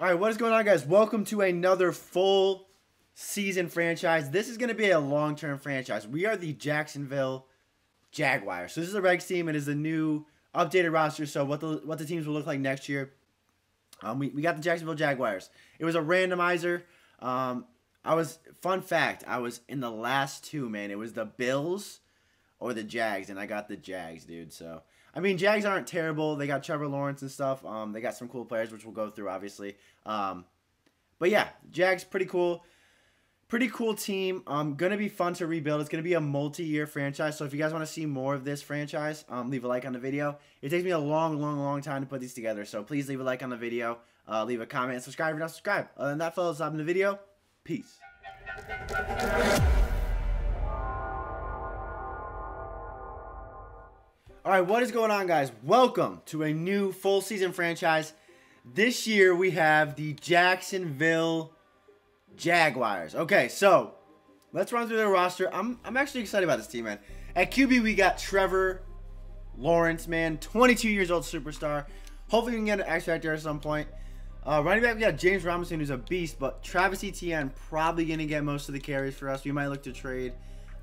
All right, what is going on, guys? Welcome to another full season franchise. This is going to be a long term franchise. We are the Jacksonville Jaguars. So this is a Regs team. It is a new updated roster. So what the what the teams will look like next year. Um, we, we got the Jacksonville Jaguars. It was a randomizer. Um, I was fun fact. I was in the last two, man. It was the Bills or the Jags, and I got the Jags, dude. So I mean, Jags aren't terrible. They got Trevor Lawrence and stuff. Um, they got some cool players, which we'll go through, obviously. Um, but yeah, Jags pretty cool. Pretty cool team. Um, gonna be fun to rebuild. It's gonna be a multi-year franchise. So if you guys want to see more of this franchise, um, leave a like on the video. It takes me a long, long, long time to put these together. So please leave a like on the video. Uh, leave a comment and subscribe if you're not subscribed. Other than that, fellas, stop in the video. Peace. All right, what is going on, guys? Welcome to a new full season franchise. This year we have the Jacksonville Jaguars. Okay, so let's run through their roster. I'm, I'm actually excited about this team, man. At QB, we got Trevor Lawrence, man, 22 years old superstar. Hopefully, we can get an X Factor at some point. Uh, running back, we got James Robinson, who's a beast, but Travis Etienne probably going to get most of the carries for us. We might look to trade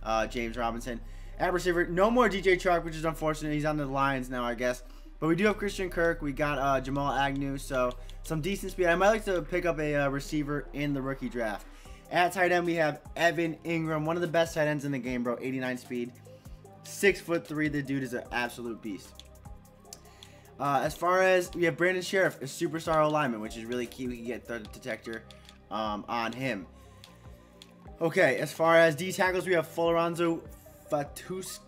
uh, James Robinson. At receiver, no more DJ Chark, which is unfortunate. He's on the Lions now, I guess. But we do have Christian Kirk. We got uh, Jamal Agnew, so some decent speed. I might like to pick up a uh, receiver in the rookie draft. At tight end, we have Evan Engram, one of the best tight ends in the game, bro. 89 speed, six foot three. The dude is an absolute beast. Uh, as far as we have Brandon Scherff, a superstar alignment, which is really key. We can get the detector um, on him. Okay, as far as D tackles, we have Folorunso Fatus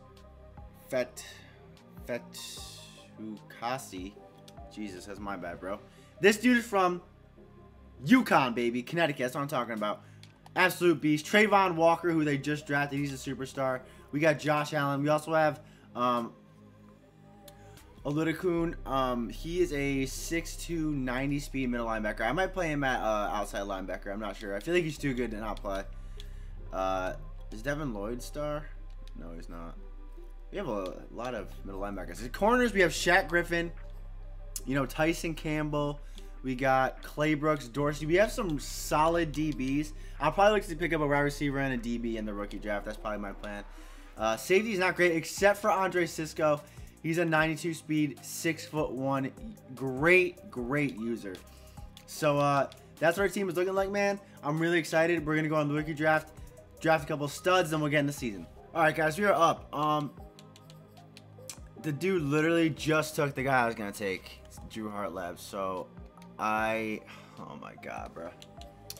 Fet, Fet Fatukasi. Jesus, that's my bad, bro. This dude is from UConn, baby. Connecticut. That's what I'm talking about. Absolute beast. Travon Walker, who they just drafted. He's a superstar. We got Josh Allen. We also have um. Um, he is a 6'2", 90 speed middle linebacker. I might play him at uh, outside linebacker. I'm not sure. I feel like he's too good to not play. Uh, is Devin Lloyd star? No, he's not. We have a lot of middle linebackers. In corners, we have Shaq Griffin. You know, Tyson Campbell. We got Claybrooks, Dorsey. We have some solid DBs. I'll probably look to pick up a wide receiver and a DB in the rookie draft. That's probably my plan. Uh, safety is not great, except for Andre Cisco. He's a 92 speed, six foot one, great, great user. So uh, that's what our team is looking like, man. I'm really excited. We're gonna go on the rookie draft, draft a couple studs, and we'll get in the season. All right, guys, we are up. Um, the dude literally just took the guy I was gonna take, Drew Hartlab. So I, oh my god, bro.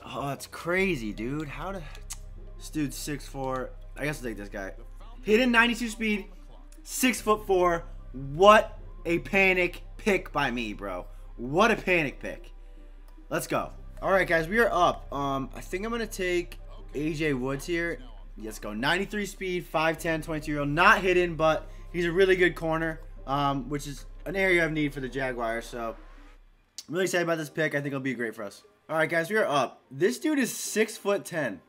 Oh, that's crazy, dude. How to? This dude's six four. I guess I'll take this guy. Hidden 92 speed, six foot four. What a panic pick by me, bro. What a panic pick. Let's go. All right, guys, we are up. Um, I think I'm gonna take AJ Woods here. Let's go. 93 speed, 5'10", 22 year old. Not hidden, but he's a really good corner, um, which is an area of need for the Jaguars. So I'm really excited about this pick. I think it'll be great for us. All right, guys, we are up. This dude is six foot ten.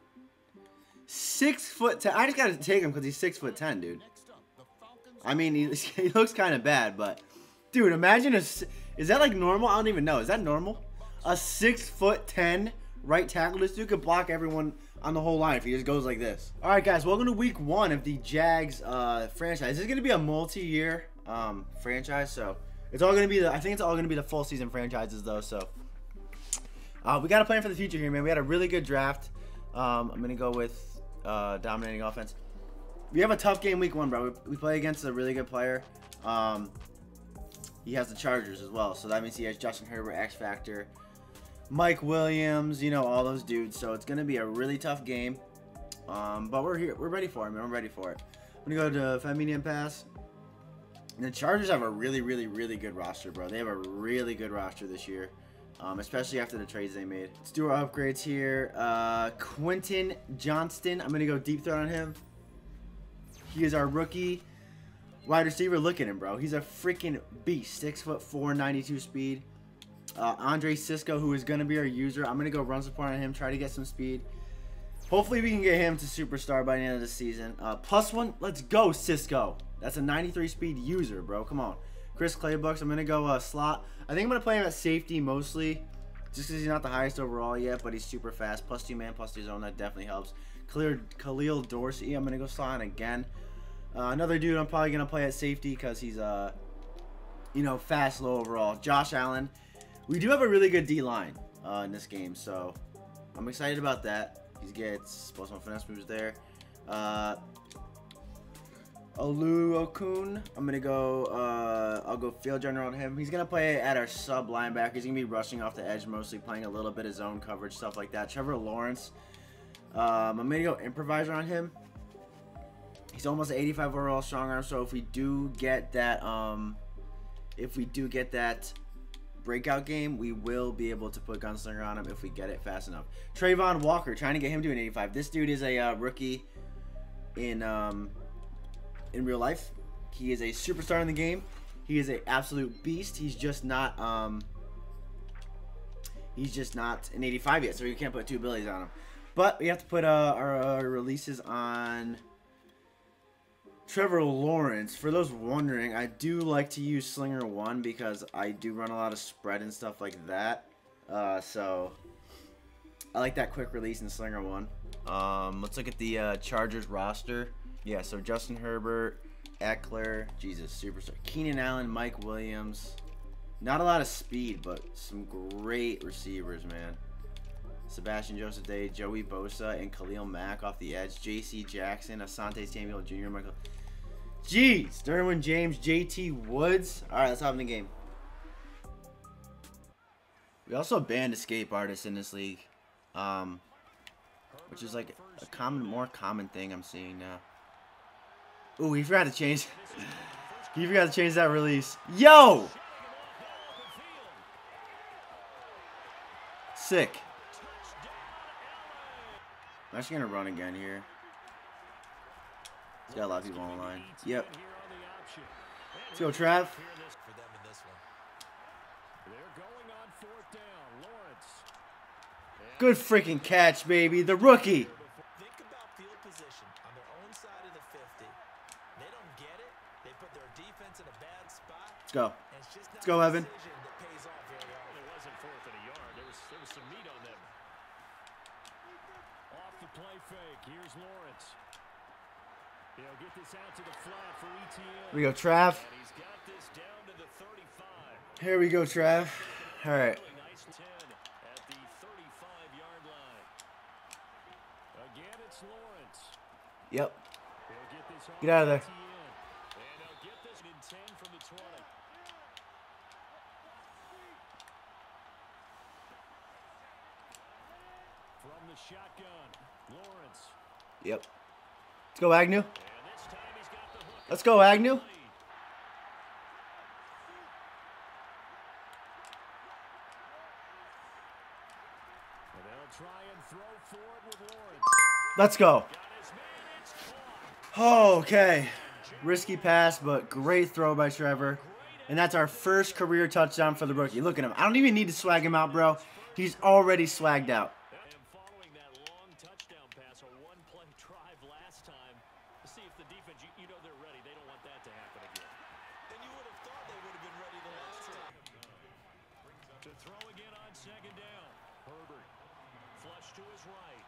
Six foot ten. I just gotta take him because he's six foot ten, dude. I mean, he, he looks kind of bad, but dude, imagine a. Is that like normal? I don't even know. Is that normal? A six foot ten right tackle. This dude could block everyone on the whole line if he just goes like this. All right, guys, welcome to week one of the Jags uh, franchise. This is going to be a multi-year um, franchise, so it's all going to be the. I think it's all going to be the full season franchises though. So uh, we got a plan for the future here, man. We had a really good draft. Um, I'm going to go with uh, dominating offense. We have a tough game week one, bro. We, we play against a really good player. Um, he has the Chargers as well, so that means he has Justin Herbert, X Factor. Mike Williams, you know, all those dudes. So it's going to be a really tough game. Um, but we're here. We're ready for it, man. We're ready for it. I'm going to go to Feminian Pass. And the Chargers have a really, really, really good roster, bro. They have a really good roster this year. Um, especially after the trades they made. Let's do our upgrades here. Uh, Quentin Johnston. I'm going to go deep throw on him. He is our rookie wide receiver. Look at him, bro. He's a freaking beast. Six foot four, 92 speed. Uh, Andre Cisco, who is going to be our user. I'm going to go run support on him, try to get some speed. Hopefully we can get him to superstar by the end of the season. Uh, plus one, let's go Cisco. That's a 93 speed user, bro. Come on. Chris Claybrooks, I'm going to go uh, slot. I think I'm going to play him at safety mostly. Just because he's not the highest overall yet, but he's super fast. Plus two man, plus two zone, that definitely helps. Clear Khalil Dorsey, I'm gonna go slide again. Uh, another dude I'm probably gonna play at safety because he's uh, you know, fast, low overall. Josh Allen. We do have a really good D line uh, in this game, so I'm excited about that. He gets both my finesse moves there. Uh, Oluokun. I'm gonna go. Uh, I'll go field general on him. He's gonna play at our sub linebacker. He's gonna be rushing off the edge, mostly playing a little bit of zone coverage, stuff like that. Trevor Lawrence. Um, I'm gonna go improviser on him. He's almost 85 overall strong arm. So if we do get that, um, if we do get that breakout game, we will be able to put gunslinger on him if we get it fast enough. Travon Walker, trying to get him to an 85. This dude is a uh, rookie in um, in real life. He is a superstar in the game. He is an absolute beast. He's just not um, he's just not an 85 yet, so we can't put two abilities on him. But we have to put uh, our, our releases on Trevor Lawrence. For those wondering, I do like to use Slinger 1 because I do run a lot of spread and stuff like that. Uh, so I like that quick release in Slinger 1. Um, let's look at the uh, Chargers roster. Yeah, so Justin Herbert, Ekeler, Jesus, superstar. Keenan Allen, Mike Williams. Not a lot of speed, but some great receivers, man. Sebastian Joseph Day, Joey Bosa, and Khalil Mack off the edge. J.C. Jackson, Asante Samuel Jr., Michael. Jeez, Derwin James, J.T. Woods. All right, let's hop in the game. We also banned escape artists in this league, um, which is like a common, more common thing I'm seeing now. Ooh, he forgot to change. he forgot to change that release. Yo! Sick. I'm actually to run again here. He's got a lot of people on the line. Yep. Let's go, Trav. Good freaking catch, baby. The rookie. Let's go. Let's go, Evan. We go, Trav. Here we go, Trav. All right. Yep. Get out of there. Yep. Let's go, Agnew. Let's go, Agnew. Let's go. Okay. Risky pass, but great throw by Trevor. And that's our first career touchdown for the rookie. Look at him. I don't even need to swag him out, bro. He's already swagged out. Mm. Gets it down. Herbert. Flush To his right.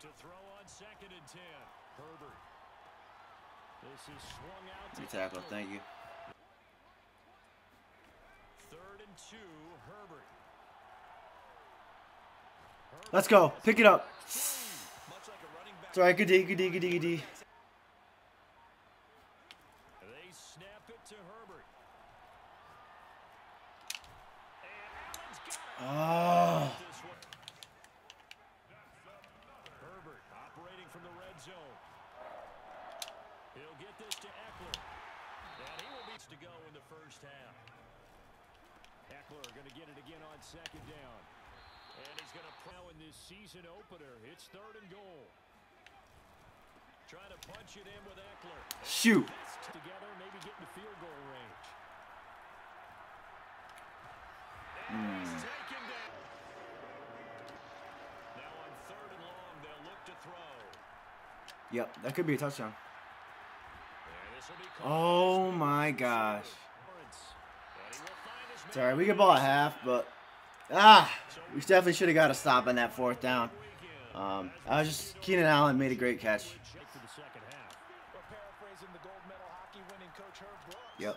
To throw on second and ten. Herbert. This is swung out to tackle. Thank you. Third and two. Herbert. Let's go. Pick it up. It's alright. Good D. Good D. Good D. Good D. Oh. zone. He'll get this to Ekeler. And he will be to go in the first half. Ekeler going to get it again on second down. And he's going to prow in this season opener. It's third and goal. Trying to punch it in with Ekeler. Shoot. Together, maybe getting to field goal range. Mm. Yep, that could be a touchdown. Oh my gosh. Sorry. We can ball at half, but ah, we definitely should have got a stop on that fourth down. Um, I was just Keenan Allen made a great catch. Yep.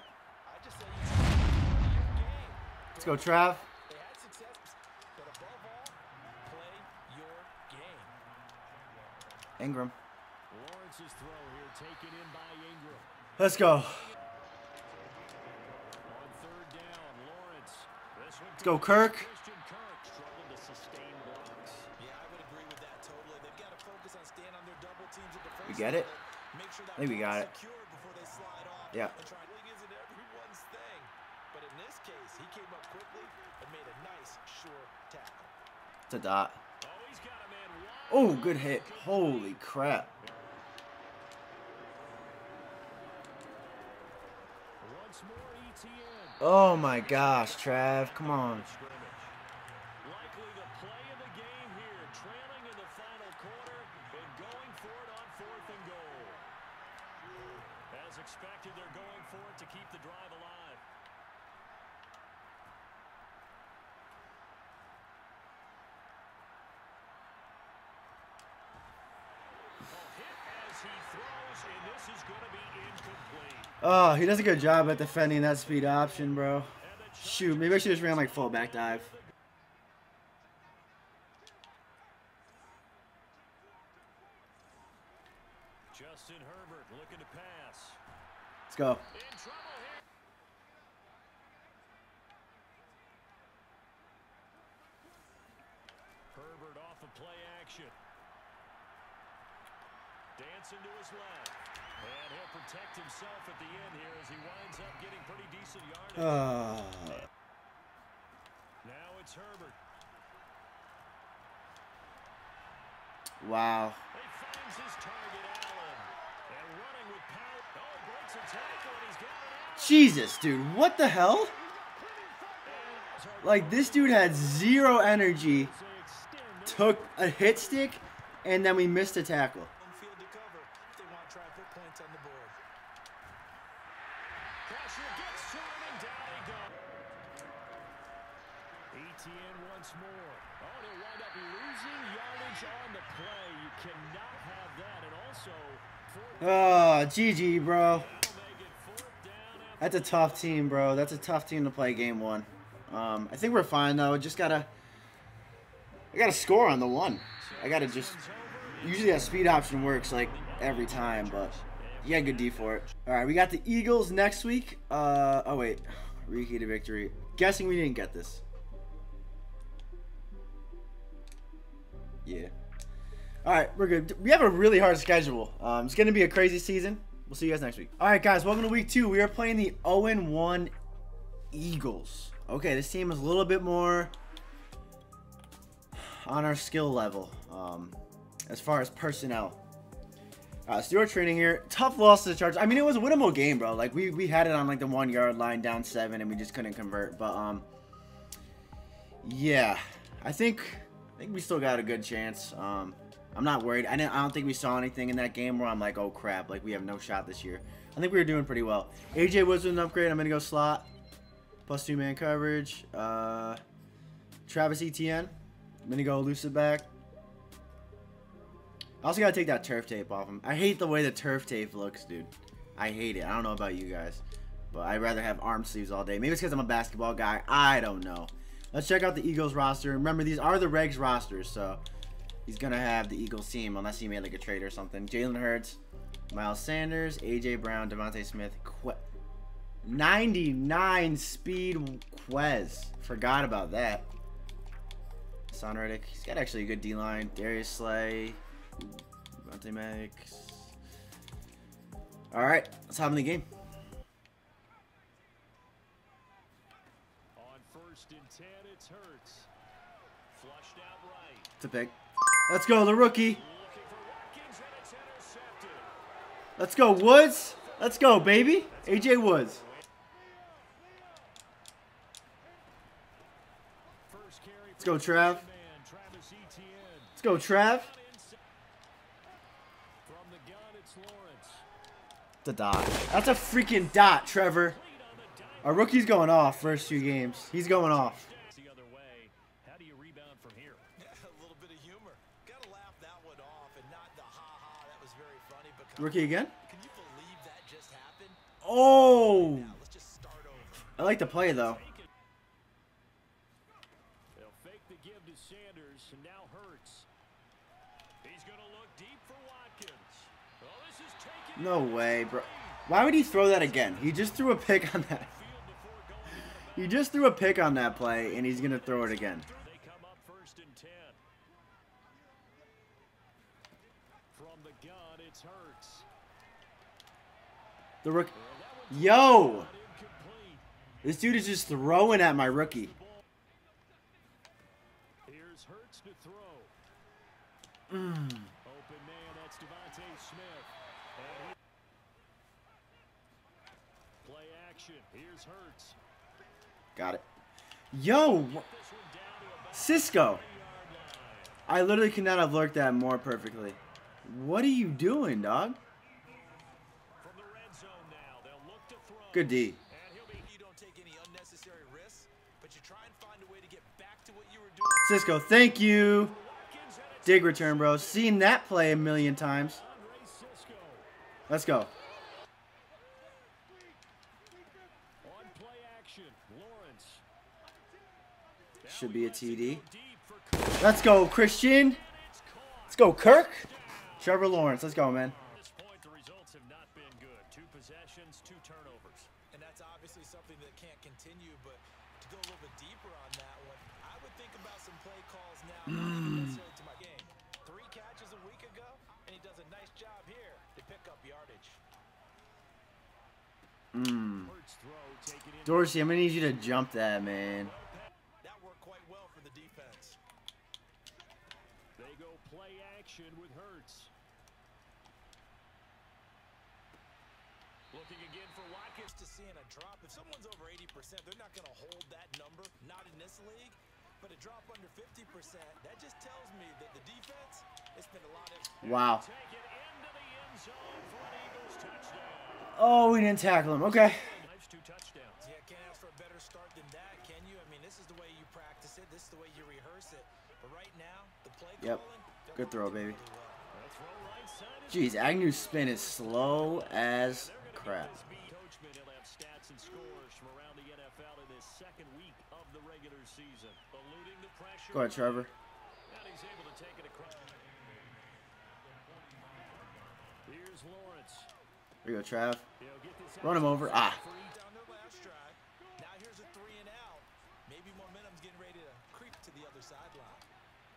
Let's go, Trav. Engram. Let's go. Let's go, Kirk. We get it? I think we got it. Yeah. It's a dot. Oh, good hit. Holy crap. Oh my gosh, Trav. Come on. expected, they're going for it to keep the drive alive. Oh, he does a good job at defending that speed option, bro. Shoot, maybe I should just ran like full back dive. Justin Herbert looking to pass. Let's go. Herbert off of play action. Dancing to his left. And he'll protect himself at the end here as he winds up getting pretty decent yardage. Uh. Now it's Herbert. Wow. He finds his target, Allen. And running with power. Oh, breaks a tackle and he's got Ah. it out. Jesus, dude. What the hell? Like, this dude had zero energy, took a hit stick, and then we missed a tackle. GG, bro. That's a tough team, bro. That's a tough team to play game one. Um, I think we're fine, though. Just gotta... I gotta score on the one. I gotta just... Usually that speed option works, like, every time, but... Yeah, good D for it. Alright, we got the Eagles next week. Uh, oh, wait. Reheated victory. Guessing we didn't get this. Yeah. All right, we're good. We have a really hard schedule. Um, it's going to be a crazy season. We'll see you guys next week. All right, guys, welcome to week two. We are playing the 0-1 Eagles. Okay, this team is a little bit more on our skill level um, as far as personnel. Uh, let's training here. Tough loss to the Chargers. I mean, it was a winnable game, bro. Like, we, we had it on, like, the one-yard line down seven, and we just couldn't convert. But, um, yeah. I think, I think we still got a good chance. Um, I'm not worried. I, don't think we saw anything in that game where I'm like, oh crap, like we have no shot this year. I think we were doing pretty well. AJ Woods with an upgrade. I'm going to go slot. Plus two man coverage. Uh, Travis Etienne. I'm going to go elusive back. I also got to take that turf tape off him. I hate the way the turf tape looks, dude. I hate it. I don't know about you guys. But I'd rather have arm sleeves all day. Maybe it's because I'm a basketball guy. I don't know. Let's check out the Eagles roster. Remember, these are the regs rosters, so he's gonna have the Eagles team unless he made like a trade or something. Jalen Hurts, Miles Sanders, AJ Brown, DeVonta Smith, que 99 speed Quez. Forgot about that. Son Reddick. He's got actually a good D line. Darius Slay, Devontae Max. All right, let's hop in the game. On first and ten, it's Hurts. Flushed out right. It's a pick. Let's go, the rookie. Let's go, Woods. Let's go, baby. AJ Woods. Let's go, Trav. Let's go, Trav. The dot. That's a freaking dot, Trevor. Our rookie's going off first two games. He's going off. Look deep for Watkins. Oh, this is taken No way, bro. Why would he throw that again? He just threw a pick on that. field before going to the He just threw a pick on that play, and he's gonna throw it again. They come up first and ten. From the gun, it's Hurts. The rook. Well, that one's Yo! This dude is just throwing at my rookie. Here's Hurts to throw. Mm. Open man, that's DeVonta Smith. Play action. Here's Hurts. Got it. Yo! wh- This one down to about Cisco! the yard line. I literally could not have lurked that more perfectly. What are you doing, dog? Were doing. Cisco, thank you. Watkins and it's Dig return, bro. Seen that play a million times. Let's go. On play action, Lawrence. Should be a TD. go deep for Kirk. Let's go, Christian. Let's go, Kirk. Trevor Lawrence. Let's go, man. At this point, the results have not been good. Two possessions, two turnovers. And that's obviously something that can't continue, but to go a little bit deeper on that one, I would think about some play calls now, not even necessarily to my game. Three catches a week ago, and he does a nice job here to pick up yardage. Mm. In. Dorsey, I'm gonna need you to jump that, man. That worked quite well for the defense. They go play action with Hurts. Looking again for Watkins. To seeing a drop. If someone's over 80%, they're not going to hold that number, not in this league. But a drop under 50%, that just tells me that the defense has spent a lot of Wow. Take it into the end zone for an Eagles touchdown. Oh, we didn't tackle him. Okay. Two touchdowns. Yeah, can't ask for a better start than that, can you? I mean, this is the way you practice it. This is the way you rehearse it. But right now, the play Yep. calling, they're Good throw, baby. really well. That throw right side is Jeez, Agnew's spin is slow as crap. Coachman, he'll have stats and scores from around the NFL in his second week of the regular season. Eluding the pressure. Go ahead, Trevor. And he's able to take it across. Here's Lawrence. Here you go, Trav. Run him over. Ah.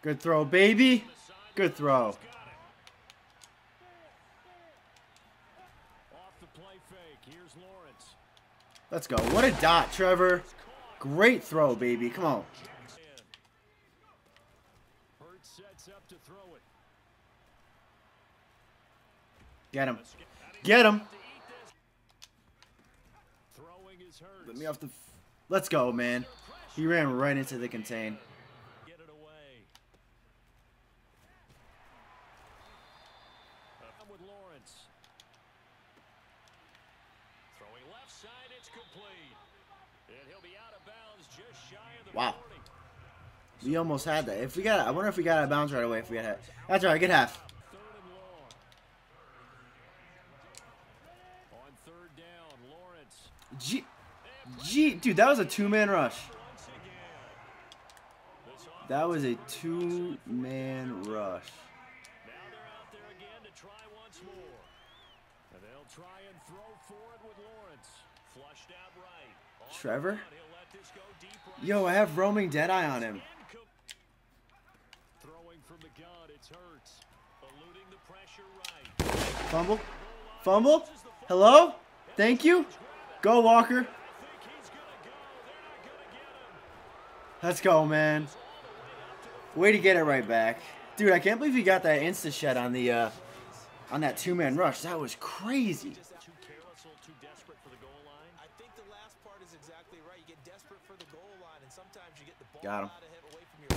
Good throw, baby. Good throw. Let's go. What a dot, Trevor. Great throw, baby. Come on. Get him. Get him. Throwing is Hurts. Let me off the. F Let's go, man. He ran right into the contain. Get it away. With Lawrence. Throwing left side, it's complete. And he'll be out of bounds just shy of the Wow. We almost had that. If we got, I wonder if we got out of bounds right away. If we got half. That's all right. Get half. Third and long. On third down, Lawrence. G, G, dude, that was a two-man rush. That was a two-man rush. Now they're out there again to try once more. And they'll try and throw for it with Lawrence. Flushed out right. Trevor? Yo, I have roaming Deadeye on him. Fumble. Fumble. Hello. Thank you. Go, Walker. Go. Him. Let's go, man. Way to get it right back. Dude, I can't believe you got that insta shed on the uh on that two-man rush. That was crazy. Just Too careless, a little too desperate for the goal line. I think the last part is exactly right. You get desperate for the goal line, and sometimes you get the ball Got him. out of him away from your.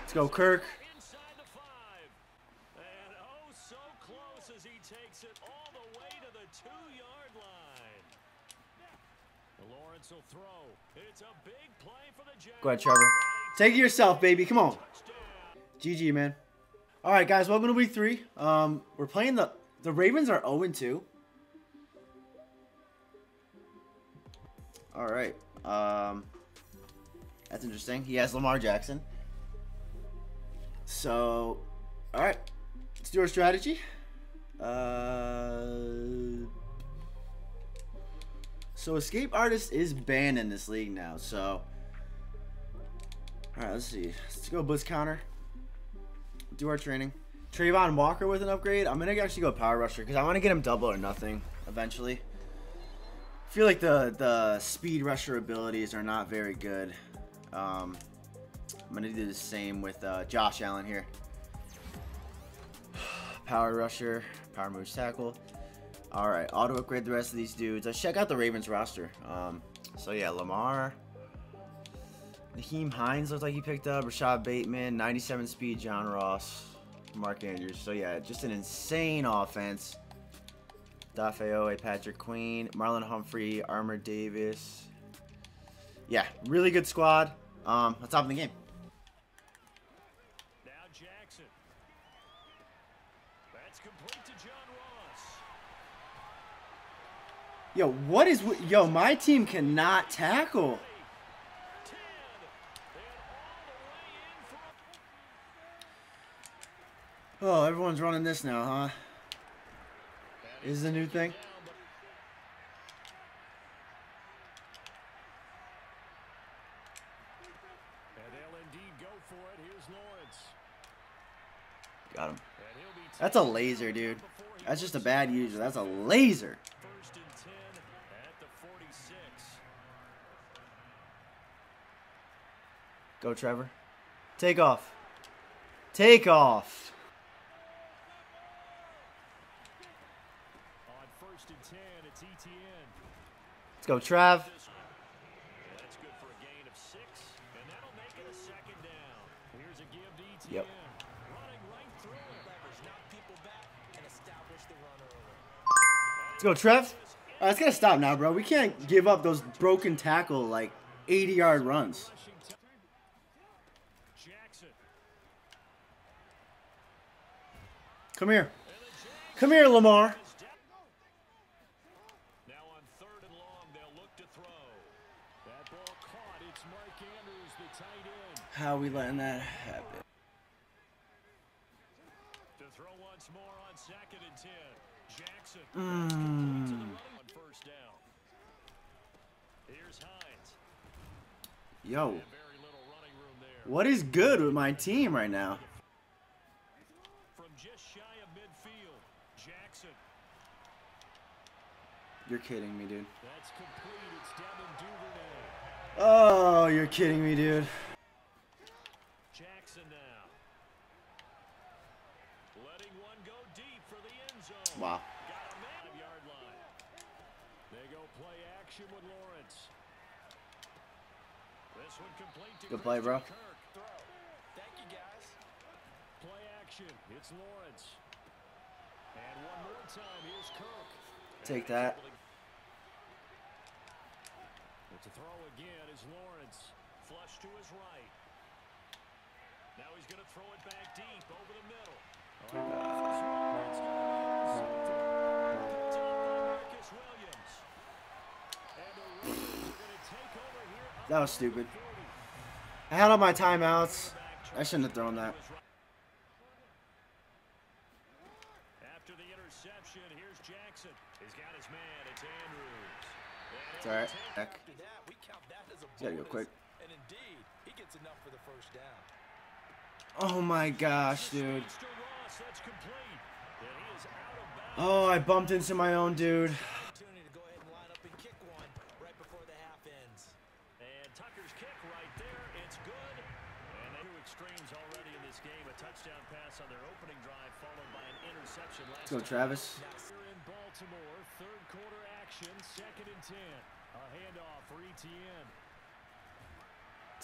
Let's go, Kirk. Inside the five. And oh, so close as he takes it all the way to the two-yard line. Lawrence Jax will throw. It's a big play for the Jags. Go ahead, Trevor. Take it yourself, baby. Come on. GG, man. All right, guys. Welcome to week three. Um, we're playing the the Ravens are 0 2. All right. Um, that's interesting. He has Lamar Jackson. So, all right. Let's do our strategy. Uh, so escape artist is banned in this league now. So, all right. Let's see. Let's go blitz counter. Do our training. Travon Walker with an upgrade. I'm gonna actually go power rusher because I want to get him double or nothing eventually. I feel like the the speed rusher abilities are not very good. Um, I'm gonna do the same with uh, Josh Allen here. Power rusher, power moves tackle. All right, auto upgrade the rest of these dudes. Let's check out the Ravens roster. Um, so yeah, Lamar. Nyheim Hines looks like he picked up. Rashad Bateman, 97 speed. John Ross, Mark Andrews. So yeah, just an insane offense. Dafeo, Patrick Queen, Marlon Humphrey, Armour Davis. Yeah, really good squad. Um, let's hop in the game. Now Jackson. That's complete to John Ross. Yo, what is yo? My team cannot tackle. 10. And all the way in for Oh, everyone's running this now, huh? Is the new thing? down, but And they'll indeed go for it. Here's Lawrence. Got him. And he'll be That's a laser, dude. That's just a bad user. That's a laser. first and 10 at the 46. Go, Trevor. Take off. Take off. On first and 10, it's Etienne. Let's go, Trav. That's good for a gain of six, and that'll make it a second down. Here's a give to Etienne. Yep. Running right through it. Leverage, knock people back, and establish the run early. Let's go, Trev. All right, it's gotta stop now, bro. We can't give up those broken tackle like 80 yard runs. Washington. Jackson. Come here. Come here, Lamar. is down. Now on third and long, they'll look to throw. That ball caught. It's Mark Andrews, the tight end. How are we letting that happen? To throw once more on second and 10. Jackson. Mm. To the running on first down. Here's Hines. Yo, And very little running room there. what is good with my team right now? From just shy of midfield. Jackson. You're kidding me, dude. That's complete. It's Devin Duvernay. Oh, you're kidding me, dude. Jackson now. Letting one go deep for the end zone. Wow. Got a man yard line. They go play action with Lawrence. This one complete to Good play, bro. Kirk. Throw. Thank you, guys. Play action. It's Lawrence. And one more time. Here's Kirk. Take that. Throw again is Lawrence. Flush to his right. Now he's going to throw it back deep over the middle. It's Marcus Williams. And the Raiders are going to take over here. up That was stupid. I had all my timeouts. I shouldn't have thrown that. After the interception, here's Jackson. He's got his man. It's Andrews. And It's all right. Heck. After that, we count that as a gotta go bonus. quick. And indeed, he gets enough for the first down. Oh my gosh, dude. Speedster Ross, that's complete. And he is out of bounds. Oh,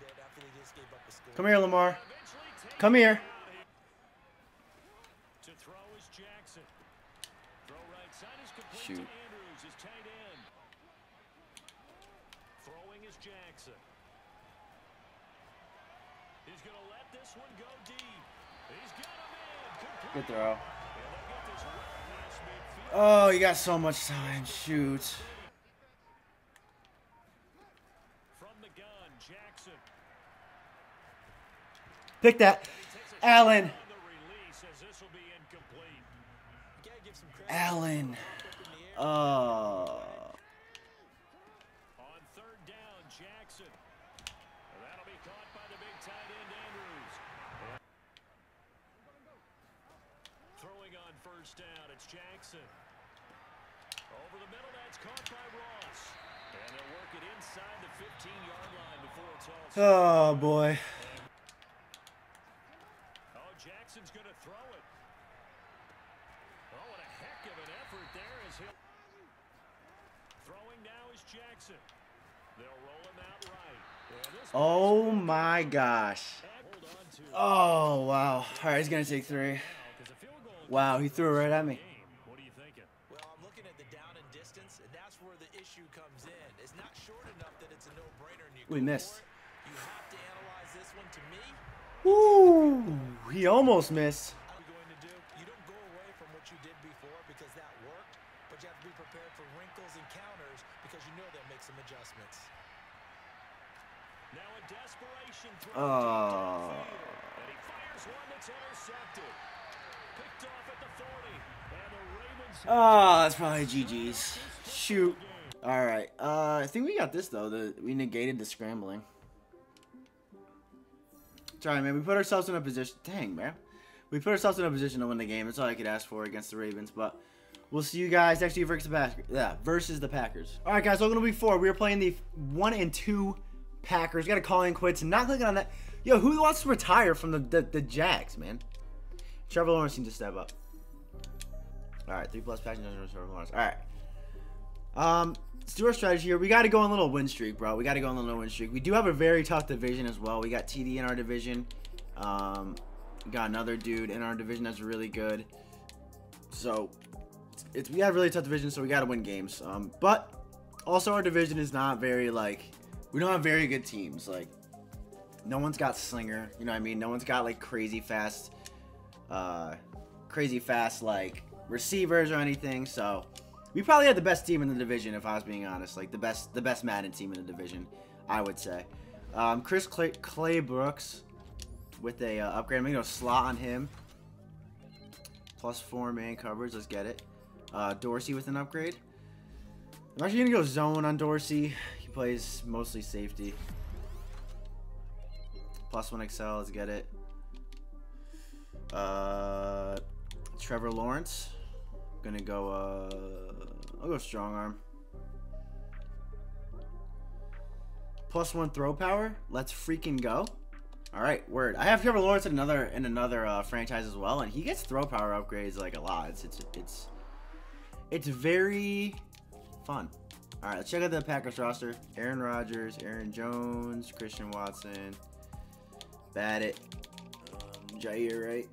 bit after they just gave up a score. Come here, Lamar. Come here. To throw is Jackson. Throw right side is complete Shoot. to Andrews, his tight end. Throwing is Jackson. He's going to let this one go deep. He's got a man. Complete. Good throw. Oh, you got so much time. Shoot. From the gun, Jackson. Pick that. Allen. shot on oh the release as this will be incomplete. You gotta give some credit. Allen. Up in the air. Oh. On third down, Jackson. And that'll be caught by the big tight end, Andrews. Throwing on first down, it's Jackson. Over the middle, that's caught by Ross. And they'll work it inside the 15-yard line before it's all set. Oh boy. Oh, Jackson's going to throw it. Oh, what a heck of an effort there he'll... Throwing now is Jackson. They'll roll him out right. Oh my gosh. Hold on to it Oh wow. All right, he's gonna take three. now, 'cause a field goal Wow, he threw it right at me. Some missed. Ooh, a desperation throw Oh. deep downfield. And he fires one that's intercepted. Picked off at the 40. And the Ravens Oh, that's probably GG's. Shoot. All right. Uh, I think we got this though. The we negated the scrambling. Sorry, man. We put ourselves in a position. Dang, man. We put ourselves in a position to win the game. That's all I could ask for against the Ravens. But we'll see you guys next week versus the Packers. Yeah, versus the Packers. All right, guys. So gonna be four. We are playing the one and two Packers. Got to call in quits. Not clicking on that. Yo, who wants to retire from the the, the Jags, man? Trevor Lawrence needs to step up. All right, three plus Lawrence. All right. Um, let's do our strategy here. We got to go on a little win streak, bro. We got to go on a little win streak. We do have a very tough division as well. We got TD in our division. Um, got another dude in our division that's really good. So it's, we a really tough division, so we got to win games. Um, but also our division is not very like we don't have very good teams. Like no one's got slinger. You know what I mean? No one's got like crazy fast, uh, crazy fast like receivers or anything. So we probably had the best team in the division, if I was being honest. Like the best, the best Madden team in the division, I would say. Um, Chris Clay, Claybrooks with a uh, upgrade. I'm gonna go slot on him. Plus four man coverage. Let's get it. Uh, Dorsey with an upgrade. I'm actually gonna go zone on Dorsey. He plays mostly safety. Plus one XL. Let's get it. Uh, Trevor Lawrence. Gonna go. Uh, I'll go strong arm. Plus one throw power. Let's freaking go. All right, word. I have Trevor Lawrence in another in another uh, franchise as well, and he gets throw power upgrades like a lot. It's it's it's it's very fun. All right, let's check out the Packers roster. Aaron Rodgers, Aaron Jones, Christian Watson, Badit, um, Jaire, right?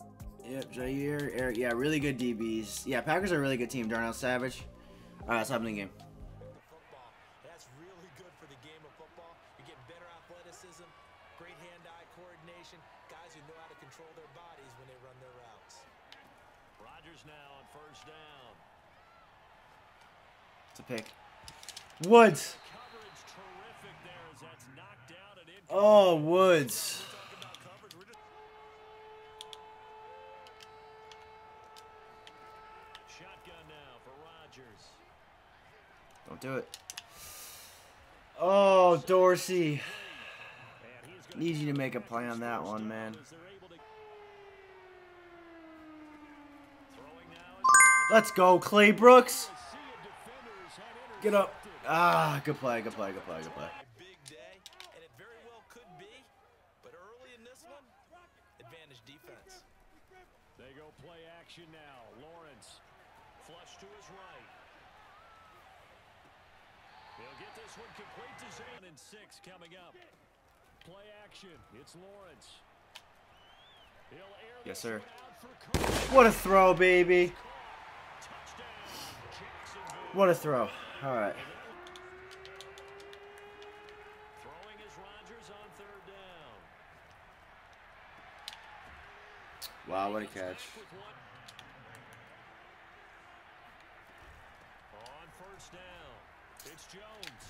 Yep, Jaire. Eric, yeah, really good DBs. Yeah, Packers are a really good team. Darnell Savage. Uh, All right, in the game. That's really good for the game of football. Getting better athleticism, great hand-eye coordination, guys who know how to control their bodies when they run their routes. Rodgers now on first down. It's a pick. Woods. Oh, terrific there as that's knocked down and in. Oh, Woods. Talk about coverage. We're just... Shotgun now for Rodgers. Don't do it. Oh, Dorsey. Need you to make a play on that one, man. Let's go, Claybrooks. Get up. Ah, good play, good play, good play, good play. Big day, and it very well could be. But early in this one, advantage defense. They go play action now. Lawrence, flush to his right. He'll get this one complete to Zane and six coming up. Play action. It's Lawrence. He'll air Yes, sir. one out for Carr. What a throw, baby. What a throw. All right. Throwing is Rodgers on third down. Wow, what a catch. With one. On first down, it's Jones.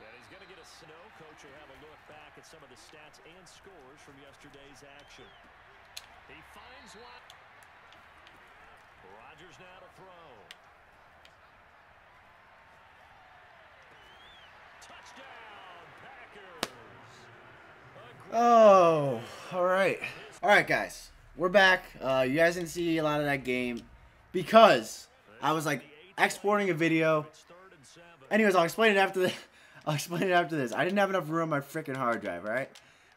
And he's going to get a snow. Coach will have a look back at some of the stats and scores from yesterday's action. He finds one. Rodgers now to throw. Touchdown, Packers. Oh, all right. All right, guys. We're back. Uh, you guys didn't see a lot of that game because I was like exporting a video. It's third and seven. Anyways, I'll explain it after the. I'll explain it after this. I didn't have enough room on my freaking hard drive. Right.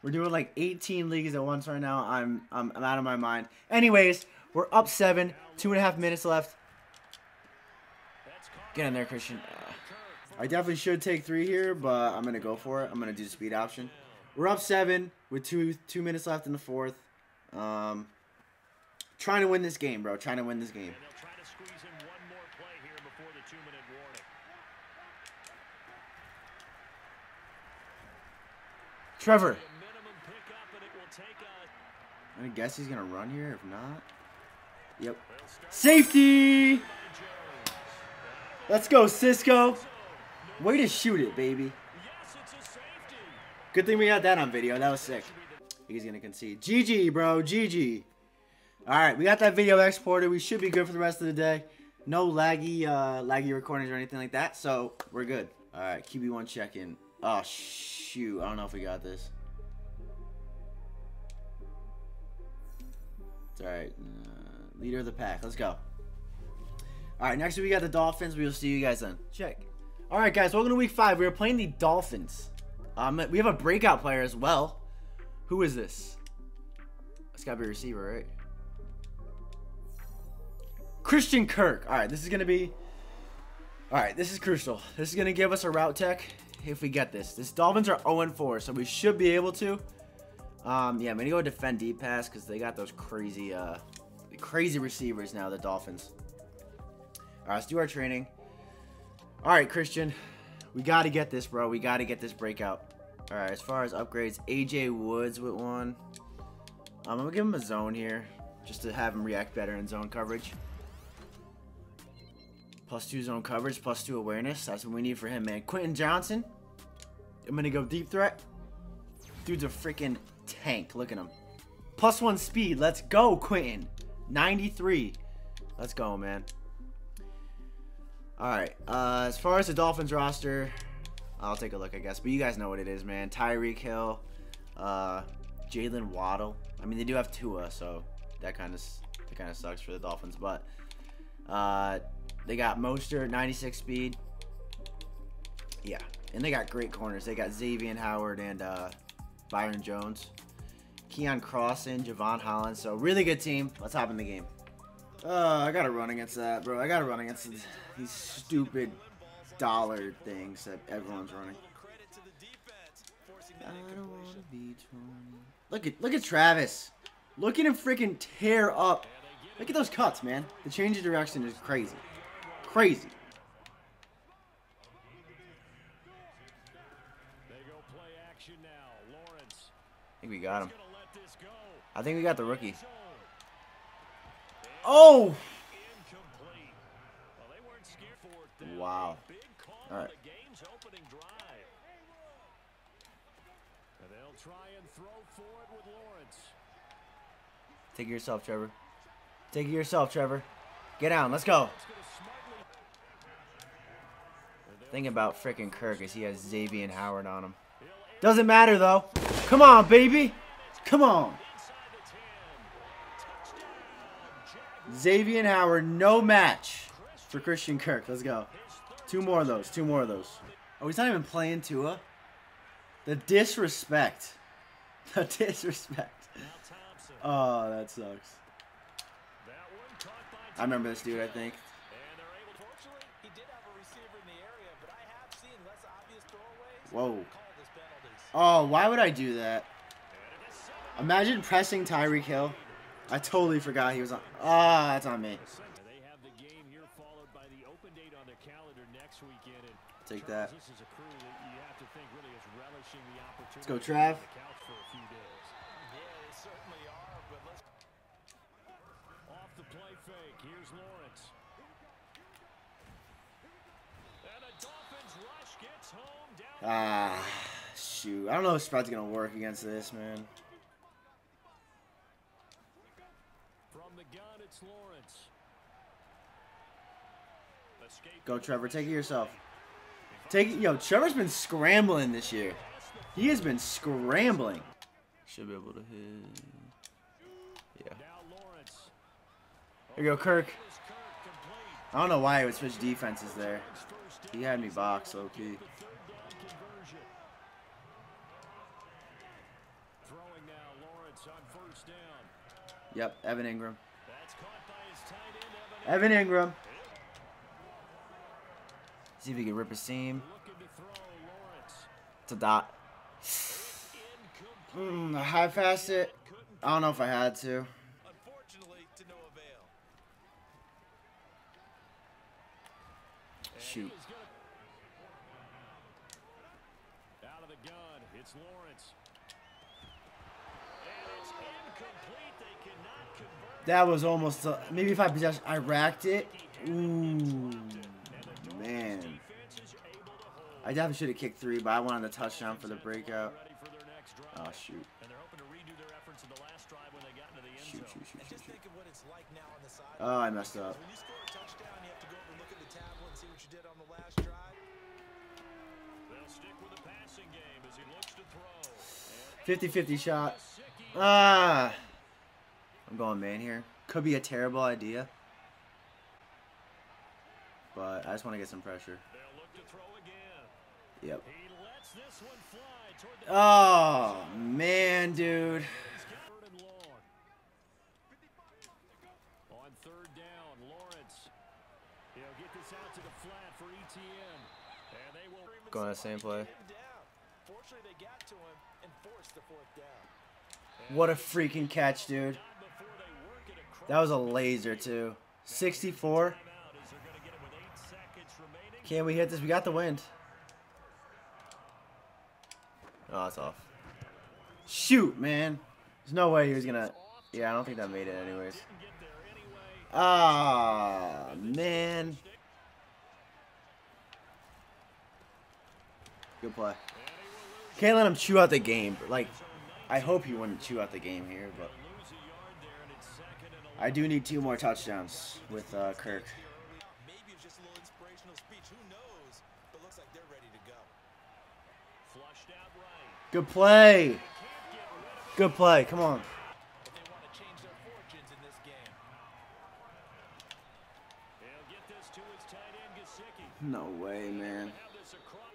We're doing like 18 leagues at once right now. I'm I'm, I'm out of my mind. Anyways, we're up seven. Two and a half minutes left. Get in there, Christian. I definitely should take three here, but I'm gonna go for it. I'm gonna do the speed option. We're up seven with two two minutes left in the fourth. Um, trying to win this game, bro. Trying to win this game. And they'll try to squeeze in one more play here before the two-minute warning. Trevor. A minimum pickup, and it will take a I guess he's gonna run here. If not, yep. Safety. Let's go, Cisco. Way to shoot it, baby. Yes, it's a safety. Good thing we got that on video. That was sick. He's gonna concede. GG, bro. GG. All right, we got that video exported. We should be good for the rest of the day. No laggy, uh, laggy recordings or anything like that. So we're good. All right, QB1 check in. Oh shoot, I don't know if we got this. It's all right. Uh, leader of the pack. Let's go. All right, next we got the Dolphins. We will see you guys then. Check. All right, guys. Welcome to Week Five. We are playing the Dolphins. Um, we have a breakout player as well. Who is this? It's gotta be a receiver, right? Christian Kirk. All right, this is gonna be. All right, this is crucial. This is gonna give us a route tech if we get this. This Dolphins are 0 4, so we should be able to. Um, yeah, I'm gonna go defend deep pass because they got those crazy, uh, crazy receivers now. The Dolphins. All right, let's do our training. All right, Christian, we got to get this, bro. We got to get this breakout. All right, as far as upgrades, AJ Woods with one. Um, I'm gonna give him a zone here, just to have him react better in zone coverage. Plus two zone coverage, plus two awareness. That's what we need for him, man. Quentin Johnston. I'm gonna go deep threat. Dude's a freaking tank. Look at him. Plus one speed. Let's go, Quentin. 93. Let's go, man. All right. Uh, as far as the Dolphins roster, I'll take a look, I guess. But you guys know what it is, man. Tyreek Hill, uh, Jaylen Waddle. I mean, they do have Tua, so that kind of that kind of sucks for the Dolphins. But uh, they got Mostert, 96 speed. Yeah, and they got great corners. They got Xavier Howard and uh, Byron Jones, Keion Crossen, Jevon Holland. So really good team. Let's hop in the game. Uh, I gotta run against that, bro. I gotta run against these, these stupid dollar things that everyone's running. Credit to the defense, forcing I that don't wanna incompletion. be 20. Look at look at Travis. Look at him freaking tear up. Look at those cuts, man. The change of direction is crazy. Crazy. They go play action now. Lawrence I think we got him. gonna let this go. I think we got the rookie. Oh! They weren't scared for. Wow. All right. the game's opening drive. They'll try and throw for it with Lawrence. Take it yourself, Trevor. Take it yourself, Trevor. Get down. Let's go. Thing about freaking Kirk is he has Xavier and Howard on him. Doesn't matter though. Come on, baby. Come on. Xavier Howard, no match for Christian Kirk. Let's go. Two more of those. Two more of those. Oh, he's not even playing Tua. The disrespect. The disrespect. Oh, that sucks. I remember this dude, I think. Whoa. Oh, why would I do that? Imagine pressing Tyreek Hill. I totally forgot he was on. Ah, that's on me. Take that. Opportunity. go, Trav. let's. Ah, shoot. I don't know if spread's gonna work against this, man. From the gun, it's Lawrence. Go, Trevor. Take it yourself. Take it. Yo, Trevor's been scrambling this year. He has been scrambling. Should be able to hit. Yeah. now Lawrence. Here you go, Kirk. Is Kirk complete. I don't know why he would switch defenses there. He had me boxed, low key. the third down conversion. Throwing now, Lawrence on first down. Yep, Evan Engram. That's caught by his tight end, Evan. Engram. See if he can rip a seam. Looking to throw, Lawrence. It's a dot. Mm, I high passed it. I don't know if I had to. unfortunately to no avail. Shoot. He's gonna- Out of the gun, it's Lawrence. And it's incomplete. They cannot convert. That was almost a, maybe if I possessed, I racked it. Ooh, man. I definitely should have kicked three, but I wanted the touchdown for the breakout. Oh shoot, shoot, shoot, shoot, shoot, shoot. Oh, I messed up. 50-50 shot. Ah, I'm going man here. Could be a terrible idea, but I just want to get some pressure. Look to throw again. Yep. He lets this one fly the Oh man, dude. He's got third and long. On third down, Lawrence. He'll get this out to the flat for Etienne. And they will Going the same play. Fortunately, they got to him and forced the fourth down. What a freaking catch, dude. Not before they work it across That was a laser too. 64. timeout as they're gonna get it with eight seconds. Can we hit this? We got the wind. Oh, it's off. Shoot, man. There's no way he was gonna. Yeah, I don't think that made it anyways. Ah, man. Good play. Can't let him chew out the game. Like, I hope he wouldn't chew out the game here, but Lose a yard there and it's second and I do need two more touchdowns with uh, Kirk. Maybe it's just a little inspirational speech. Who knows? But looks like they're ready to go. flushed out right. Good play. Can't get rid of Good play. Come on. If they want to change their fortunes in this game. He'll get this to his tight end, Gesicki. No way, man. Have this across.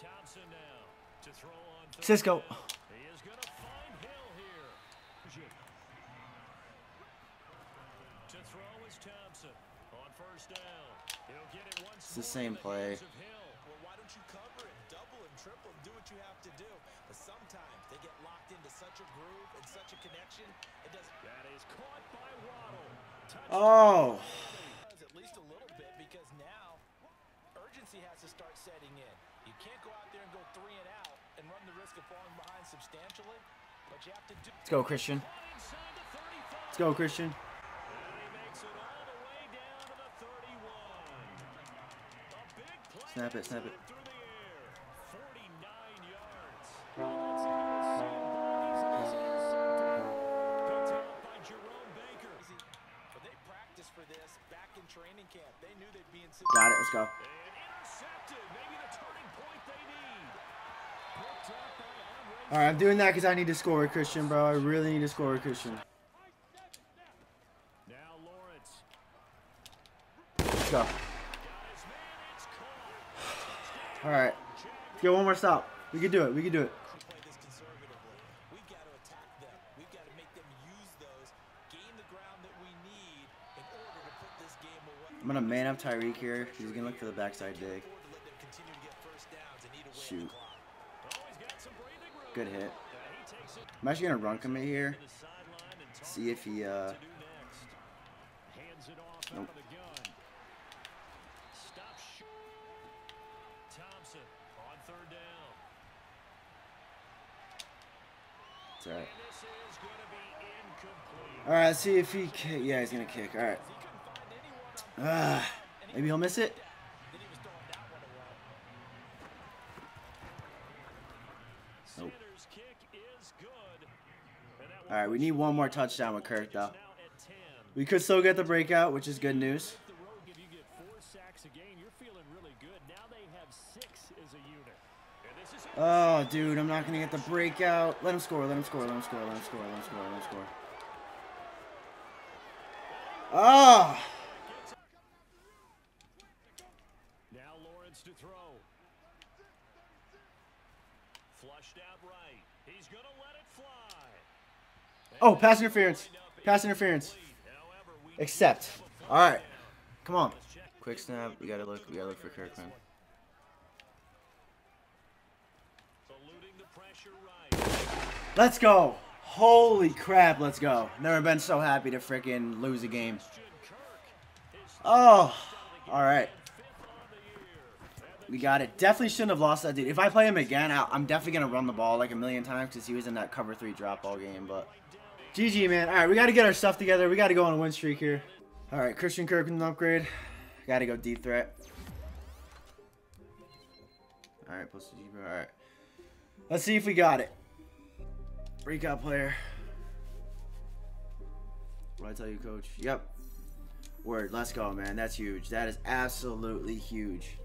Thompson now to throw on Cisco. He is going to find Hill here. You have to do? But sometimes they get locked into such a groove and such a connection, it doesn't That is caught by Waddle. Oh. at least a little bit because now urgency has to start setting in. You can't go out there and go three and out and run the risk of falling behind substantially, but you have to do. Let's go, Christian. Inside the 35. Let's go, Christian. Point they need. Picked up by Andre All right, I'm doing that because I need to score with Christian, bro. I really need to score with Christian. Let's go. Got his man. It's caught. All right. Let's get one more stop. We can do it. We can do it. I'm gonna man up Tyreek here. He's gonna look for the backside dig. Shoot. Good hit. I'm actually gonna run commit here. See if he uh. to do next. Hands it off Nope. out of the gun. Stop shoot. Thompson on third down. It's alright. And this is going to be incomplete. All right. Let's see if he. Kick. Yeah, he's gonna kick. All right. Ah, maybe he'll miss it. Nope. All right. We need one more touchdown with Kirk though. now at 10. We could still get the breakout, which is good news. Oh, dude, I'm not gonna get the breakout. Let him score. Let him score. Let him score. Let him score. Let him score. Let him score. Oh, Now Lawrence to throw. Flushed out right. He's going to let it fly. oh, pass interference. Pass interference. Accept. All right. Come on. Quick snap. We gotta look. We gotta look for Kirkman. eluding the pressure right. Let's go. Holy crap. Let's go. Never been so happy to freaking lose a game. Oh. All right. We got it. Definitely shouldn't have lost that dude. If I play him again, I- I'm definitely gonna run the ball like a million times because he was in that cover three drop ball game. But GG, man. All right, we got to get our stuff together. We got to go on a win streak here. All right, Christian Kirk with an upgrade. Got to go deep threat. All right, plus. All right. Let's see if we got it. Breakout player. What I tell you, coach? Yep. Word. Let's go, man. That's huge. That is absolutely huge.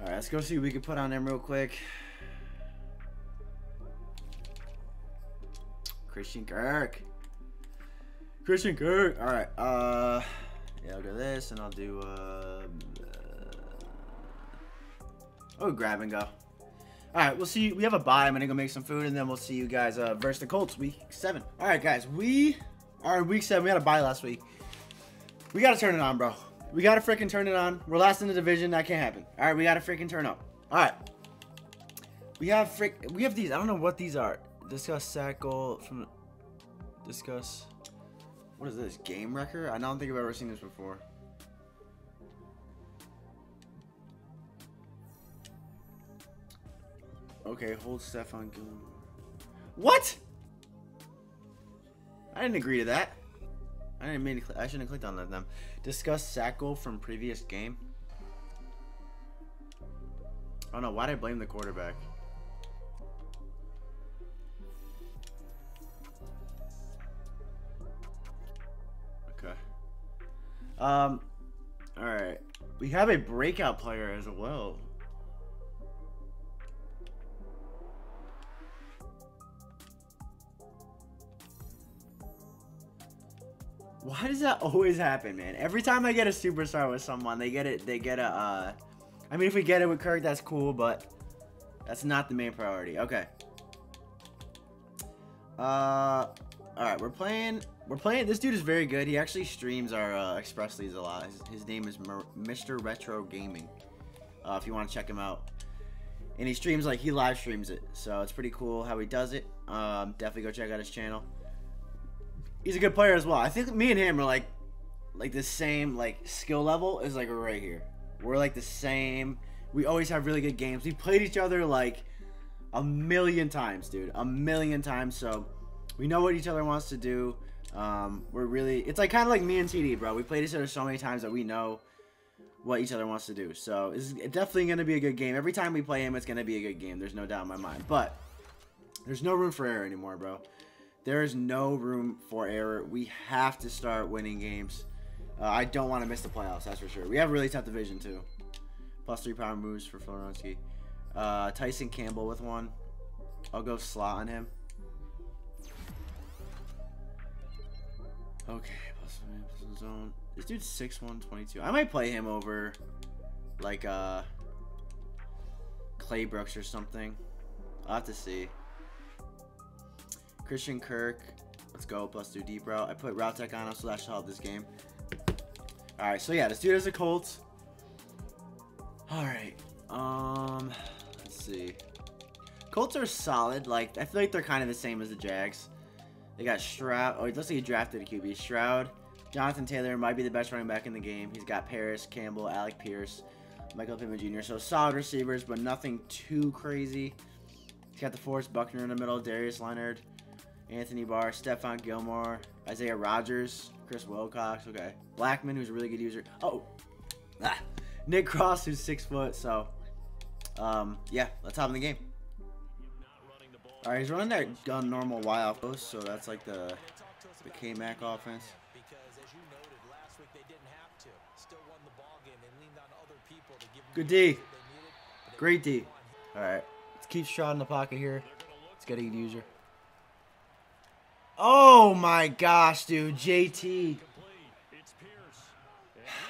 All right, let's go see what we can put on them real quick. Christian Kirk. Christian Kirk. All right. Uh, yeah, I'll do this, and I'll do. Uh, oh, grab and go. All right, we'll see. We have a bye. I'm gonna go make some food, and then we'll see you guys uh, versus the Colts, week seven. All right, guys, we are week seven. We had a bye last week. We gotta turn it on, bro. We gotta freaking turn it on. We're last in the division. That can't happen. All right, we gotta freaking turn up. All right. We have frick. We have these. I don't know what these are. Discuss sack goal from. Discuss. What is this? Game wrecker? I don't think I've ever seen this before. Okay, hold Stephon Gilmore. What? I didn't agree to that. I didn't mean I shouldn't have clicked on that. Them. Discuss sack goal from previous game. Oh no! Why did I blame the quarterback? Okay. Um. All right. We have a breakout player as well. Why does that always happen, man? Every time I get a superstar with someone, they get it. They get a. Uh, I mean, if we get it with Kirk, that's cool, but that's not the main priority. Okay. Uh, all right, we're playing. We're playing. This dude is very good. He actually streams our uh, Express a lot. His, his name is Mr. Retro Gaming. Uh, if you want to check him out, and he streams like he live streams it, so it's pretty cool how he does it. Um, definitely go check out his channel. He's a good player as well. I think me and him are like, like the same like skill level is like right here. We're like the same. We always have really good games. We played each other like a million times, dude. A million times. So we know what each other wants to do. Um, we're really. It's like kind of like me and TD, bro. We played each other so many times that we know what each other wants to do. So it's definitely gonna be a good game. Every time we play him, it's gonna be a good game. There's no doubt in my mind. But there's no room for error anymore, bro. There is no room for error. We have to start winning games. Uh, I don't want to miss the playoffs, that's for sure. We have a really tough division, too. Plus three power moves for Florensky. Uh, Tyson Campbell with one. I'll go slot on him. Okay, plus plus one zone. This dude's 6'1", 22. I might play him over, like, uh, Claybrooks or something. I'll have to see. Christian Kirk. Let's go. Plus two deep route. I put route tech on him, so that should help this game. Alright, so yeah, this dude has a Colts. Alright. Um, let's see. Colts are solid. Like, I feel like they're kind of the same as the Jags. They got Stroud. Oh, it looks like he drafted a QB. Stroud. Jonathan Taylor might be the best running back in the game. He's got Parris, Campbell, Alec Pierce, Michael Pittman Jr. So solid receivers, but nothing too crazy. He's got DeForest Buckner in the middle, Darius Leonard, Anthony Barr, Stephon Gilmore, Isaiah Rodgers, Chris Wilcox. Okay, Blackmon, who's a really good user. Oh, ah. Nick Cross, who's six foot. So, um, yeah, let's hop in the game. All right, he's running that gun normal Y off post, so that's like the the Kmac offense. Good D. Great D. All right, let's keep Stroud in the pocket here. Let's get a good user. Oh my gosh, dude, JT.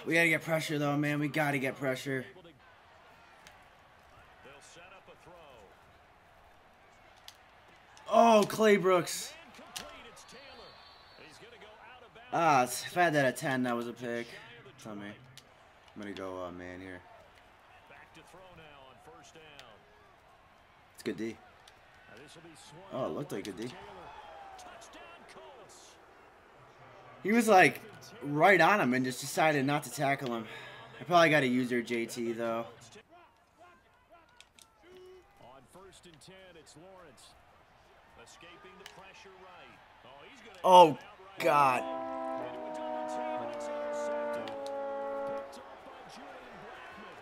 We gotta get pressure though, man. We get pressure. Able to- a throw. Oh, Claybrooks. Going to. Ah, if I had that at 10, that was a pick. Tell me. I'm gonna go, uh, man, here. To. It's good D. Oh, it looked like a to D. Taylor. Touchdown Colts. He was like right on him and just decided not to tackle him. I probably got a user JT though. On first and 10, it's Lawrence. Escaping the pressure right. Oh, he's to Oh, God. Into a double team, and it's intercepted. Picked off by Julian Blackmon.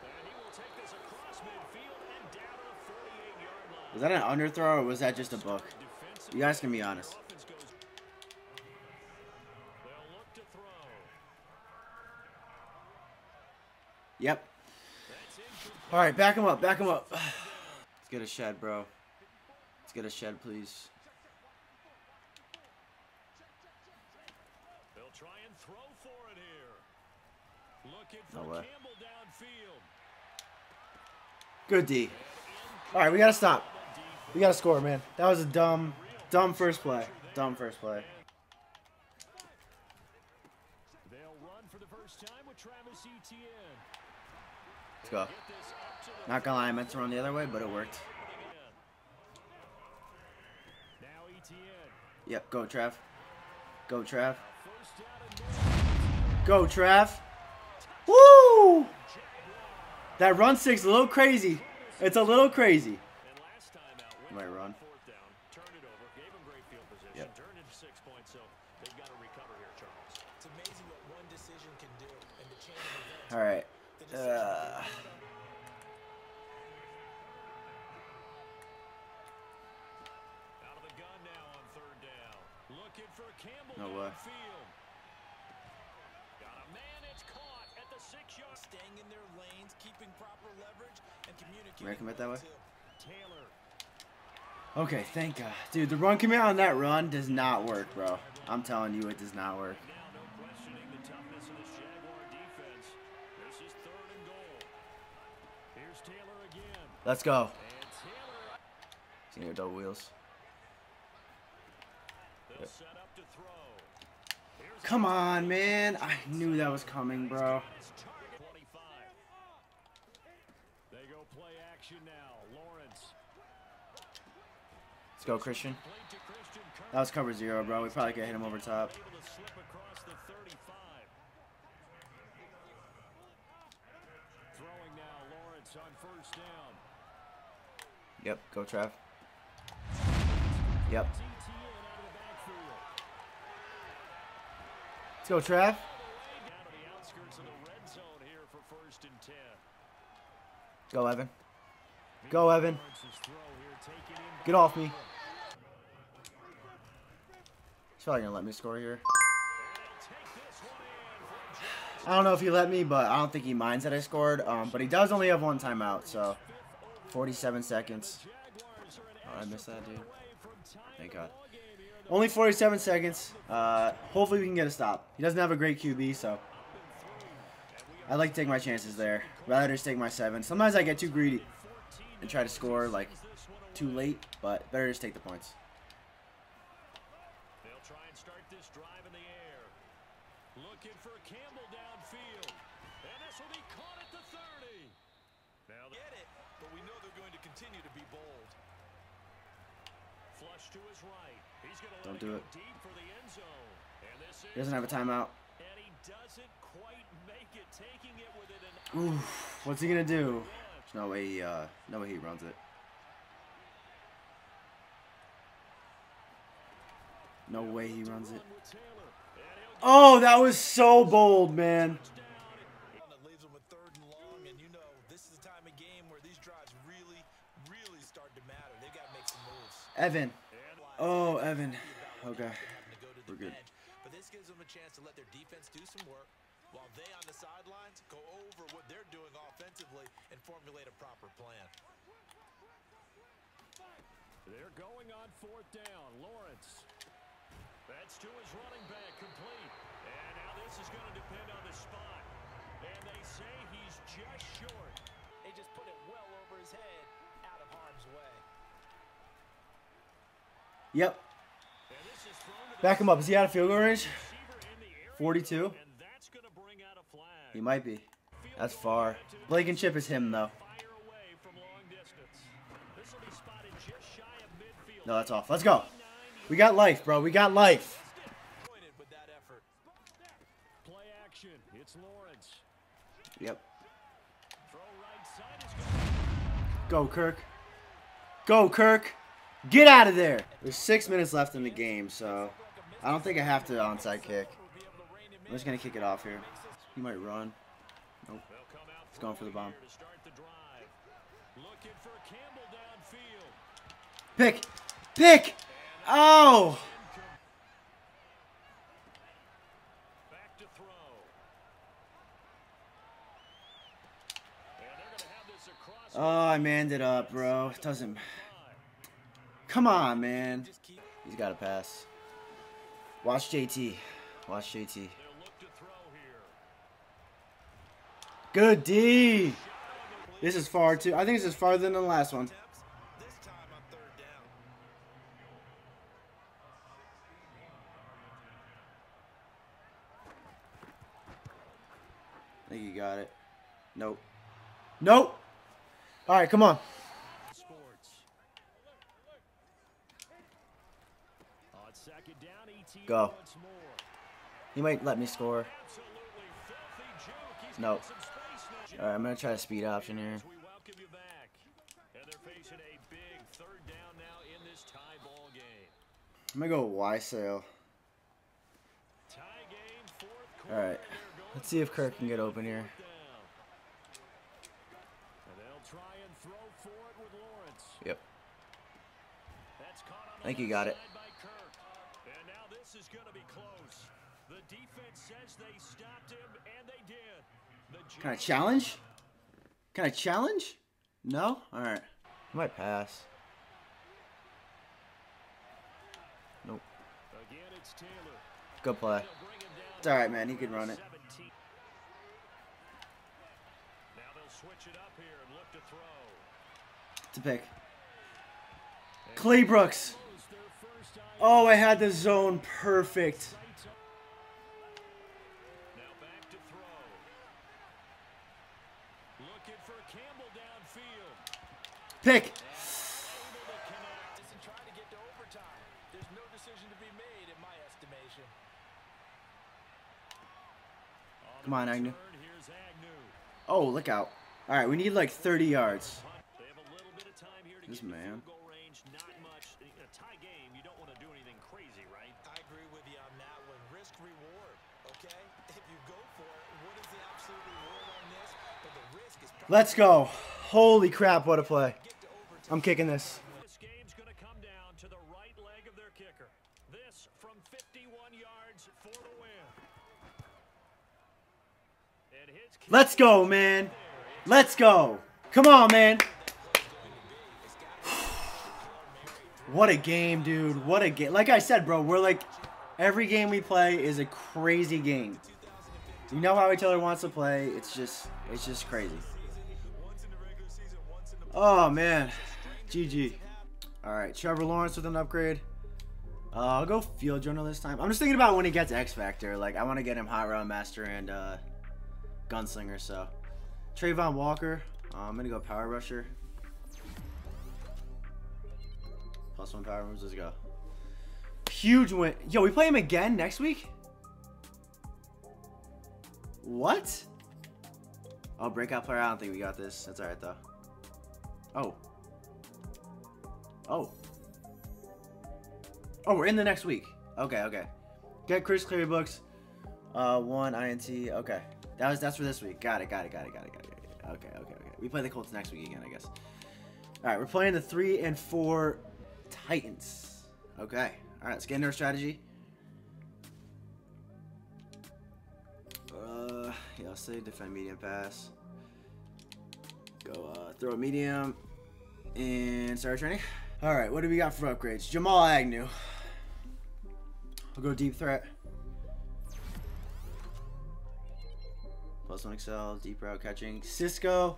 And he will take this across midfield and down to the 48-yard line. Was that an underthrow or was that just a book? You guys can be honest. offense goes. They'll look to throw. Yep. All right, back him up, back him up. Let's get a shed, bro. Let's get a shed, please. They'll try and throw for it here. Looking for No way. Campbell downfield. Good D. All right, we gotta stop. We gotta score, man. That was a dumb, dumb first play. Dumb first play. They'll run for the first time with Travis Etienne. Let's go. Get this up to the Not gonna lie, I meant to run the other way, but it worked. again. Now Etienne. Yep, go Trav. Go Trav. First down and Go Trav. Woo! That run six a little crazy. It's a little crazy. And last Might run. fourth down, turned it over, gave him great field position, Yep. turned into six points, so they've got to recover here, Charles. It's amazing what one decision can do and the chain of events. All right. The decision Uh, Out of the gun now on third down. Looking for Campbell No way. downfield. Got a man, it's caught at the six-yard. staying in their lanes, keeping proper leverage, and communicating. That way? Taylor. okay, thank God. Dude, the run coming out on that run does not work, bro. I'm telling you, it does not work. Now no questioning the toughness of this Jaguar defense. This is third and goal. Here's Taylor again. Let's go. And Taylor, See your double wheels. they'll set up to throw. Here's Come on, man. I knew that was coming, bro. his target. 25. They go play action now. Lawrence. Let's go, Christian. Played to Christian Kirk. That was cover zero, bro. We probably could hit him over top. Able to slip across the 35. Throwing now, Lawrence on first down. Yep, go Trav. Yep. Let's go, Trav. Down to the outskirts of the red zone here for first and 10. Go, Evan. Go, Evan. Get off me. He's probably gonna let me score here. I don't know if he let me, but I don't think he minds that I scored. Um, but he does only have one timeout, so 47 seconds. Oh, I missed that, dude. Thank God. Only 47 seconds. Uh, hopefully we can get a stop. He doesn't have a great QB, so I like to take my chances there. Rather just take my seven. Sometimes I get too greedy and try to score like too late, but better just take the points. They'll try and start this drive in the air. Looking for Campbell downfield. And this will be caught at the 30. Now the Get it, but we know they're going to continue to be bold. flush to his right. He's going to Don't do it, it. go deep for the end zone. And this He doesn't have a timeout. and he doesn't quite make it, taking it with it an Oof. What's he gonna do? There's no way he, uh, no way he runs it. No way he runs it. with Taylor. And he'll Oh, that was so bold, man. That leaves them with third and long, and you know this is the time of game where these drives really, really start to matter. They've got to make some moves. Evan. Oh, Evan. Okay. Having to go to the We're good. but this gives them a chance to let their defense do some work, while they on the sidelines go over what they're doing offensively and formulate a proper plan. They're going on fourth down. Lawrence. That's to his running back, complete. And now this is going to depend on the spot. And they say he's just short. They just put it well over his head, out of harm's way. Yep. Back him up. Is he out of field goal range? the receiver in the area 42? And that's going to bring out a flag. He might be. That's far. Blake and Chip is him, though. No, that's off. Let's go. We got life, bro. We got life. Yep. Go, Kirk. Go, Kirk. Get out of there. There's six minutes left in the game, so I don't think I have to onside kick. I'm just going to kick it off here. He might run. Nope. He's going for the bomb. Pick. Pick. Oh. Oh, I manned it up, bro. It doesn't. Come on, man. He's got to pass. Watch JT. Watch JT. They'll look to throw here. Good D. This is far too. I think this is farther than the last one. attempts. This time on third down. I think you got it. Nope. Nope. All right, come on. Sports. On second down, Etienne Go. He might let me score. Nope. got some space now. All right, I'm gonna try a speed option here. I'm gonna go Y sale. Tie game, fourth All quarter. right. Let's see if Kirk can get open here. Yep. I think you got it. left side by Kirk. And now this is going to be close. The defense says they stopped him, and they did. The Can I challenge? Can I challenge? No. All right. I might pass. Nope. Again, it's Taylor. Good play. They'll bring him down It's all right, man. He can run it. 17. Now they'll switch it up here and look to throw. To pick. Claybrooks. Close their first time. Oh, I had the zone perfect. Sights up. Now back to throw. Looking for Campbell downfield. Pick. Able to connect. Listen, trying to get to overtime. There's no decision to be made in my estimation. On Come on, Agnew. Oh, look out. All right, we need like 30 yards. This man. Let's go. Holy crap, what a play. Get to overtime. I'm kicking this. This game's going to come down to the right leg of their kicker. This from 51 yards for the win. Let's go, man. Let's go. Come on, man. What a game, dude. What a game. Like I said, bro, we're like, every game we play is a crazy game. You know how each other wants to play. It's just, it's just crazy. Oh, man. GG. All right, Trevor Lawrence with an upgrade. Uh, I'll go field general this time. I'm just thinking about when he gets X Factor. Like, I want to get him Hot Rod Master and uh, Gunslinger, so. Travon Walker. Uh, I'm going to go Power Rusher. Plus one power moves. Let's go. Huge win. Yo, we play him again next week? What? Oh, breakout player. I don't think we got this. That's alright, though. Oh. Oh. Oh, we're in the next week. Okay, okay. Get Chris Claybrooks. Uh, one INT. Okay. That was that's for this week. Got it, got it, got it, got it, got it. Okay, okay, okay. We play the Colts next week again, I guess. Alright, we're playing the three and four Titans. Okay. Alright, let's get into our strategy. Uh, yeah, I'll say defend medium pass. Go uh, throw a medium and start training. Alright, what do we got for upgrades? Jamal Agnew. I'll go deep threat. Plus one excel, deep route catching. Cisco.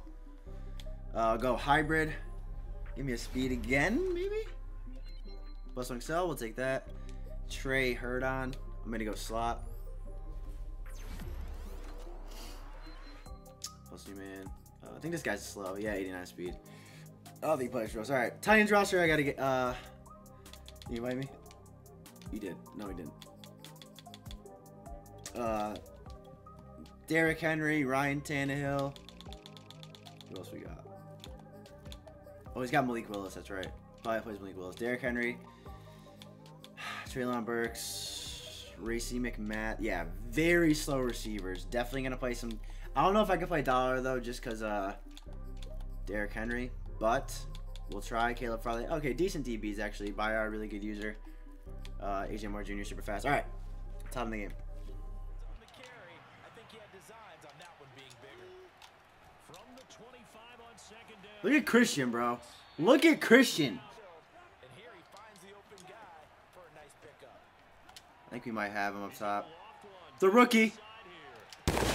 Uh, I'll go hybrid. Give me a speed again, maybe? Plus one excel, we'll take that. Trey Hurdon. I'm gonna go slot. Plus two man. Uh, I think this guy's slow. Yeah, 89 speed. Oh, the plays Rose. Alright. Titans roster, I gotta get uh you invite me? You did. No, he didn't. Uh Derrick Henry, Ryan Tannehill. Who else we got? Oh, he's got Malik Willis, that's right. Probably plays Malik Willis. Derrick Henry. Treylon Burks. Racey McMath. Yeah, very slow receivers. Definitely gonna play some. I don't know if I can play Dollar though, just cause uh Derrick Henry. But we'll try Caleb Farley. Okay, decent DBs actually. Byard, really good user. Uh, AJ Moore Jr. super fast. All right, top of the game. On the carry, I think he had designs on that one being bigger. From the 25 on second down. Look at Christian, bro. Look at Christian. I think we might have him up top. The rookie.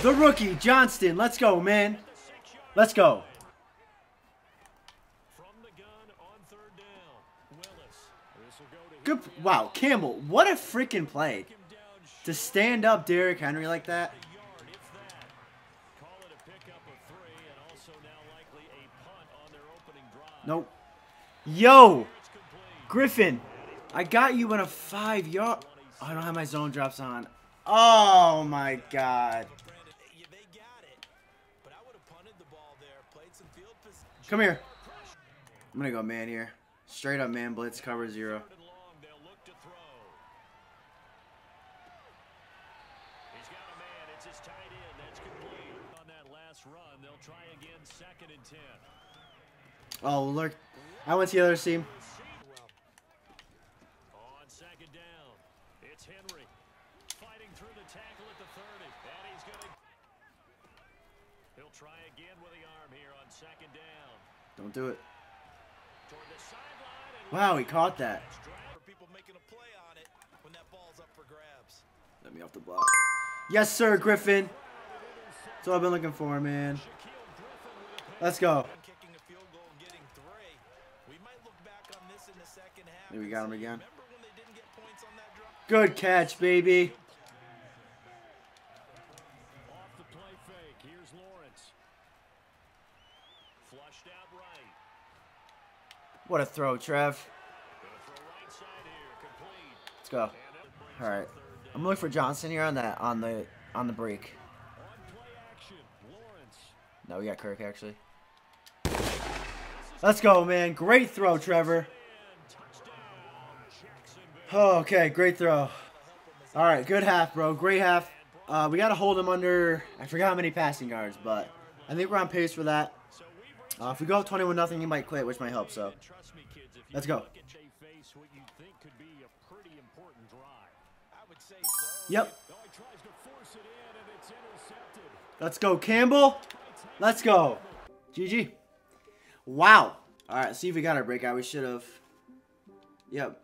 The rookie, Johnston. Let's go, man. Let's go. from the gun on third down. Willis. This will go to Good. Wow, Campbell. What a freaking play. To stand up Derrick Henry like that. Nope. Yo, Griffin. I got you in a five yard. Oh, I don't have my zone drops on. Oh my god. Come here. I'm gonna go man here. Straight up man blitz cover zero. Third and long, they'll look to throw. He's got a man. It's his tight end. That's complete. On that last run, they'll try again second and ten. Oh look. I went to the other team. On second down, it's Henry fighting through the tackle at the 30. And he's going to. He'll try again with the arm here on second down. Don't do it. Toward the sideline. And Wow, he caught that. Let's drive. For people making a play on it when that ball's up for grabs. Let me off the block. Yes, sir, Griffin. That's what I've been looking for, man. Let's go. And kicking a field goal and getting three. We might look back on this in the second we got him again. Remember when they didn't get points on that drive? Good catch, baby. Off the play fake. Here's Lawrence. Flushed out right. What a throw, Trev. Gonna throw right side here. Complete. Let's go. And that brings All right. up third down. I'm looking for Johnston here on that on the on the break. On play action. Lawrence. No, we got Kirk actually. Let's go, man. Great throw, Trevor. Jacksonville. Okay, great throw. All right, good half, bro. Great half. Uh, we got to hold him under. I forgot how many passing yards, but I think we're on pace for that. Uh, if we go up 21 nothing, he might quit, which might help. So Let's go. Yep. Let's go, Campbell. Let's go. GG. Wow. All right, see if we got our breakout. We should have. Yep.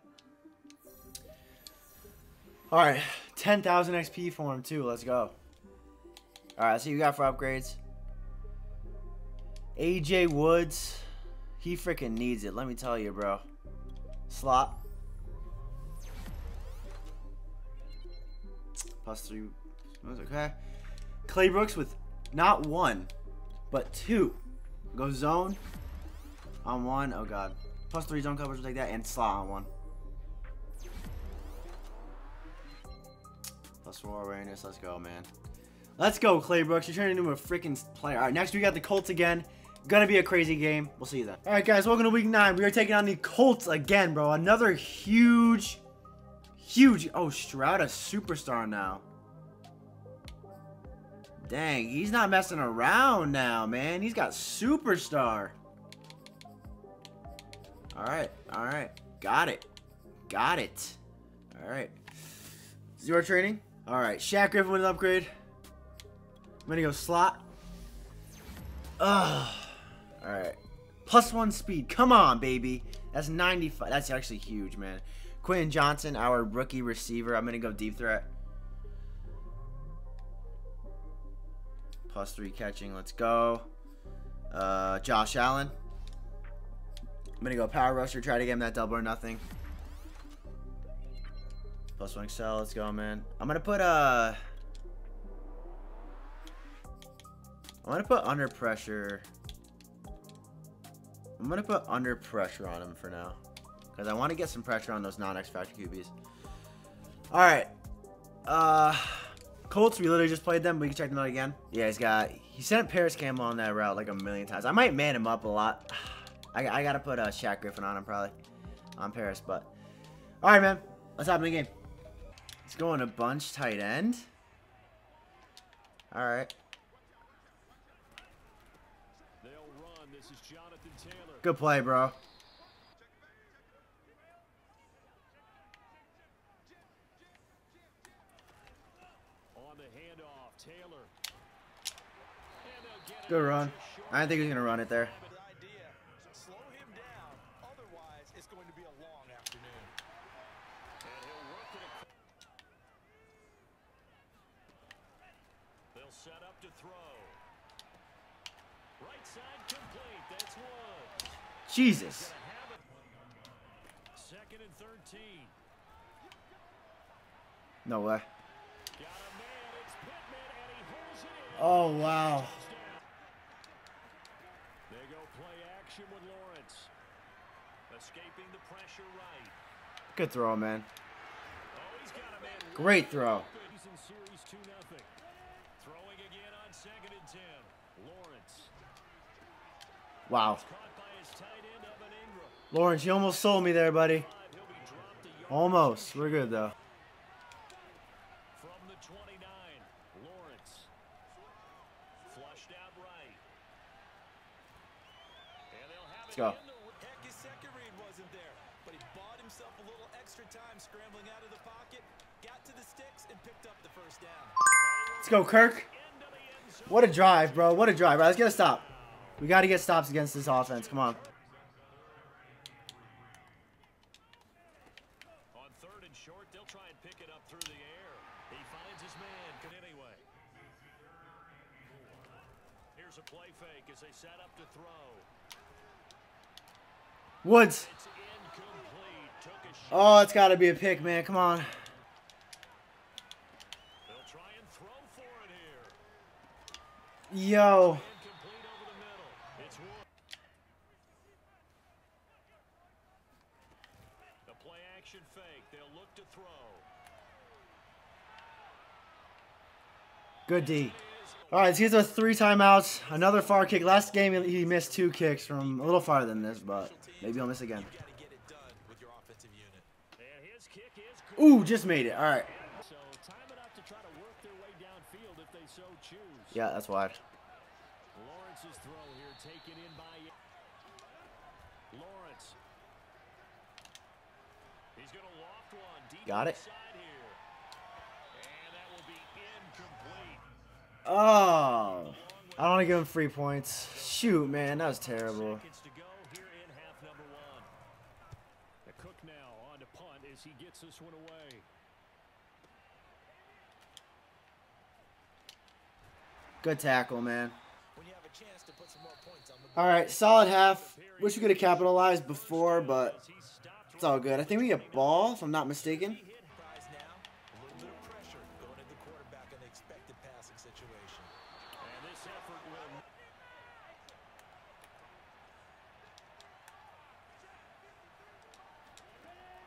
All right, 10,000 XP for him too. Let's go. All right, see what we got for upgrades. AJ Woods. He freaking needs it. Let me tell you, bro. Slot. Plus three. Okay. Claybrooks with not one, but two. Go zone on one. Oh, God. Plus three zone coverage like that. And slot on one. Four awareness. Let's go, man. Let's go, Claybrooks. You're turning into a freaking player. All right, next we got the Colts again. Gonna be a crazy game. We'll see you then. All right, guys, welcome to week nine. We are taking on the Colts again, bro. Another huge, huge. Oh, Stroud a superstar now. Dang, he's not messing around now, man. He's got superstar. All right, all right. Got it. Got it. All right. Zero training. All right, Shaq Griffin with an upgrade. I'm gonna go slot. Ugh. Alright. Plus one speed. Come on, baby. That's 95. That's actually huge, man. Quinn Johnston, our rookie receiver. I'm to go deep threat. Plus three catching. Let's go. Uh, Josh Allen. I'm to go power rusher. Try to get him that double or nothing. Plus one excel. Let's go, man. I'm going to put, uh... I'm going to put under pressure... I'm going to put under pressure on him for now. Because I want to get some pressure on those non-X Factor QBs. Alright. Uh, Colts, we literally just played them. We can check them out again. Yeah, he's got... He sent Parris Campbell on that route like a million times. I might man him up a lot. I, I got to put uh, Shaq Griffin on him probably. On Parris, but... Alright, man. Let's hop in the game. Let's go a bunch tight end. Alright. Good play, bro. On the handoff. Taylor. Good run. I didn't think he was going to run it there. Slow him down. Otherwise, it's going to be a long afternoon. They'll set up to throw. Right side complete. That's one. Jesus. Second and 13. No way. Got a man. It's Pittman, and he holds No way. Oh, wow. They go play action with Lawrence. Escaping the pressure right. Good throw, man. Oh, he's got a man. Great throw. He's Lawrence, you almost sold me there, buddy. Five, He'll be dropped a yard Almost. We're good, though. from the 29. Lawrence flushed out right. And they'll have Let's go. in the Heck, his second read wasn't there, but he bought himself a little extra time scrambling out of the pocket, got to the sticks, and picked up the first down. Let's go, Kirk. What a drive, bro. What a drive. All right, let's get a stop. We got to get stops against this offense. Come. On third and short, they'll try and pick it up through the air. He finds his man. Good anyway. Here's a play fake as they set up to throw. Woods. Oh, it's got to be a pick, man. Come on. Yo. Good D. All right, so he's a three timeouts. Another far kick. Last game, he missed two kicks from a little farther than this, but maybe he'll miss again. You got to get it done with your offensive unit. And his kick is good. Ooh, just made it. All right. So time enough to try to work their way downfield if they so choose. Yeah, that's wide. Lawrence's throw here taken in by Lawrence. He's going to loft one deep Got it. here. And that will be incomplete. Oh. I don't want to give him free points. Shoot, man. That was terrible. Seconds to go here in half number one. The Cooke now on to punt as he gets this one away. Good tackle, man. When you have a chance to put some more points on the All right, solid half. Wish we could have capitalized before, but it's all good. I think we get ball, if I'm not mistaken. prize now. A little bit of pressure going at the quarterback in the expected passing situation. And this effort will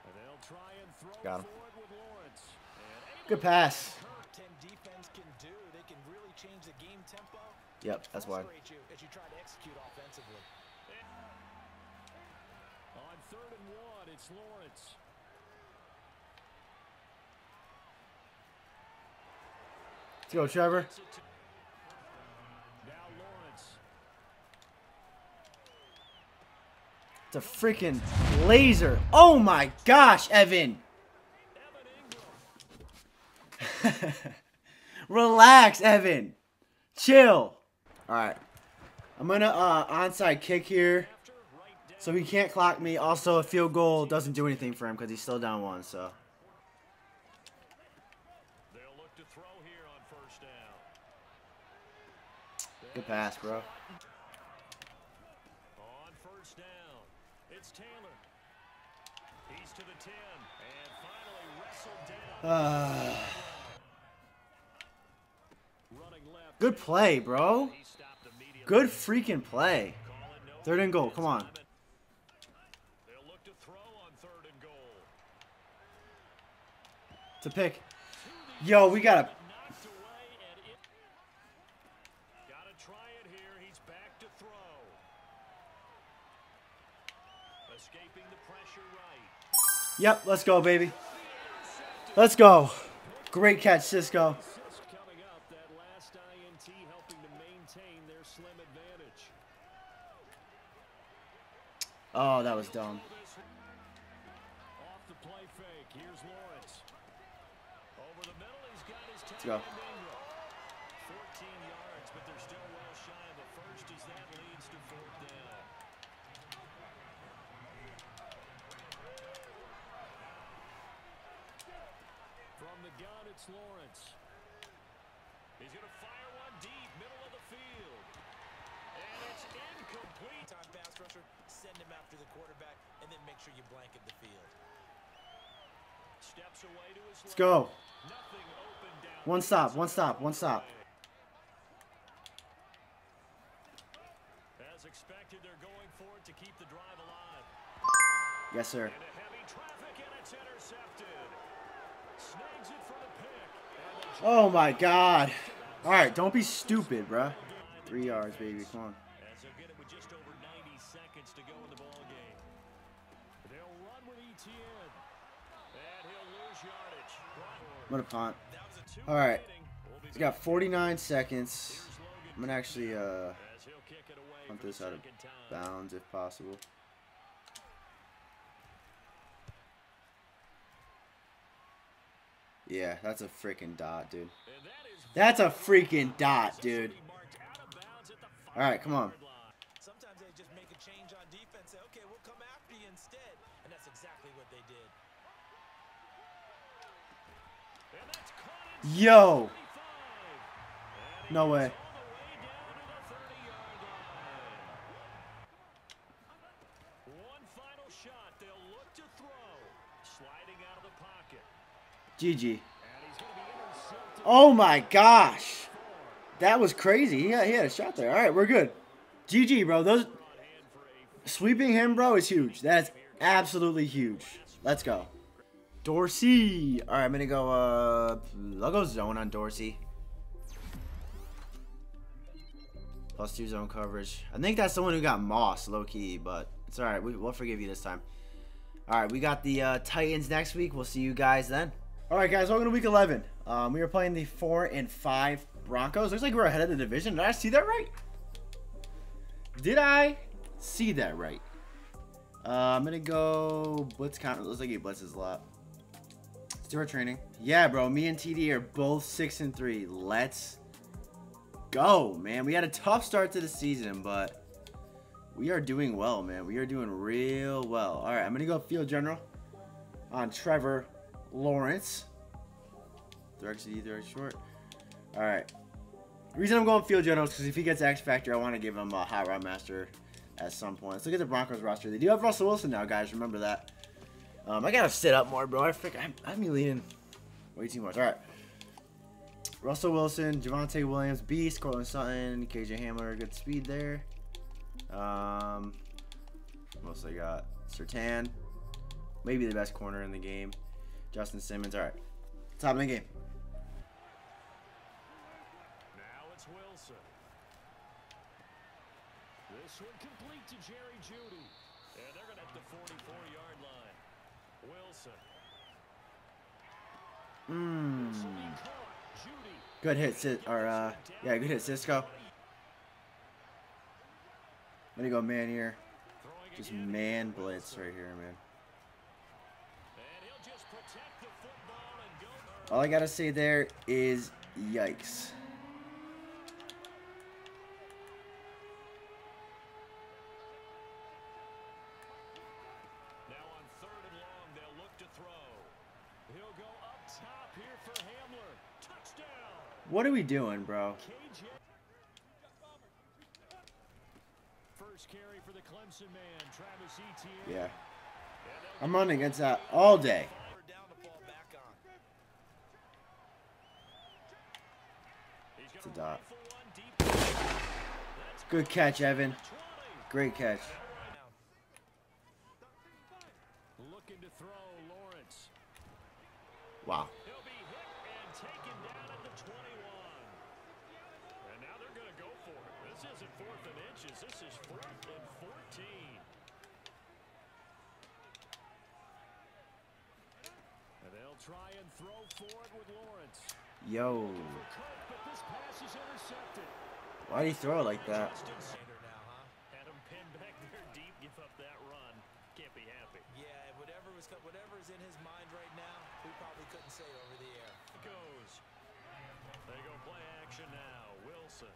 And they'll try and throw Got him. forward with Lawrence. And able Good pass. Ten defense can do. They can really change the game pass. Yep, that's why. You as you try to execute offensively. On third and one, it's Lawrence. Let's go, Trevor. Gets Now Lawrence. It's a freaking laser. Oh my gosh, Evan. Evan Engram. Relax, Evan. Chill. All right. I'm going to uh, onside kick here. So he can't clock me. Also, a field goal doesn't do anything for him because he's still down one. So good pass, bro. On first down, it's Taylor. He's to the 10 and finally wrestled down. Uh, Running left. Good play, bro. Good freaking play. Third and goal. Come on. to pick. Yo, we. Gotta try it here. He's back to throw. Escaping the pressure right. Yep, let's go, baby. Let's go. Great catch, Cisco. Assist coming up. That last INT helping to maintain their slim advantage. Oh, that was dumb. Off the play fake. Here's Lawrence. Over the middle, he's got his Let's go. 14 yards, but they're still well shy of the first as that leads to fourth down. From the gun, it's Lawrence. He's going to fire one deep, middle of the field. And it's incomplete. Time pass rusher, send him after the quarterback, and then make sure you blanket the field. Steps away to his Let's go. Nothing open down One stop, one stop, one stop. As expected, they're going for it to keep the drive alive. Yes, sir. Into heavy traffic, and it's intercepted. Snags it for the pick. And the Oh my God. All right, don't be stupid, bruh. Three yards, baby. Come on. What a punt. All right. He's got 49 seconds. I'm gonna actually uh punt this out of bounds if possible. Yeah, that's a freaking dot, dude. That is a freaking dot, dude. All right, come on. five-yard line. Sometimes they just make a change on defense. Say, okay, we'll come after you instead, and that's exactly what they did. And that's caught in Yo. 35. And No he way. gets all the way down to the 30-yard line. One final shot. They'll look to throw. Sliding out of the pocket. GG. Oh my gosh. That was crazy. He had, he had a shot there. All right, we're good. GG, bro. Those sweeping him, bro, is huge. That is absolutely huge. Let's go. Dorsey. All right, I'm gonna go. Uh, I'll go zone on Dorsey. Plus two zone coverage. I think that's the one who got Moss, low key, but it's all right. We, we'll forgive you this time. All right, we got the uh, Titans next week. We'll see you guys then. All right, guys, welcome to week 11. Um, we are playing the four and five Broncos. Looks like we're ahead of the division. Did I see that right? Did I see that right? Uh, I'm gonna go blitz count. Looks like he blitzes a lot. Training. Yeah, bro. Me and TD are both six and three. Let's go, man. We had a tough start to the season, but we are doing well, man. We are doing real well. All right, I'm to go field general on Trevor Lawrence. Direct CD, direct short. All right. The reason I'm going field general is because if he gets X Factor, I want to give him a hot rod master at some point. Let's look at the Broncos roster. They do have Russell Wilson now, guys. Remember that. Um, I gotta sit up more, bro. I think I'm, I'm leaning way too much. All right. Russell Wilson, Javonte Williams, Beast, Courtland Sutton, KJ Hamler, good speed there. Um, mostly got Surtain, maybe the best corner in the game. Justin Simmons. All right, top of the game. Now it's Wilson. This one complete to Jerry Jeudy. And they're going to hit the 44-yard line. Wilson. Jeudy. Good hit, Sis- or uh, yeah, good hit, Cisco. Let me go, man here. Just man blitz right here, man. All I gotta say there is yikes. Now on third and long, they'll look to throw. He'll go up top here for Hamler. Touchdown. What are we doing, bro? First carry for the Clemson man, Travis Etienne. Yeah. I'm running against that all day. Third down to fall back on. He's It's a dot. rifle one deep. That's Good catch, Evan. Great catch. Looking to throw, Lawrence. Wow. He'll be hit and taken down at the 21. And now they're going to go for it. This isn't fourth and inches. This is fourth and 14. And they'll try and throw for it with Lawrence. Yo. For Cook, but this pass is intercepted. Why'd he throw it like that? Justin Sander now, huh? had him pinned back there deep. Give up that run. Can't be happy. Yeah, whatever was co- whatever is in his mind right now, we probably couldn't say over the air. It goes. They go play action now. Wilson.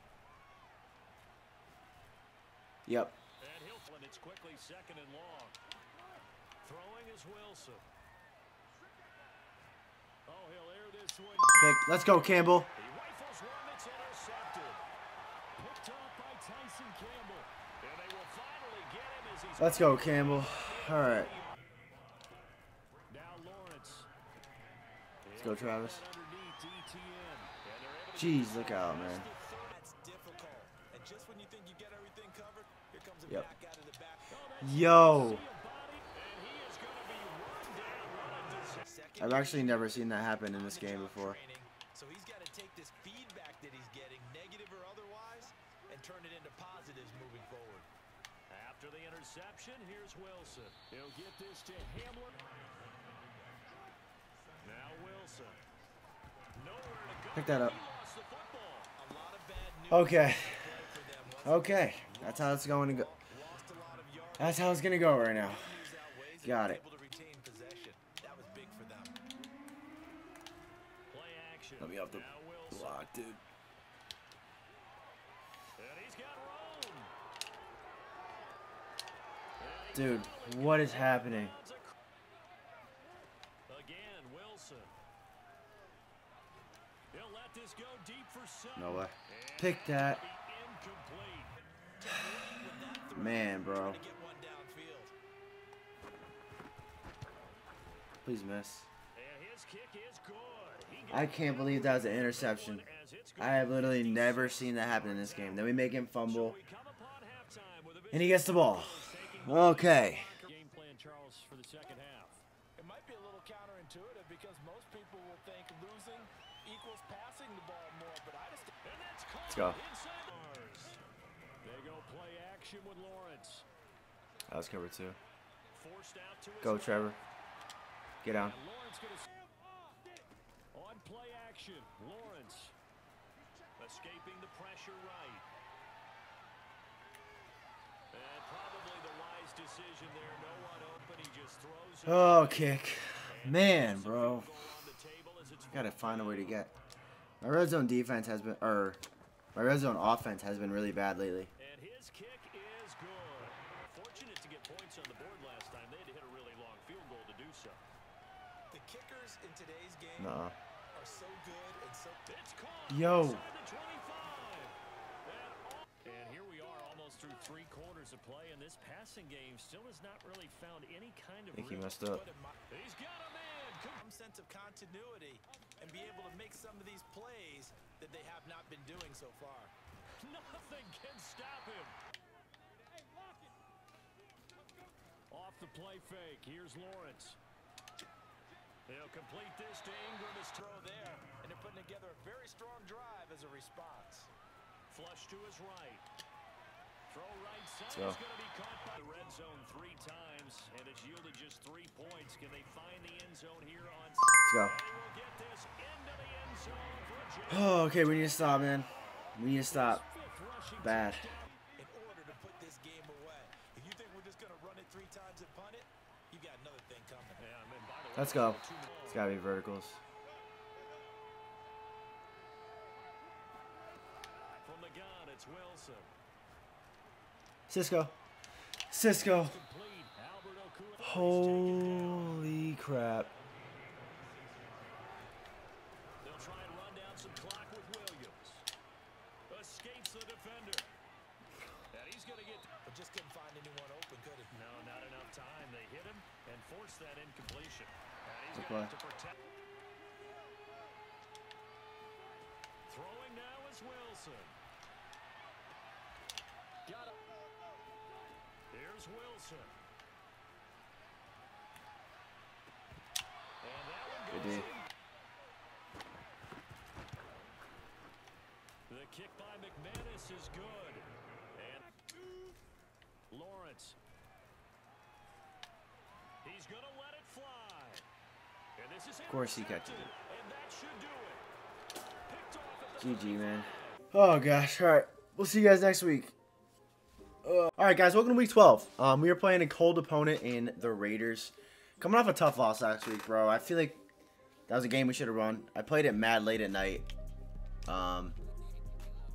Yep. And he'll it's quickly second and long. Throwing is Wilson. Oh, he'll air this one. Pick. Let's go, Campbell. He rifles one that's intercepted. Picked off by Tyson Campbell. And they will finally him as he's Let's go, Campbell. All right. Let's go, Travis. Jeez, look out, man. That's difficult. I've actually never seen that happen in this game before. So he's got to take this feedback that he's getting, negative or otherwise, and turn it into positives moving forward. After the interception, here's Wilson. He'll get this to Hamler. Now Wilson. To. Pick that up. He lost the football. A lot of bad news Okay. for them. Once Okay. That's how it's going to go. lost a lot of yards. That's how it's gonna go right now. News outweighs and Got it. Able to retain possession. That was big for them. Play action. Let me off the block, dude. And he's got room. Dude, what is happening? Again, Wilson. He'll let this go deep for Sutton. No way. Pick that. Man, bro. Trying to get one downfield. Please miss. And his kick is good. He I can't believe that was an interception. I have literally never seen that happen in this game. Then we make him fumble, We come upon halftime with a and he gets the ball. Okay. game plan, Charles, for the second half. It might be a little counterintuitive because most people will think losing equals passing the ball more, but I just And that's caught Let's go. inside bars. They go play action with Lawrence. That was cover two. Forced out to his Go, left. Trevor. Get down. Play action. Lawrence escaping the pressure right. And probably the wise decision there. No one open. He just throws it. Oh, kick. Man, bro. Goal on the table as it's Gotta find a way to get. My red zone defense has been, or My red zone offense has been really bad lately. And his kick is good. Fortunate to get points on the board last time. They had to hit a really long field goal to do so. The kickers in today's game Nuh-uh. Yo. inside the 25. And, here we are almost through three quarters of play, and this passing game still has not really found any kind of I think he messed up. But in my He's got a man. Some sense of continuity and be able to make some of these plays that they have not been doing so far. Nothing can stop him. Off the play fake. Here's Lawrence. They'll complete this to Engram. His Throw there, and they're putting together a very strong drive as a response. Flush to his right. Throw right side go. is going to be caught by the red zone three times, and it's yielded just three points. Can they find the end zone here on? Let's go. They will get this into the end zone for. Oh, okay, we need to stop, man. We need to stop. Bad. In order to put this game away, if you think we're just going to run it three times and punt it, you got another thing coming. Yeah, I mean, by the way, Let's go. It's gotta be verticals. From the gun, it's Wilson. Cisco. Cisco. Complete. Albert Okuda. Holy crap. They'll try and run down some clock with Williams. Escapes the defender. And he's going to get. But just couldn't find anyone open, could he? No, not enough time. They hit him and forced that incompletion. To play. have to protect. Throwing now is Wilson. Got it. Here's Wilson. And that one Good goes in. The kick by McManus is good. And Lawrence. He's going to it. Picked off at the GG, man. Oh, gosh. All right. We'll see you guys next week. Uh, all right, guys. Welcome to week 12. Um, we are playing a cold opponent in the Raiders. Coming off a tough loss last week, bro. I feel like that was a game we should have run. I played it mad late at night. Um,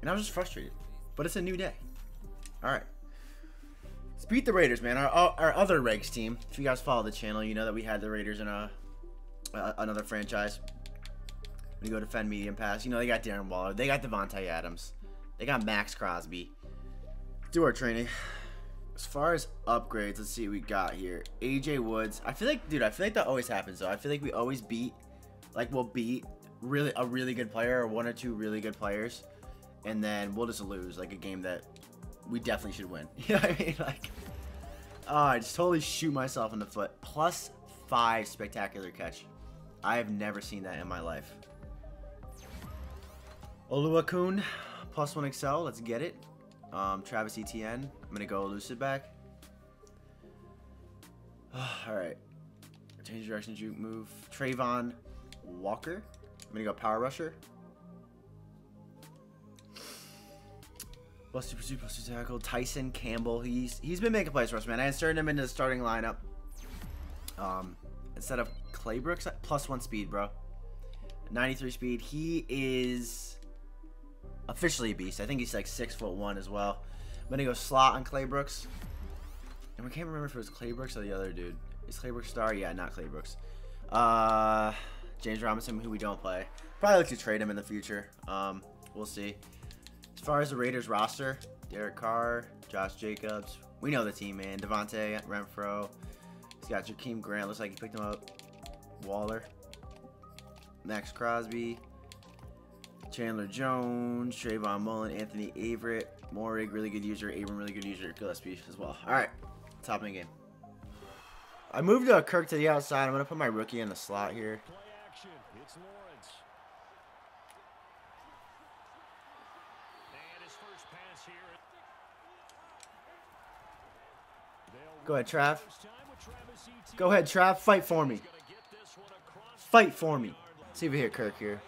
and I was just frustrated. But it's a new day. All right. Let's beat the Raiders, man. Our, our other Regs team. If you guys follow the channel, you know that we had the Raiders in a, another franchise. When you go defend medium pass, you know they got Darren Waller, they got Davante Adams, they got Maxx Crosby. Do our training. As far as upgrades, let's see what we got here. AJ Woods. I feel like, dude, I feel like that always happens though. I feel like we always beat, like we'll beat really a really good player or one or two really good players, and then we'll just lose like a game that we definitely should win. You know what I mean? Like, oh, I just totally shoot myself in the foot. Plus five spectacular catch. I have never seen that in my life. Oluokun, plus one Excel. Let's get it. Um, Travis Etienne. I'm gonna go Lucid back. All right. Change direction, juke move. Travon Walker. I'm gonna go power rusher. Plus two pursuit, plus two tackle. Tyson Campbell. He's he's been making plays for us, man. I inserted him into the starting lineup. Um, instead of Claybrooks, plus one speed, bro. 93 speed. He is officially a beast. I think he's like six foot one as well. I'm gonna go slot on Claybrooks. And we can't remember if it was Claybrooks or the other dude. Is Claybrooks star? Yeah, not Claybrooks. Uh, James Robinson, who we don't play. Probably look to trade him in the future. Um, we'll see. As far as the Raiders roster, Derek Carr, Josh Jacobs. We know the team, man. Davante, Renfro. He's got Jakeem Grant. Looks like he picked him up. Waller. Maxx Crosby. Chandler Jones, Trayvon Mullen, Anthony Averett, Moehrig, really good user, Abram, really good user, Gillespie as well. All right, top the game. I moved uh, Kirk to the outside. I'm gonna put my rookie in the slot here. Go ahead, Trav. Go ahead, Trav. Fight for me. Gonna get this one across Fight for me. line. See if we hit Kirk here.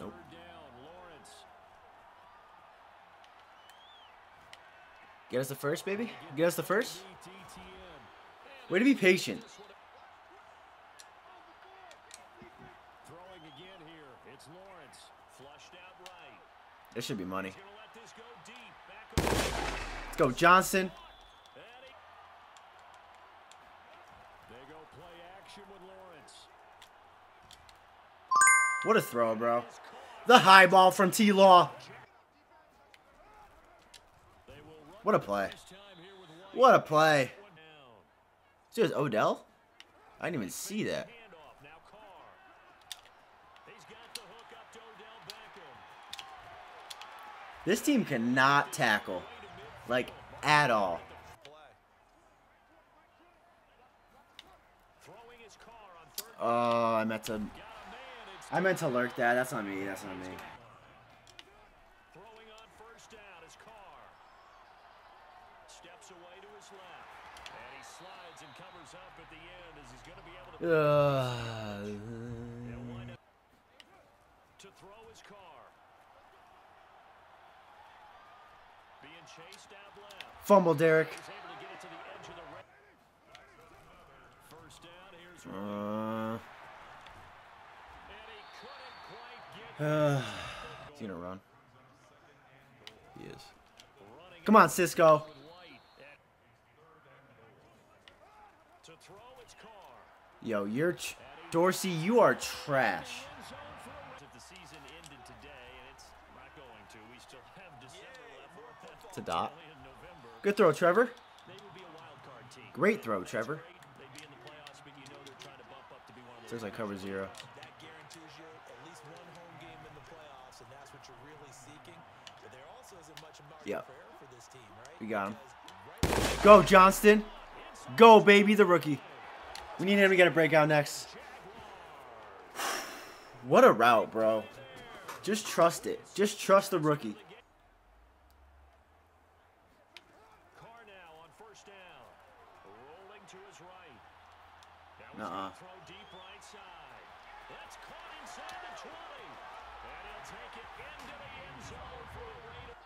Nope. third down, Lawrence. Get us the first, baby. Get us the first. Way to be patient. This Throwing again here. It's Lawrence. Flushed out right. There should be money. Gonna let this go deep. Back over. Let's go, Johnston. And he- They go play action with Lawrence. What a throw, bro. The high ball from T-Law. What a play. this. What a play. One down. Dude, Odell? I didn't even see that. This team cannot tackle. Like, at all. Oh, I meant to... Got a man. It's I meant to lurk that. That's on me. That's on me. throwing on first down is Carr. Steps away to his left. And he slides and covers up at the end as he's going to be able to. Uh, They'll wind up to throw his car. Being chased out left. fumble, Derek. He's able to get it to the edge of the red. First down. Here's Uh, and he couldn't quite get uh, is he gonna run? He is. Come on, Cisco. with White. And to throw its car. Yo, you're... Ch Dorsey, you are trash. End dot. Good throw, Trevor. Great throw, Trevor. today, like cover not Yep. for error for this team, right? We got him. Go, Johnston. Go, baby, the rookie. We need him to get a breakout next. What a route, bro. Just trust it. Just trust the rookie. Carr now on first down. Rolling to his right. Now he's Nuh-uh. gonna throw deep right side. That's caught inside the 20. And he'll take it into the end zone for a Raider.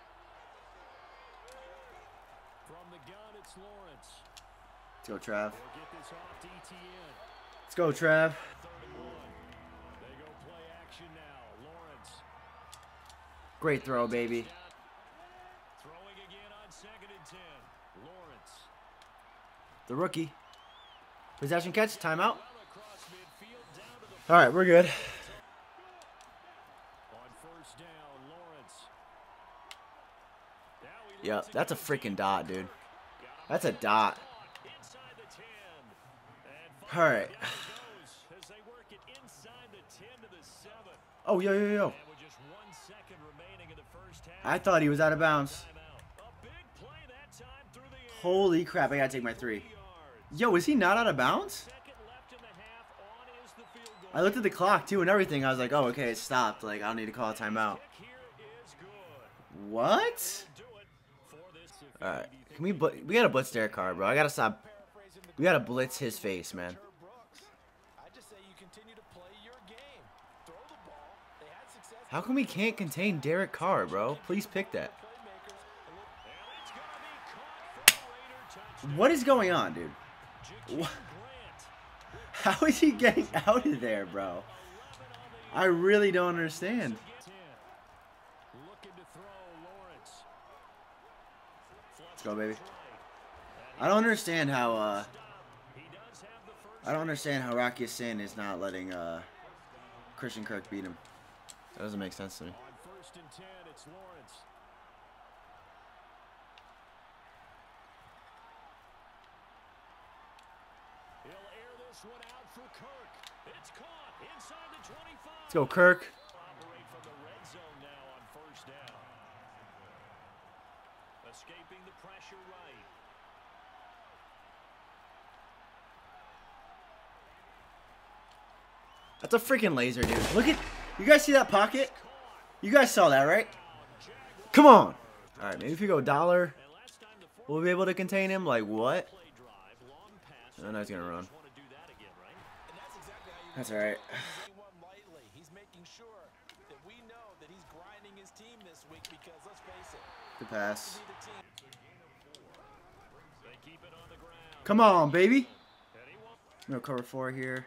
From the gun, it's Lawrence. Let's go, Trav. Let's go, Trav. Great throw, baby. Throwing again on second and 10. Lawrence. The rookie. Possession catch, timeout. All right, we're good. On first down, Lawrence. Yep, that's a freaking dot, dude. That's a dot. inside the 10. And All right. finally down it goes as they work it inside the 10 to the 7. Oh, yo, yo, yo. I thought he was out of bounds. Holy crap, I gotta take my three. Yo, is he not out of bounds? I looked at the clock too and everything. I was like, oh, okay, it stopped. Like, I don't need to call a timeout. What? Do it for this. All right, can we? We gotta blitz Derek Carr, bro. I gotta stop. We gotta blitz his face, man. Herb Brooks. I just say you continue to play your game. Throw the ball. They had success. How come we can't contain Derek Carr, bro? Please pick that. Playmakers. A little And it's gonna be caught for a Raider touchdown. What is going on, dude? How is he getting out of there, bro? I really don't understand. 10. Looking to throw Lawrence. Let's go, baby. I don't understand how. uh He does have the first I don't understand how Rock Ya-Sin is not letting uh Christian Kirk beat him. That doesn't make sense to me. on first and 10. It's Lawrence. He'll air this one out for Kirk. It's caught inside the 25. Let's go, Kirk. Operate from the red zone now on first down. Escaping the pressure right. That's a freaking laser, dude. Look at. You guys see that pocket? You guys saw that, right? Come on. All right, maybe if you go dollar, we'll be able to contain him. Like what? pass. Oh, now he's run. Want to right? That's all right. Know Good pass. Come on, baby. No cover four here.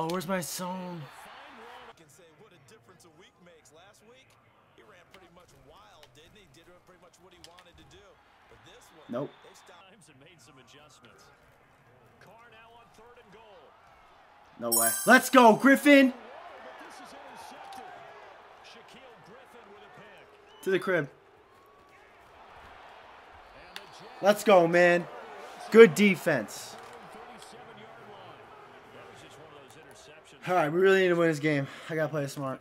Oh, Griffin. But this is intercepted. Shaquille Griffin with a pick. To the crib. And the Jets Let's go, man. Good defense. 37-yard line. That was just one of those interceptions. All right, we really need to win this game. I gotta play smart.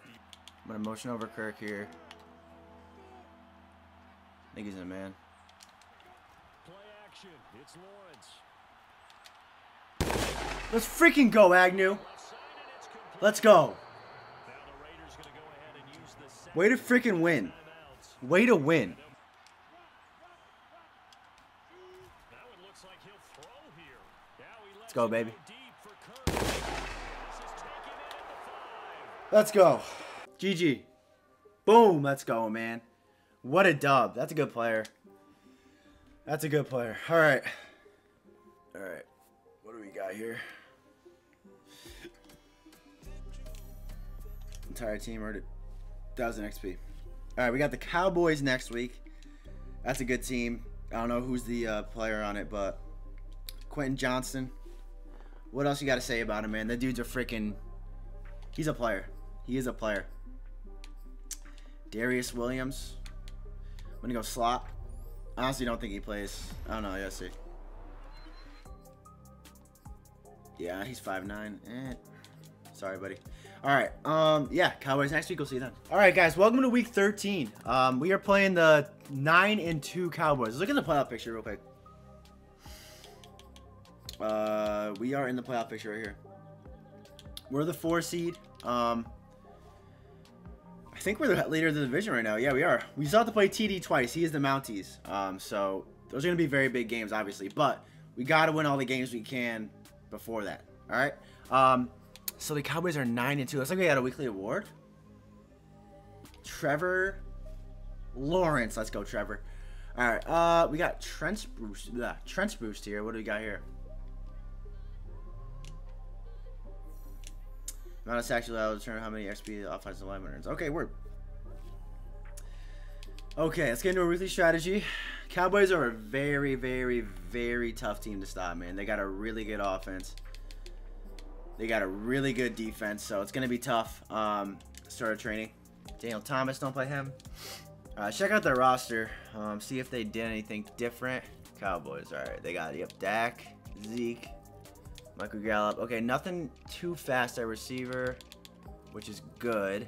I'm gonna motion over Kirk here. I think he's in a man. Play action. It's Lawrence. Let's freaking go, Agnew. Left side and it's complete. Let's go. Now the Raiders going to go ahead and use the second Way to freaking win. Way to win. Now it looks like he'll throw here. Now he lets go, baby. deep for Kirk. This is taken in at the five. Let's go. GG. Boom. Let's go, man. What a dub. That's a good player. That's a good player. All right. All right. What do we got here? Entire team earned 1,000 XP. All right, we got the Cowboys next week. That's a good team. I don't know who's the uh, player on it, but Quentin Johnston. What else you got to say about him, man? That dude's a freaking. He's a player. He is a player. Darius Williams. I'm gonna go slot. I honestly don't think he plays. I don't know. Yeah, see. Yeah, he's 5'9". Eh. Sorry, buddy. All right. Um. Yeah. Cowboys next week. We'll see you then. All right, guys. Welcome to Week 13. Um. We are playing the nine and two Cowboys. Look at the playoff picture real quick. Uh. We are in the playoff picture right here. We're the four seed. Um. I think we're the leader of the division right now. Yeah, we are. We still have to play TD twice. He is the Mounties. Um, so those are going to be very big games, obviously. But we got to win all the games we can before that. All right. Um, so the Cowboys are nine and two. Looks like we got a weekly award. Trevor Lawrence. Let's go, Trevor. All right. Uh, we got Trent Boost. Yeah, Trent Boost here. What do we got here? Amount of sacks allowed to determine how many XP the offensive lineman earns. Okay, word. Okay, let's get into a weekly strategy. Cowboys are a very, very, very tough team to stop, man. They got a really good offense. They got a really good defense, so it's going to be tough. Um, start of training. Daniel Thomas, don't play him. Uh, check out their roster. Um, see if they did anything different. Cowboys, all right. They got, yep, Dak, Zeke, Michael Gallup. Okay, nothing too fast at receiver, which is good.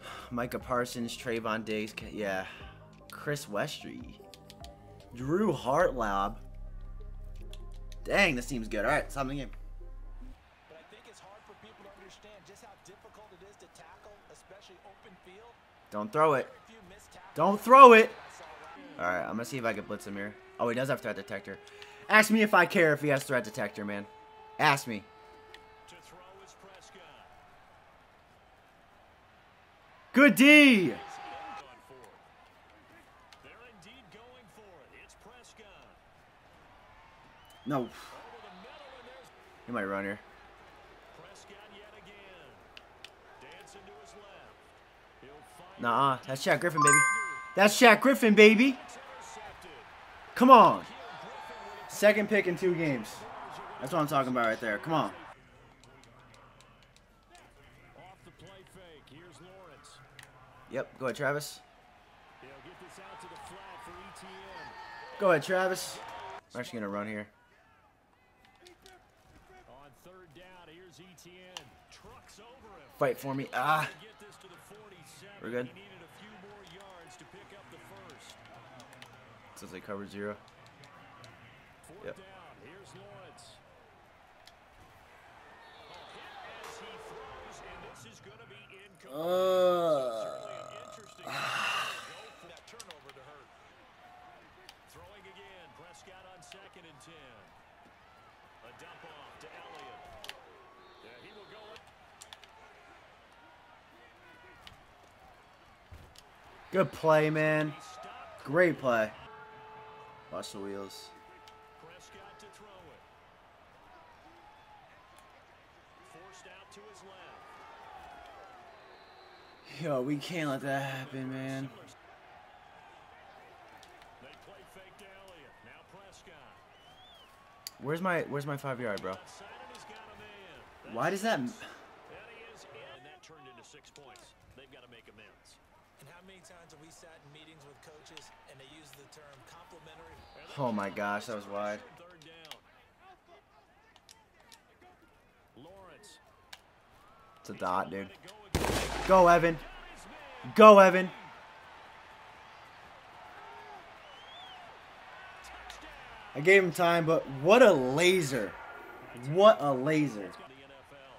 Micah Parsons, Trevon Diggs. Yeah. Chris Westry. Drew Hartlab. Dang, this team's good. All right, stop the game. But I think it's hard for people to understand just how difficult it is to tackle, especially open field. Don't throw it. Very few missed tackles. Don't throw it. I saw right All right, I'm going to see if I can blitz him here. Oh, he does have threat detector. Ask me if I care if he has threat detector, man. Ask me. Good D. No. He might run here. Find Nuh-uh. That's Shaq Griffin, baby. That's Shaq Griffin, baby. Come on. Second pick in two games. That's what I'm talking about right there. Come on. Yep. Go ahead, Travis. Go ahead, Travis. I'm actually going to run here. Fight for me. Ah. To get this to the 47. We're good. Since they covered zero yep. down. Here's Lawrence. Throwing again. Prescott on second and ten. A dump off to Elliott. Yeah, he will go. Good play, man. Great play. Watch the wheels. Yo, we can't let that happen, man. Where's my Where's my five yard, bro? Why does that? And he is in. And that turned into six points. They've got to make amends. And how many times have we sat in meetings with coaches and they use the term complimentary? Oh my gosh, that was wide. It's a dot, dude. Go Evan. Go, Evan. I gave him time, but what a laser. What a laser. The NFL.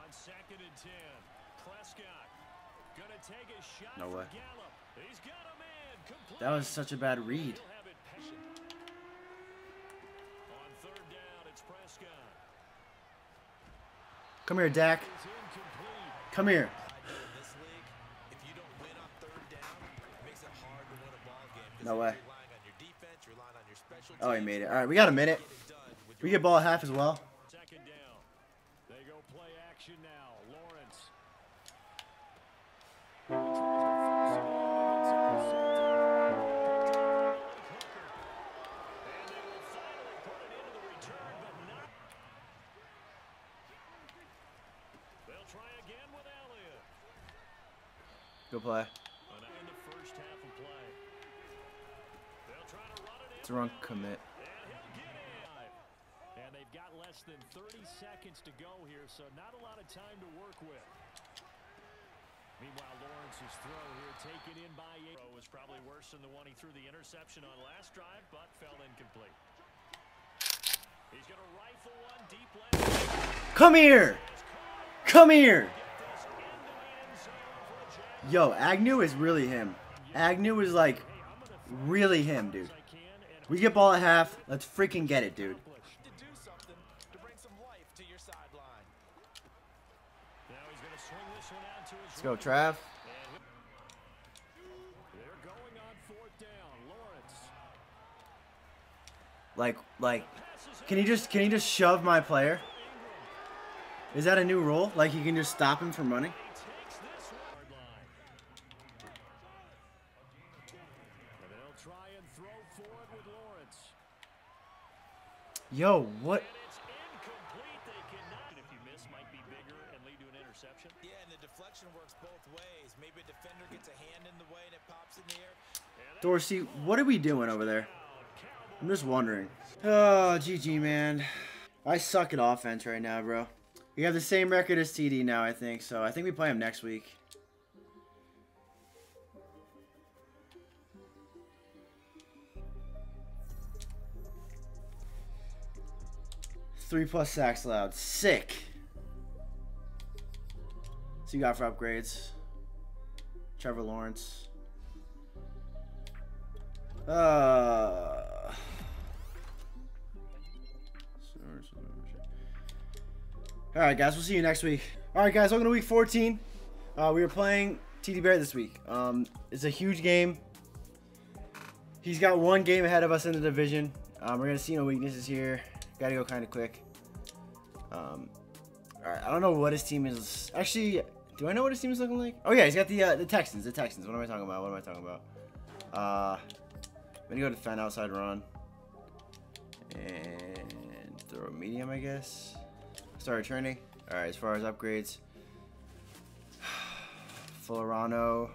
On second and ten. Prescott. Gonna take a shot No way. Gallup. He's got a man. Complete. That was such a bad read. He'll have it patient. On third down, it's Prescott. Come here, Dak. Is incomplete. Come here. idea in this league, if you don't win on third down, it makes it hard to win a ball game. 'cause No then way. You're relying on your here, you're relying on your Oh, he made it. All right, we got a minute. Get it done with We get ball half as well. Run it in. It's a wrong commit. And he'll get it. And they've got less than 30 seconds to go here, so not a lot of time to work with. Meanwhile, Lawrence's throw here taken in by eight. Was probably worse than the one he threw the interception on last drive, but fell incomplete. He's going to rifle one deep left. Come here. Come here. Get this into the end zone for a Jag. Yo, Agnew is really him. Agnew is like Hey, I'm going to really him, dude. as I can and We get ball at half. Let's freaking get it, dude. accomplish. to do something to bring some life to your sideline. Now he's going to swing this one out to his Let's go. Trav. Going on fourth down. Lawrence Like, like, can he just, can he just shove my player? Is that a new rule? Like, he can just stop him from running? He takes this one line. And they'll try and throw for it with Lawrence. Yo, what? And it's incomplete. They cannot. If you miss, might be bigger and lead to an what? Yeah, and the deflection works both ways. Maybe a defender gets a hand in the way and it pops in the air. Dorsey, what are we doing over there? I'm just wondering. Oh, GG, man. I suck at offense right now, bro. We have the same record as TD now, I think. So I think we play him next week. Three plus sacks allowed. Sick. So you got for upgrades. Trevor Lawrence. Uh. All right, guys. We'll see you next week. All right, guys. Welcome to week 14. Uh, we are playing TD Bear this week. Um, it's a huge game. He's got one game ahead of us in the division. Um, we're gonna see no weaknesses here. Got to go kind of quick. Um, all right. I don't know what his team is. Actually, do I know what his team is looking like? Oh yeah, he's got the uh, the Texans. The Texans. What am I talking about? What am I talking about? Uh, I'm gonna go defend outside run and throw a medium, I guess. Start returning. All right. As far as upgrades, Fullerano.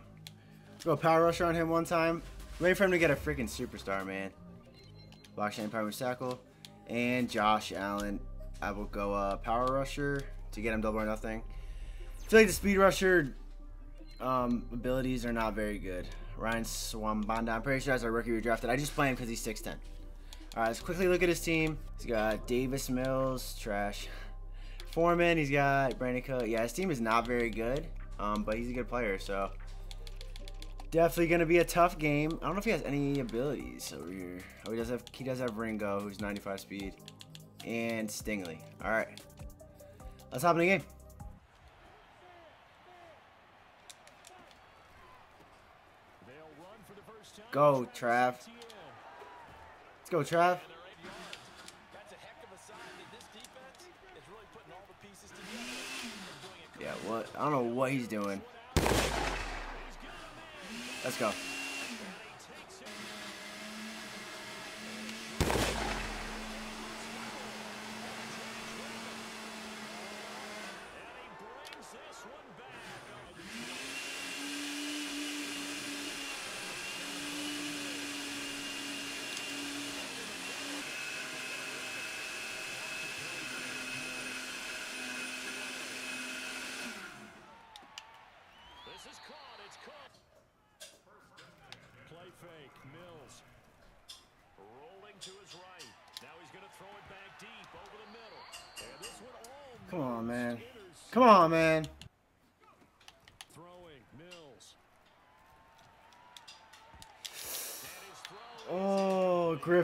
Go power rusher on him one time. Waiting for him to get a freaking superstar, man. Blockchain power tackle and Josh Allen. I will go uh, power rusher to get him double or nothing. I feel like the speed rusher um, abilities are not very good. Ryan Swambanda, I'm pretty sure that's our rookie we drafted. I just play him because he's 6'10. All right, let's quickly look at his team. He's got Davis Mills, trash. Foreman, he's got Brandin Cook. Yeah, his team is not very good, um, but he's a good player, so definitely gonna be a tough game. I don't know if he has any abilities over here. Oh, he does have. He does have Ringo, who's 95 speed, and Stingley. All right. Let's hop in the game. Go, Trav. Let's go, Trav. Yeah, what? I don't know what he's doing. Let's go.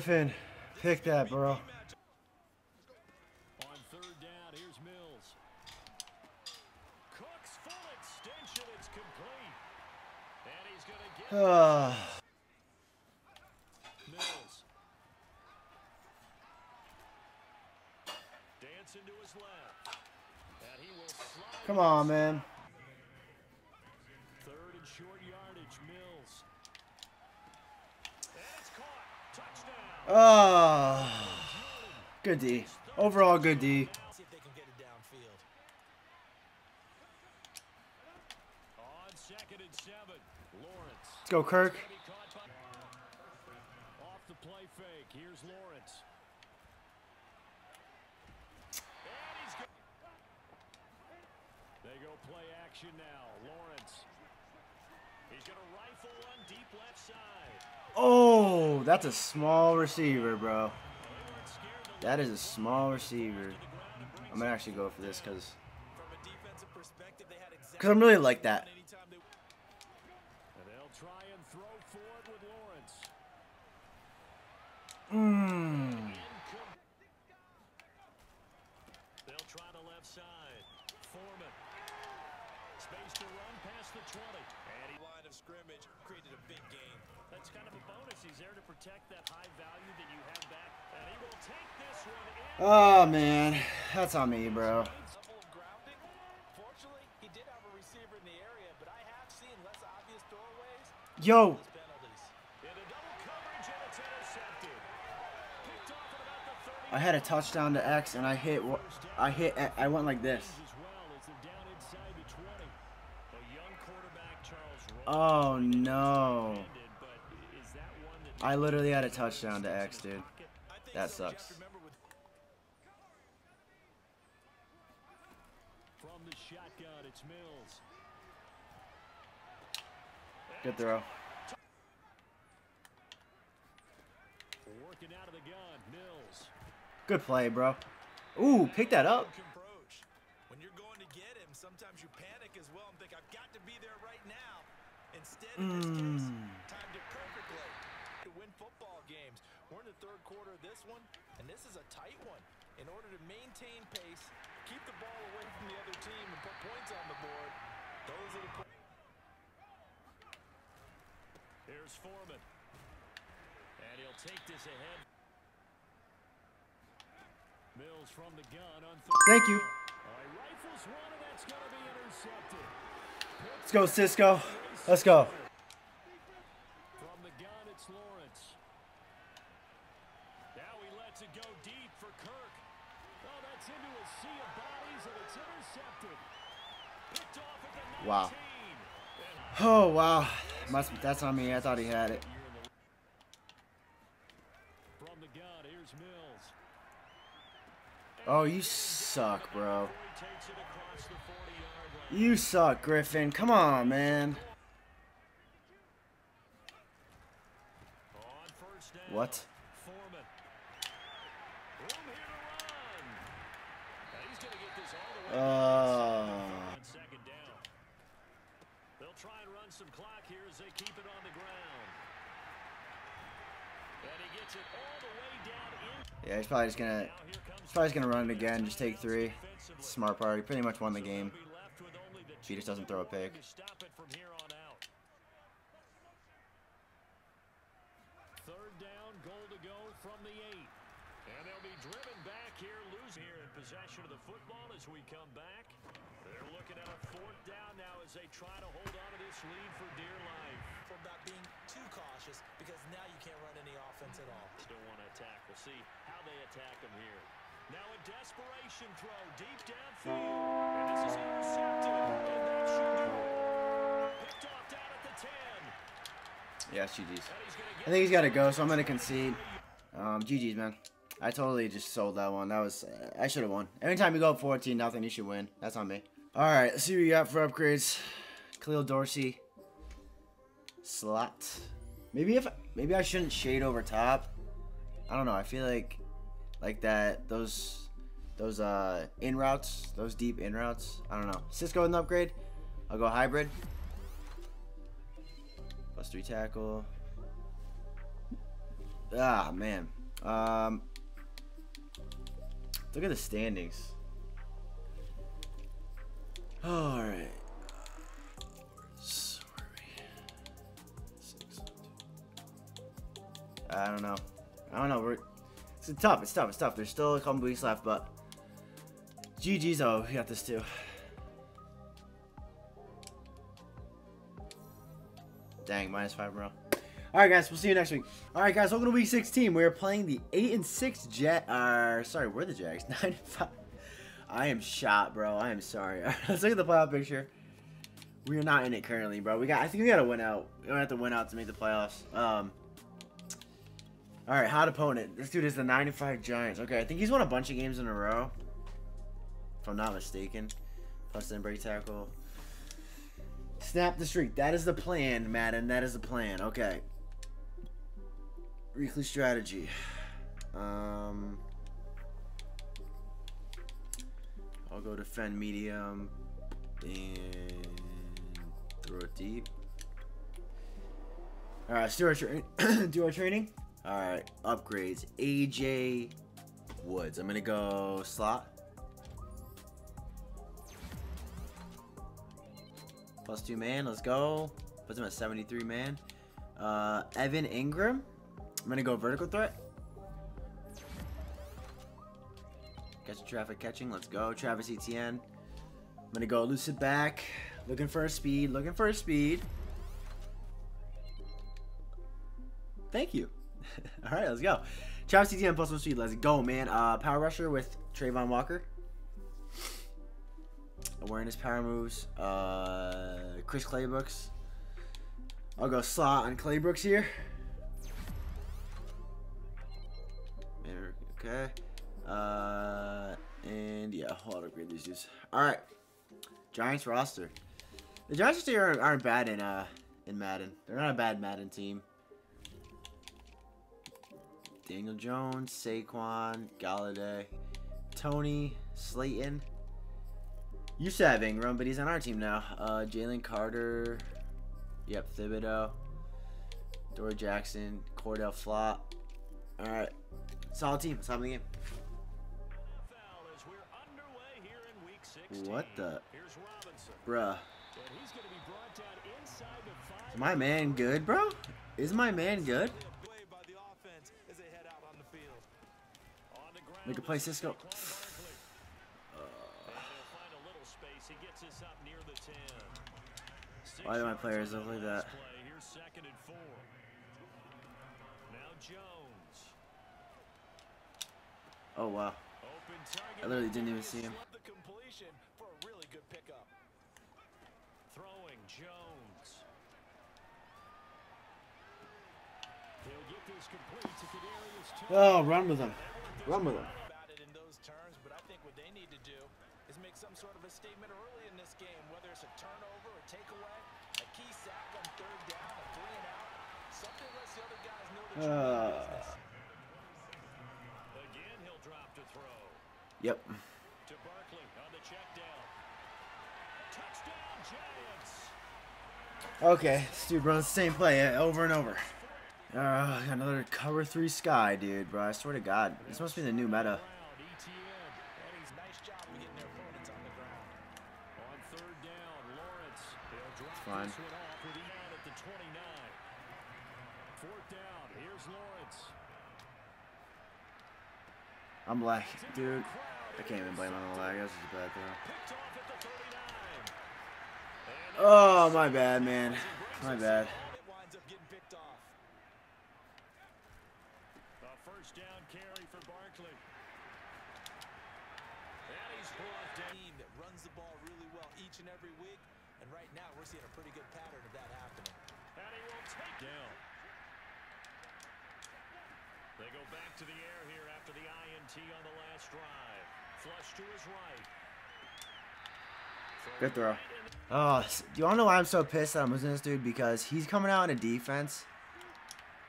Griffin. Pick that, bro. on third down. Here's Mills. Cooks full extension. It's complete. And he's going to get Ah. Mills. Dancing to his left. And he will slide. Come on, man. Third and short yardage. Mills. And it's caught. Touchdown. Ah. Good D. Overall, good D. See if they can get it downfield. On second and seven. Lawrence. Let's go, Kirk. Gonna be caught by- Off the play fake. Here's Lawrence. And he's go- They go play action now. Lawrence. He's going to rifle one deep left side. Oh, that's a small receiver, bro. They weren't scared to That is a small receiver. the ground and bring I'm gonna actually go for this because From a defensive perspective, they had exactly because I'm really like that. anytime they And they'll try and throw forward with Lawrence. Mmm. Incom- They'll try the left side. Foreman. Space to run past the 20. And he, line of scrimmage created a big gain. that's kind of a bonus. He's there to protect that high value that you have back. Oh man, that's on me, bro. Yo, as penalties. Into double coverage and it's intercepted. Picked off at about the 30. I had a touchdown to X and I hit. I hit. I went like this. As well as they're down inside the 20. A young quarterback, Charles Roll. Oh no. I literally had a touchdown to X, dude. That sucks. From the shotgun, it's Mills. Good throw. Working out of the gun, Mills. Good play, bro. Ooh, pick that up. When you're going to get him, sometimes you panic as well and think, I've got to be there right now. Instead, in this hmm. case, Mm. timed it perfectly to win football games. We're in the third quarter of this one, and this is a tight one. In order to maintain pace, keep the ball away from the other team, and put points on the board, those are the points. Here's Foreman. And he'll take this ahead. Mills from the gun on. Thank you. down. He rifles one, and that's going to be intercepted. Let's go, Cisco. Let's go. From the gun, it's Lawrence. Now he lets it go deep for Kirk. Oh, that's into a sea of bodies, and it's intercepted. Picked off at the 19. Wow. Oh wow. Must that's on me. I thought he had it. here in the- From the gun, here's Mills. Oh, you suck, bro. Before he takes it across the 40-yard line. You suck, Griffin. Come on, man. On first down. What? Foreman try and run some clock here as they keep it on the ground. And he gets it all the way down in. Yeah, he's probably just gonna he's probably just gonna run it again, just take three. Smart part. He pretty much won the game. He just doesn't throw a pick. Third down, goal to go from the eight. And they'll be driven back here, losing here in possession of the football as we come back down now as they try to hold on to this lead for dear life. For about being too cautious because now you can't run any offense at all. Still want to attack. We'll see how they attack them here. Now a desperation throw deep downfield. And this is intercepted. And that should do it. Picked off down at the 10. Yeah, GG's. And he's gonna I think he's got to go, so I'm gonna concede. Um, GG's, man. I totally just sold that one. That was uh, I should have won. Anytime you go up 14 nothing, you should win. That's on me. All right, let's see what we got for upgrades. Khalil Dorsey, slot. Maybe if maybe I shouldn't shade over top. I don't know. I feel like like that those those uh in routes, those deep in routes. I don't know. Cisco an upgrade. I'll go hybrid. Plus three tackle. Ah man. Um. Look at the standings. All right. We? I don't know. I don't know. We're it's tough. It's tough. It's tough. There's still a couple weeks left, but GG's. Oh, we got this too. Dang, minus five, bro. All right, guys. We'll see you next week. All right, guys. Welcome to week 16. We're playing the eight and six Jet. Uh, sorry, we're the Jags. Nine and five. I am shot, bro. I am sorry. Let's look at the playoff picture. We are not in it currently, bro. We got. I think we got to win out. We don't have to win out to make the playoffs. Um. All right, hot opponent. This dude is the 95 Giants. Okay, I think he's won a bunch of games in a row, if I'm not mistaken. Plus then break tackle. Snap the streak. That is the plan, Madden. That is the plan. Okay. Weekly strategy. Um. I'll go defend medium and throw it deep. All right, do our, do our training. All right, upgrades. AJ Woods. I'm gonna go slot. Plus two man. Let's go. Puts him at 73 man. Uh, Evan Engram. I'm gonna go vertical threat. Traffic catching. Let's go. Travis Etienne. I'm gonna go elusive back. Looking for a speed. Looking for a speed. Thank you. All right, let's go. Travis Etienne plus one speed. Let's go, man. Uh, power rusher with Travon Walker. Awareness power moves. Uh, Chris Claybrooks. I'll go slot on Claybrooks here. Okay. Uh, and yeah, I'll upgrade these dudes. All right. Giants roster. The Giants aren't, bad in uh in Madden. They're not a bad Madden team. Daniel Jones, Saquon, Golladay, Toney, Slayton. Used to have Engram, but he's on our team now. Uh, Jalen Carter. Yep, Thibodeaux. Dory Jackson, Cordale Flott. All right, solid team. Let's have the game. Inside the five. Is my man good, bro? Is my man good? Play by the offense as they head out on the field. On the ground We could play Cisco. Saquon Barkley. And they'll find a little space. He gets us up near the 10. Six Why do my players on look like that? Here's second and four. Now Jones. Oh wow. I literally didn't even see him. Pickup. Throwing Jones. He'll get this complete to Kadarius Oh, run with him. Run with him. About it in those terms, but I think what they need to do is make some sort of a statement early in this game, whether it's a turnover, a takeaway, a key sack on third down, a three and out. Something lets the other guys know that you're Uh. Again, he'll drop to throw. Yep. To Barkley on the check down. Touchdown, Giants. Okay, this dude runs the same play uh, over and over. Uh, another cover three sky, dude, bro. I swear to God, this must be the new meta. Round, Etienne. And he's nice job of getting their opponents on the ground. On third down, Lawrence. He'll drop fine. this one off with the 29. Fourth down, here's Lawrence. I'm like, dude. I can't even blame him on the lag. That's just a bad throw. Picked off at the 39. And Oh, my bad, man. My bad. It winds up getting picked off. a first down carry for Barkley. And he's brought down. Team that runs the ball really well each and every week. And right now, we're seeing a pretty good pattern of that happening. And will take down. They go back to the air here after the INT on the last drive. Flush to his right. Good throw. Oh, do you to know why I'm so pissed that I'm losing this dude? Because he's coming out in a defense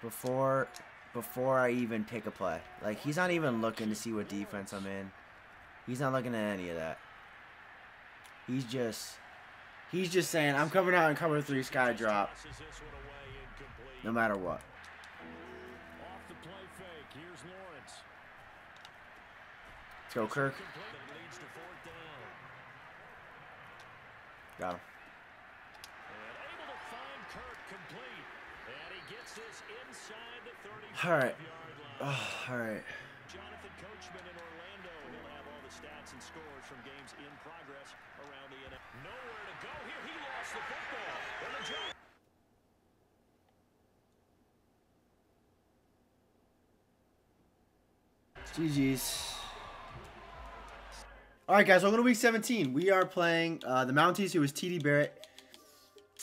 before before I even pick a play. Like he's not even looking to see what defense I'm in. He's not looking at any of that. He's just he's just saying I'm coming out in cover three sky drop no matter what. Let's go, Kirk. Complete. It leads to fourth down. Got him. And able to find Kirk complete. And he gets this inside the 35 All right. yard line. Oh, all right. Jonathan Coachman in Orlando. He'll have all the stats and scores from games in progress around the NFL. Nowhere to go here. He lost the football. And the Giants GG's. All right, guys. Welcome to week 17. We are playing uh, the Mounties, who is TD Barrett.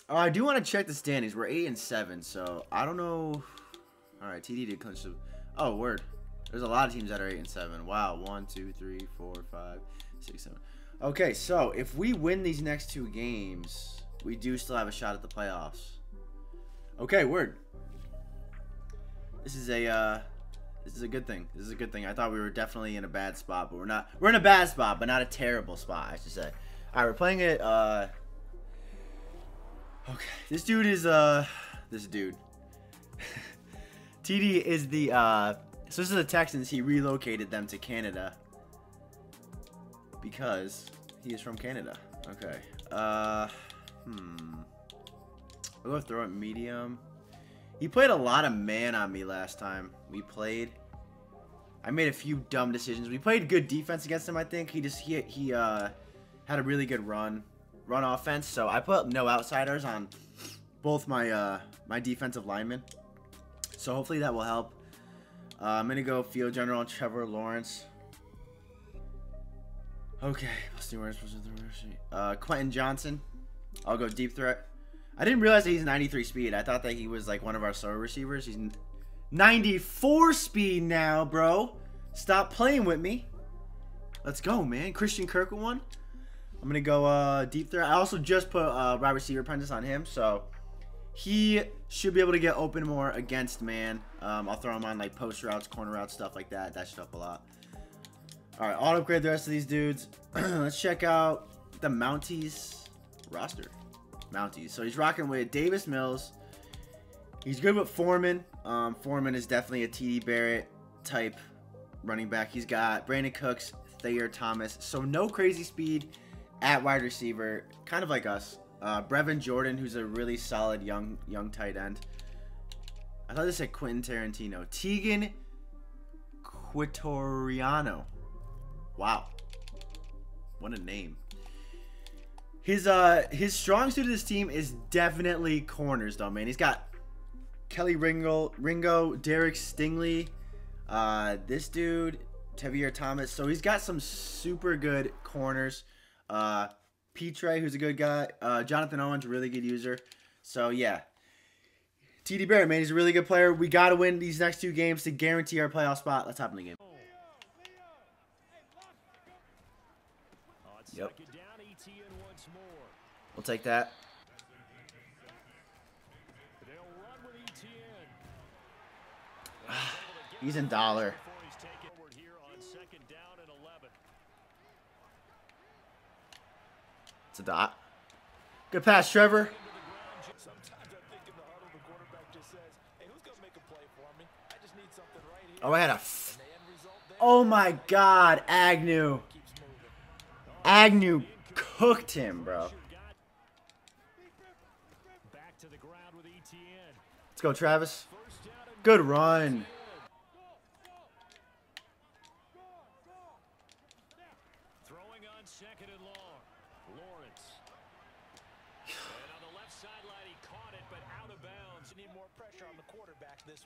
Oh, I do want to check the standings. We're eight and seven, so I don't know. All right, TD did clinch the. Oh, word. There's a lot of teams that are eight and seven. Wow. One, two, three, four, five, six, seven. Okay, so if we win these next two games, we do still have a shot at the playoffs. Okay, word. This is a uh, this is a good thing. This is a good thing. I thought we were definitely in a bad spot, but we're not. We're in a bad spot, but not a terrible spot, I should say. All right, we're playing it. Uh, okay, this dude is uh, this dude. TD is the uh, so this is the Texans. He relocated them to Canada because he is from Canada. Okay. Uh, hmm. We'll throw it medium. He played a lot of man on me last time we played. I made a few dumb decisions. We played good defense against him, I think. He just he he uh had a really good run run offense. So I put no outsiders on both my uh my defensive linemen. So hopefully that will help. Uh, I'm gonna go field general Trevor Lawrence. Okay, let's see where it's supposed to Uh, Quentin Johnston. I'll go deep threat. I didn't realize that he's 93 speed. I thought that he was like one of our slower receivers. He's 94 speed now, bro. Stop playing with me. Let's go, man. Christian Kirk one. I'm gonna go uh, deep threat. I also just put uh, wide receiver apprentice on him, so he should be able to get open more against man. Um, I'll throw him on like post routes, corner routes, stuff like that. That should help a lot. All right, I'll upgrade the rest of these dudes. Let's check out the Mounties roster. Mounties. So he's rocking with Davis Mills. He's good with Foreman. Um, Foreman is definitely a TD Barrett type running back. He's got Brandin Cooks, Thayer Thomas. So no crazy speed at wide receiver, kind of like us. Uh, Brevin Jordan, who's a really solid young young tight end. I thought this said Quentin Tarantino. Teagan Quitoriano. Wow. What a name. His uh his strong suit of this team is definitely corners though, man. He's got Kelee Ringo, Ringo, Derek Stingley, uh this dude, Tavierre Thomas. So he's got some super good corners. Uh Pitre, who's a good guy. Uh Jonathan Owens, really good user. So yeah. TD Barrett, man, he's a really good player. We gotta win these next two games to guarantee our playoff spot. Let's hop in the game. On Yep. second down, Etienne once more. We'll take that. He's in dollar. Before he's taken forward here on second down and 11. It's a dot. Good pass, Trevor. Oh, I had a. F- oh my God, Agnew. Agnew cooked him, bro.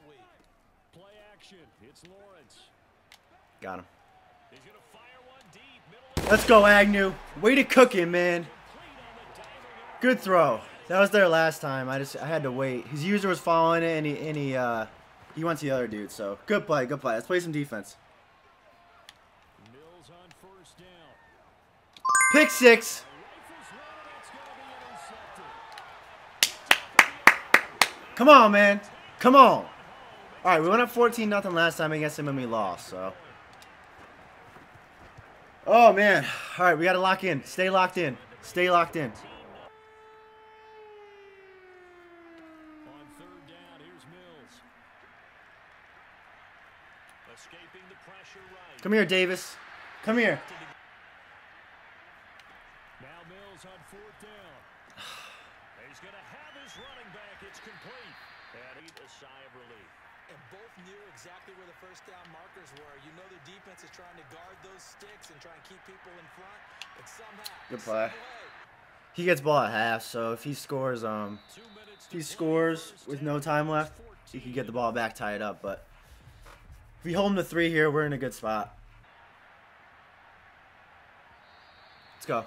Week. Play action. It's Lawrence. Got him. He's going to fire one deep. Let's go, Agnew. Way to cook him, man. complete on the diving Good throw. That was there last time. I just I had to wait. His user was following it, and he and he uh he went to the other dude. So good play, good play. Let's play some defense. Mills on first down. Pick six. Rifles one, it's going to be intercepted. Come on, man. Come on. All right, we went up 14 nothing last time against him and we lost. So. Oh man. All right, we got to lock in. Stay locked in. Stay locked in. On third down, here's Mills. Escaping the pressure right. Come here, Davis. Come here. Now Mills on fourth down. He's going to have his running back. It's complete. And he a sigh of relief. And both knew exactly where the first down markers were. You know the defense is trying to guard those sticks and try and keep people in front. And somehow, Good play. He gets ball at half, so if he scores, um, if he scores with no time left, he could get the ball back, tie it up. But if we hold him to three here, we're in a good spot. Let's go.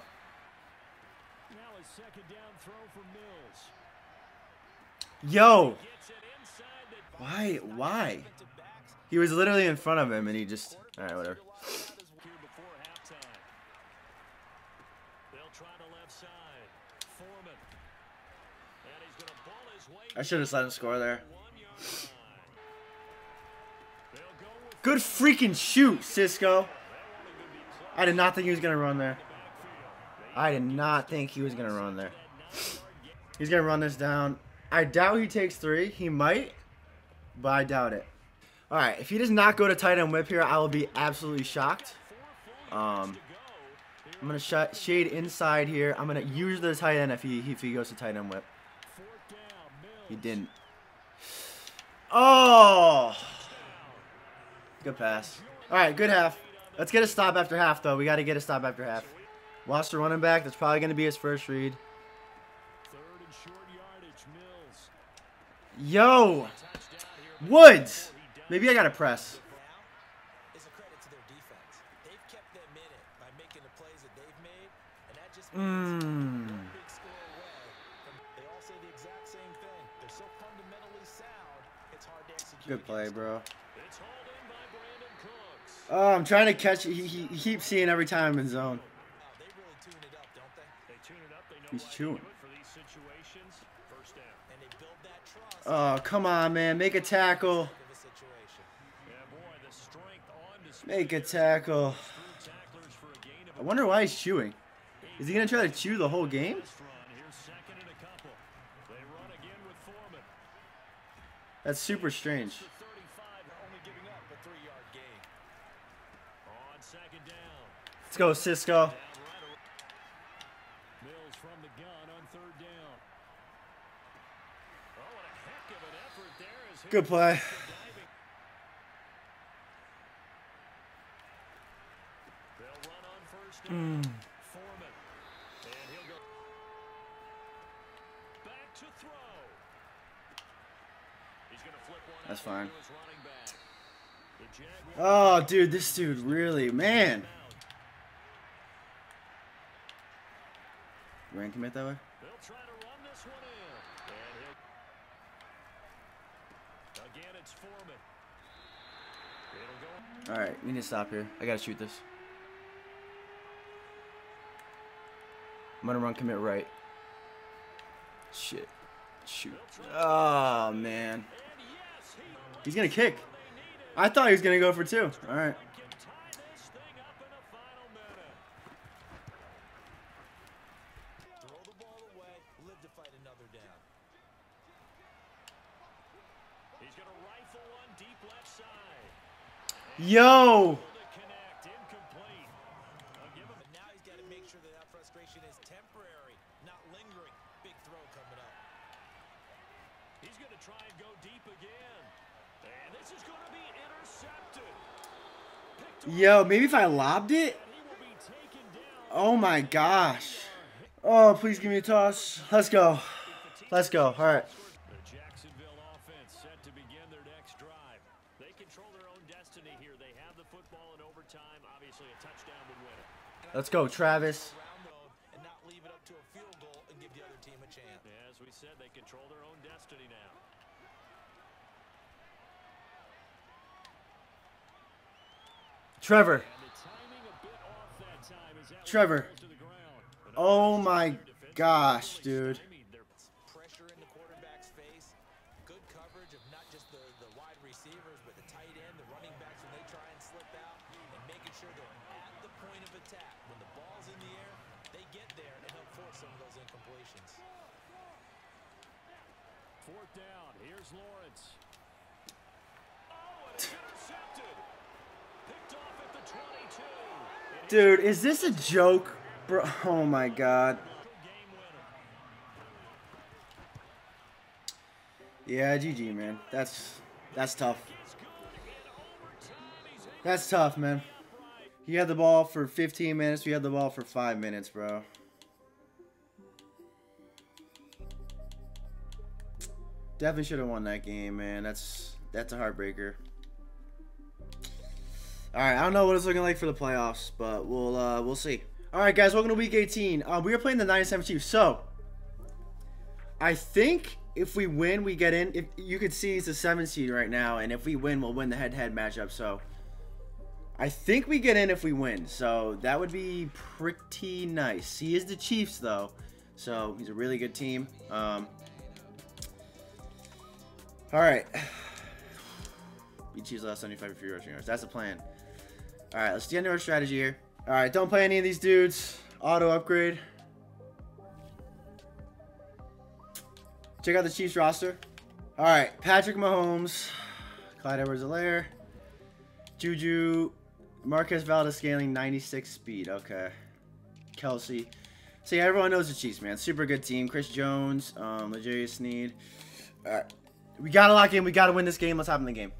Now a second down throw for Mills. Yo, Gets it inside the why, why? He was literally in front of him, and he just, all right, whatever. lock out as well. here before halftime. They'll try the left side. Foreman. And he's going to ball his way I should have let him score there. one yard line. They'll go with Good freaking shoot, Cisco. I did not think he was gonna run there. I did not think he was gonna run there. He's gonna run this down. I doubt he takes three. He might, but I doubt it. All right, if he does not go to tight end whip here, I will be absolutely shocked. Um, I'm gonna sh shade inside here. I'm gonna use the tight end if he if he goes to tight end whip. He didn't. Oh, good pass. All right, good half. Let's get a stop after half, though. We got to get a stop after half. Lost the running back. That's probably going to be his first read. Yo, Woods. Maybe I got to press. Mmm. Good play, bro. It's hauled in by Brandin Cooks. Oh, I'm trying to catch it. He, he, he keeps seeing every time I'm in zone. them. They really tune it up, don't they? They tune it up. They know He's chewing. for these situations. First. And they build that. Oh, come on, man. Make a tackle. of a situation. Yeah, boy, the strength on display. Make a tackle. Through tacklers for a gain of I wonder why he's chewing. Is he going to try to chew the whole game? That's super Here's He's going to flip one That's out fine. to his running back. The Jaguars Oh, dude, this dude really, man. Out. Commit that way? They'll try to run this one in. Again, it's Foreman. All right, we need to stop here. I gotta shoot this. I'm gonna run commit right. Shit. Shoot. Oh man. And yes, he He's gonna kick. I thought he was gonna go for two. All right. can tie this thing up in the final minute. Throw the ball away, live to fight another down. He's going to rifle one deep left side. Yo. Able to connect. Incomplete. I'll give him But now he's got to make sure that that frustration is temporary, not lingering. Big throw coming up. He's going to try and go deep again. And this is going to be intercepted. Picked off, Yo, maybe if I lobbed it. Oh my gosh. Oh, please give me a toss. Let's go. Let's go. All right. The Jacksonville offense set to begin their next drive. They control their own destiny here. They have the football in overtime. Obviously, a touchdown would win it. Let's go, Travis. And not leave it up to a field goal and give the other team a chance. As we said, they control their own destiny now. Trevor. Trevor. Oh my gosh, dude. stymied their Pressure in the quarterback's face. Good coverage of not just the, the wide receivers, but the tight end, the running backs when they try and slip out, and making sure they're at the point of attack. When the ball's in the air, they get there and help force some of those incompletions. Fourth down. Here's Lawrence. Oh, and it's intercepted. Picked off at the 22. And Dude, is this a joke? Bro, oh my god. Yeah, GG, man. That's that's tough. That's tough, man. He had the ball for 15 minutes. We had the ball for 5 minutes, bro. Definitely should have won that game, man. That's that's a heartbreaker. All right, I don't know what it's looking like for the playoffs, but we'll uh, we'll see. All right, guys, welcome to Week 18. Uh, we are playing the 97 Chiefs. So, I think if we win, we get in. If you could see, it's a seven seed right now, and if we win, we'll win the head-to-head matchup. So, I think we get in if we win. So that would be pretty nice. He is the Chiefs, though, so he's a really good team. Um, all right. We Chiefs last 75 free rushing yards. That's the plan. All right, let's get into our strategy here. All right, don't play any of these dudes. Auto upgrade. Check out the Chiefs roster. All right, Patrick Mahomes, Clyde Edwards-Helaire, Juju, Marquez Valdes-Scantling 96 speed. Okay. Kelce. See, everyone knows the Chiefs, man. Super good team. Chris Jones, um, L'Jarius Sneed. All right. We got to lock in. We got to win this game. Let's hop in the game.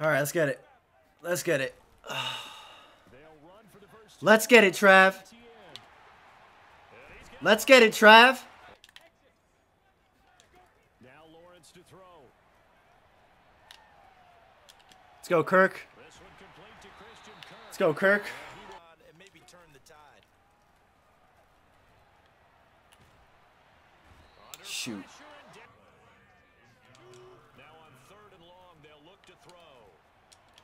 All right, let's get it. Let's get it. Let's get it, Trav. Let's get it, Trav. now Lawrence to throw. Let's go, Kirk. Let's go, Kirk. Shoot. pressure and down. Now on third and long, they'll look to throw. Go, Engram. That's caught by his tight end, Evan Engram. And they'll have All right. the red zone. and they'll try and throw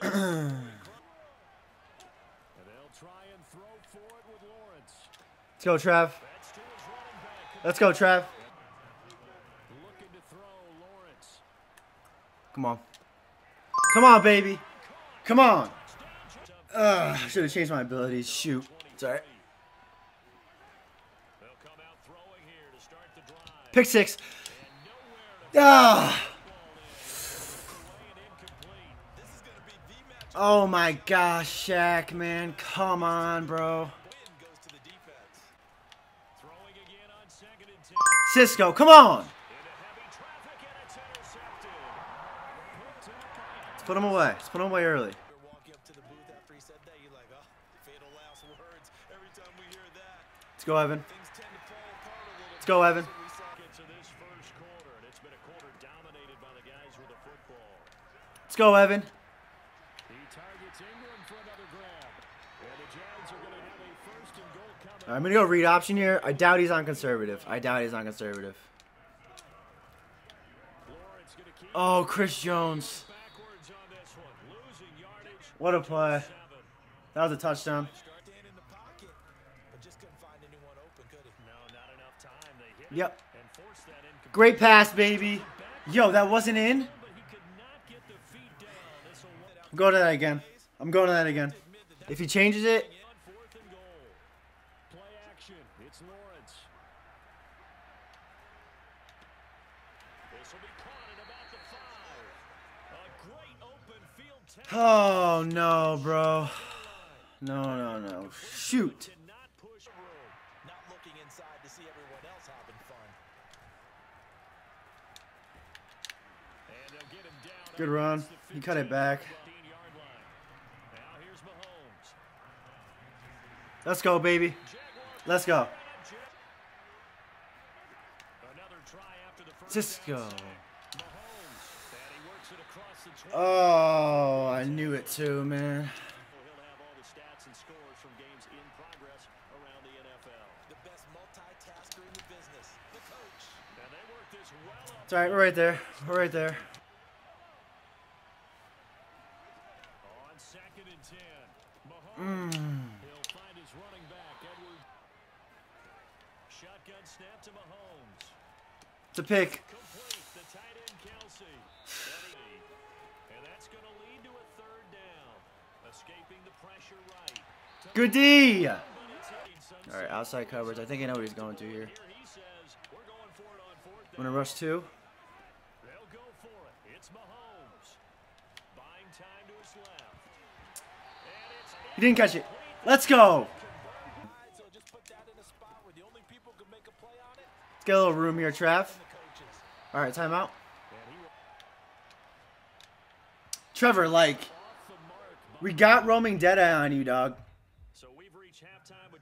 for it with Lawrence. Let's go, Trav. That's to his running back. Let's go, Trav. Looking to throw Lawrence. Come on. Come on, baby. Come on. Ugh, should have changed my abilities. Shoot. It's all right. They'll come out throwing here to start the drive. Pick six. Ah. Oh my gosh, Shaq, man. Come on, bro. Cisco, come on. Let's put him away. Let's put him away early. You're walking up to the booth Let's go, Evan. Are going to. I'm go read option here. I doubt he's on conservative. I doubt he's on conservative. Oh, Chris Jones. What a play. That was a touchdown. Yep. Great pass, baby. Yo, that wasn't in. I'm going to that again. I'm going to that again. If he changes it, on fourth and goal. Play action. It's Lawrence. This will be caught at about the five. A great open field test. oh no, bro. No, no, no. Shoot. Not push room. Not looking inside to see everyone else having fun. And they'll get him down Good run. He cut it back. 15-yard line. Now here's Mahomes. Let's go, baby. Let's go. 20. Oh, I knew it too, man. Have all the stats and scores from games in progress right. It's hitting Sunset. Alright, outside coverage. I think I know what he's going to here. We're going I'm gonna rush two. To He didn't catch it. Let's go. Right, get a little room here, Trav. Alright, timeout. and Trevor, like, we got roaming dead eye on you, dog.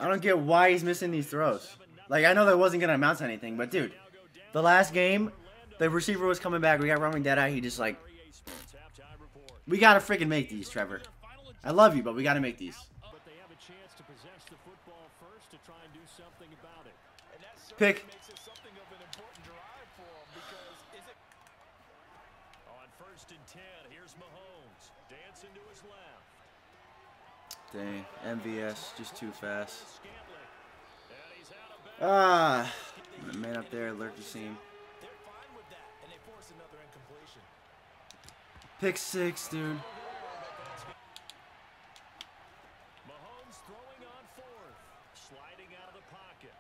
I don't get why he's missing these throws. Like, I know that wasn't gonna amount to anything, but dude, the last game, the receiver was coming back. We got roaming dead eye. He just like, we gotta freaking make these, Trevor. I love you, but we gotta make these. But they have a chance to possess the football first to try and do something about it. And that certainly Pick. makes it something of an important drive for them because is it On first and ten, here's Mahomes. Dancing to his left. Dang, MVS, just too fast. Scantling. And he's out of bounds. Ah, the man up there, lurk the seam. they're fine with that and they force another incompletion. Pick six, dude. Mahomes throwing on fourth. Sliding out of the pocket.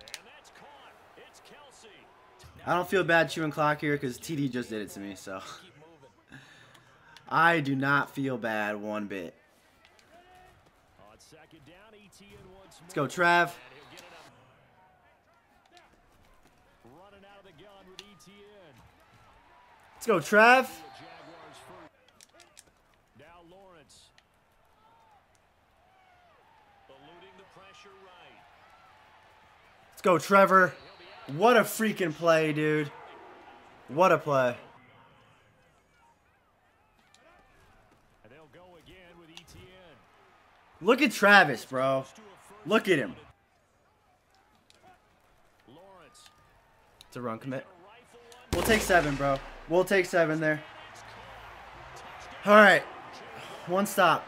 And that's caught. It's Kelce. I don't feel bad chewing clock here because TD just did it to me, so Keep moving. I do not feel bad one bit. Let's go, Etienne. Let's go, right. Let's go, Trevor. What a freaking play, dude. What a play. And they'll go again with Etienne. Look at Travis, bro. To a first Look at him. It's a run commit. A rifle one. We'll take seven, bro. We'll take seven there. All right. One stop.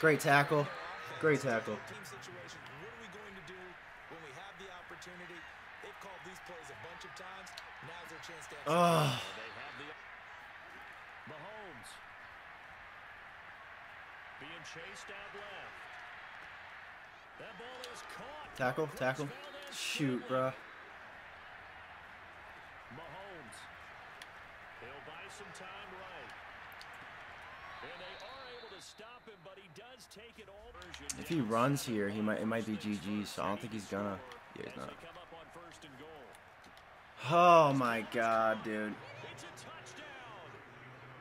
Great tackle. Great tackle. factor does take it all. If he runs here, he might. It might be GG. So I don't think he's gonna. Yeah, he's not. they come up on first and goal. Oh my God, dude. It's a touchdown.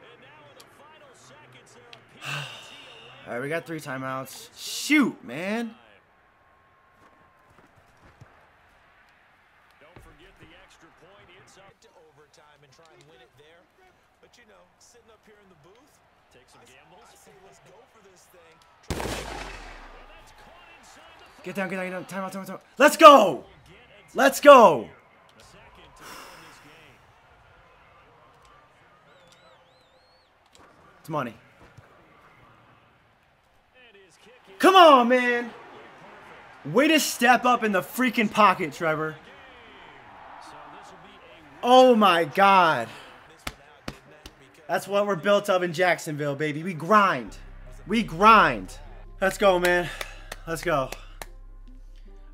And now in the final seconds, there are All right, we got three timeouts. Shoot, man. Don't forget the extra point. It's up. to overtime and try and win it there. But you know, sitting up here in the booth, Take some gambles. I say let's go for this thing. And that's caught Get down, get down, get down. Timeout, timeout, timeout. Let's go. Let's go. this game. It's money. Come on, man. Way to step up in the freaking pocket, Trevor. Oh my God. Out, That's what we're built of in Jacksonville, baby. We grind. We grind. Let's go, man. Let's go.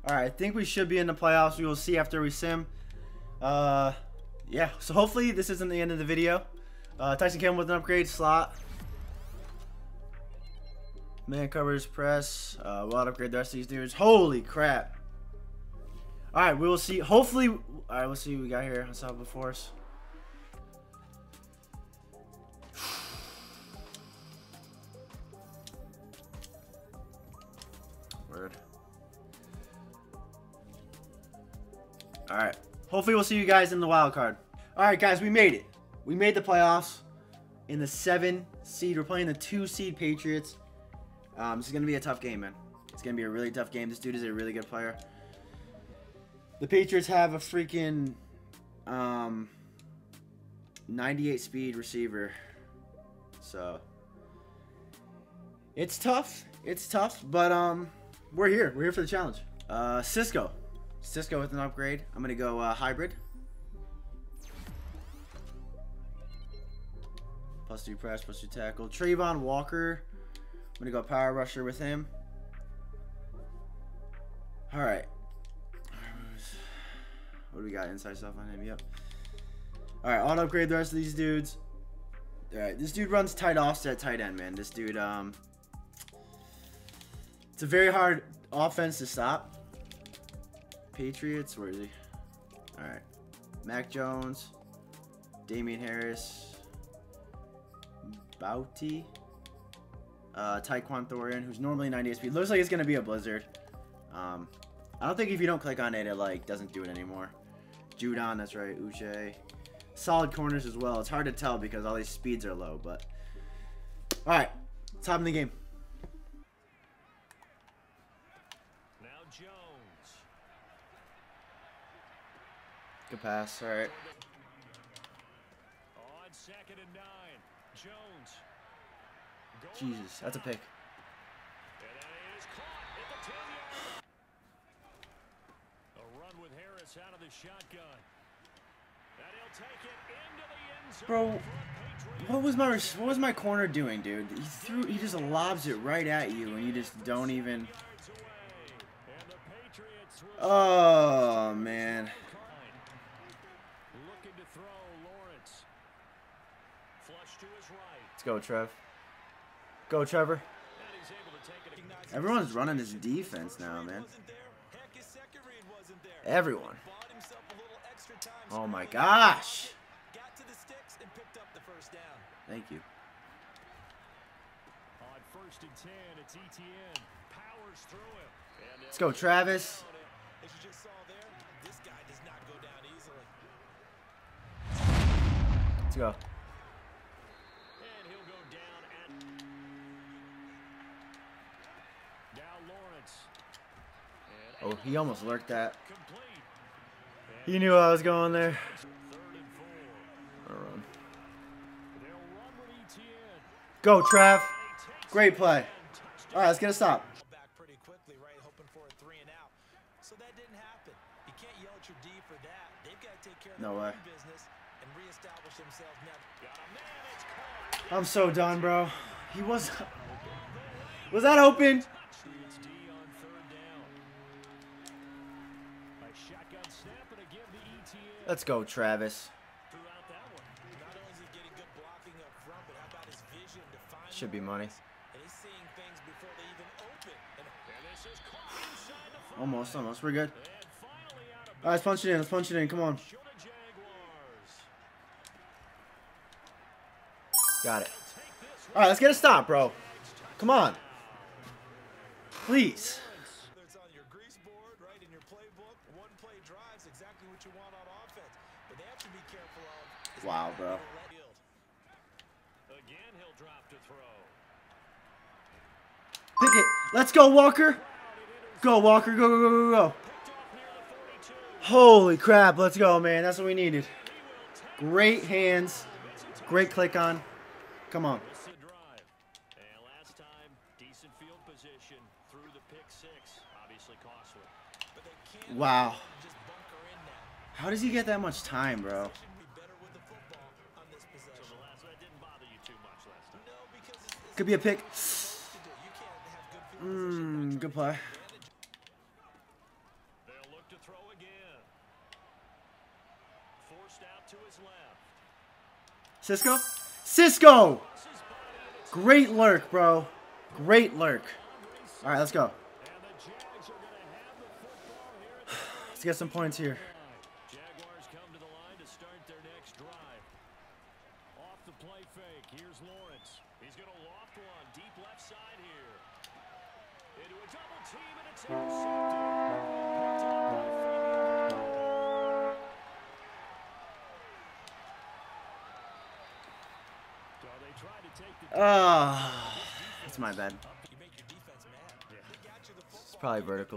All right, I think we should be in the playoffs. We will see after we sim. Uh, yeah. So hopefully this isn't the end of the video. Uh, Tyson Campbell with an upgrade slot. Man covers press. Uh, we'll upgrade the rest of these dudes. Holy crap. All right, we will see. Hopefully, all right, we'll see what we got here. Unstoppable Force. Word. All right. Hopefully, we'll see you guys in the wild card. All right, guys, we made it. We made the playoffs in the seven seed. We're playing the two seed Patriots. Um, this is gonna be a tough game, man. It's gonna be a really tough game. This dude is a really good player. The Patriots have a freaking um, 98 speed receiver. So it's tough. It's tough, but um, we're here. We're here for the challenge. Uh, Cisco. Cisco with an upgrade. I'm gonna go uh, hybrid. Plus two press, plus two tackle. Travon Walker. I'm gonna go power rusher with him. All right. What do we got? Inside stuff on him. Yep. All right. Auto upgrade the rest of these dudes. All right. This dude runs tight offset tight end, man. This dude, um, it's a very hard offense to stop. Patriots. Where is he? All right. Mac Jones, Damien Harris, Bouty, uh, Tyquan Thornton, who's normally 90 speed. Looks like it's gonna be a blizzard. Um, I don't think if you don't click on it, it like doesn't do it anymore. Judon, that's right. Uche. Solid corners as well. It's hard to tell because all these speeds are low, but all right, top in the game. Now Jones. Good pass. All right. On second and nine. Jones. Jesus, that's a pick. And that is caught at the 10 yard. A run with Harris out of the shotgun. And he'll take it into the end zone. Bro, for a Patriot What was my what was my corner doing, dude? He threw he just lobs it right at you and you just don't even yards away. And the Patriots will Oh man. Looking to throw Lawrence. Flush to his right. Let's go, Trev. Go, Trevor. And he's able to take it. Everyone's running his defense now, man. Wasn't there. Heck, his second read wasn't there. Let's himself a little extra time Oh my scrambling. gosh. Got to the sticks and picked up the first down. Thank you. On first and 10, it's Etienne. Powers through him. And Let's go, Travis. As you just saw there, this guy does not go down easily. Let's go. And he'll go down at. Now Lawrence. And Oh, he almost lurked that. He knew I was going there. Third and four. I'll run. They'll run with Etienne. Go, Trav. Great play. All right, let's get a stop. Back pretty quickly, right? Hoping for a three and out. So that didn't happen. You can't yell at your D for that. They've got to take care of No way. own business and reestablish themselves now. Got a man, it's caught. I'm so done, bro. He was. Was that open? This go, Travis. Should be five. Almost, almost. We're good. All right, let's punch it in. Let's punch it in. Come on. Got it. All right, let's get a stop, bro. Come on. Please. whether it's on your grease board, right, in your playbook, one play drives exactly what you want on offense. But they have to be careful of is Wow, not bro. to let field. Again, he'll drop to throw. Pick it. Let's go, Walker. Go, Walker. Go, go, go, go, go. Picked off near the 42. Holy crap. Let's go, man. That's what we needed. Great hands. Great click on. Come on. This is the drive. And last time, decent field position through the pick six. Obviously costly. But they can't Wow. just bunker in now. How does he get that much time, bro? Should be better with the football on this So possession. the last that didn't bother you too much last time. No, because it's, it's Could be a pick. to do. You can't have good. Play. They'll look to throw again. Forced out to his left. Cisco? Cisco! Great lurk, bro. Great lurk. All right, let's go. And the Jags are going to have the football here at the Let's get some points here.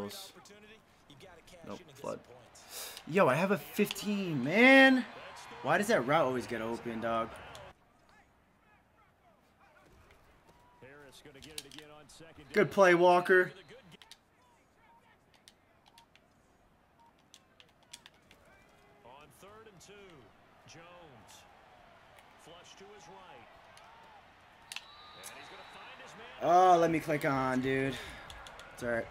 Cash Nope, in and get flood. Yo, I have a 15, man. Why does that route always get open, dog? Harris going to get it again on second. Good play, Walker. With a good ga- On third and two, Jones. Flush to his right. And he's going to find his man. Oh, let me click on, dude. It's alright.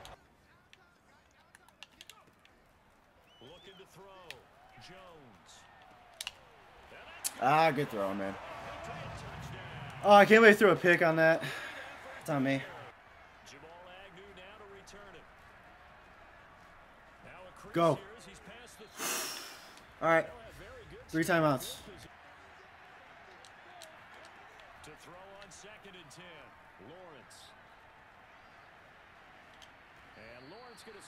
Looking to throw. Jones. And that's Ah, good throw, man. Oh, I can't wait to throw a pick on that. It's on me. Go. All right. Three return it. Now a crease Go. here as he's past the three. Alright, They'll have very good three timeouts. To throw on second and ten, Lawrence. And Lawrence going to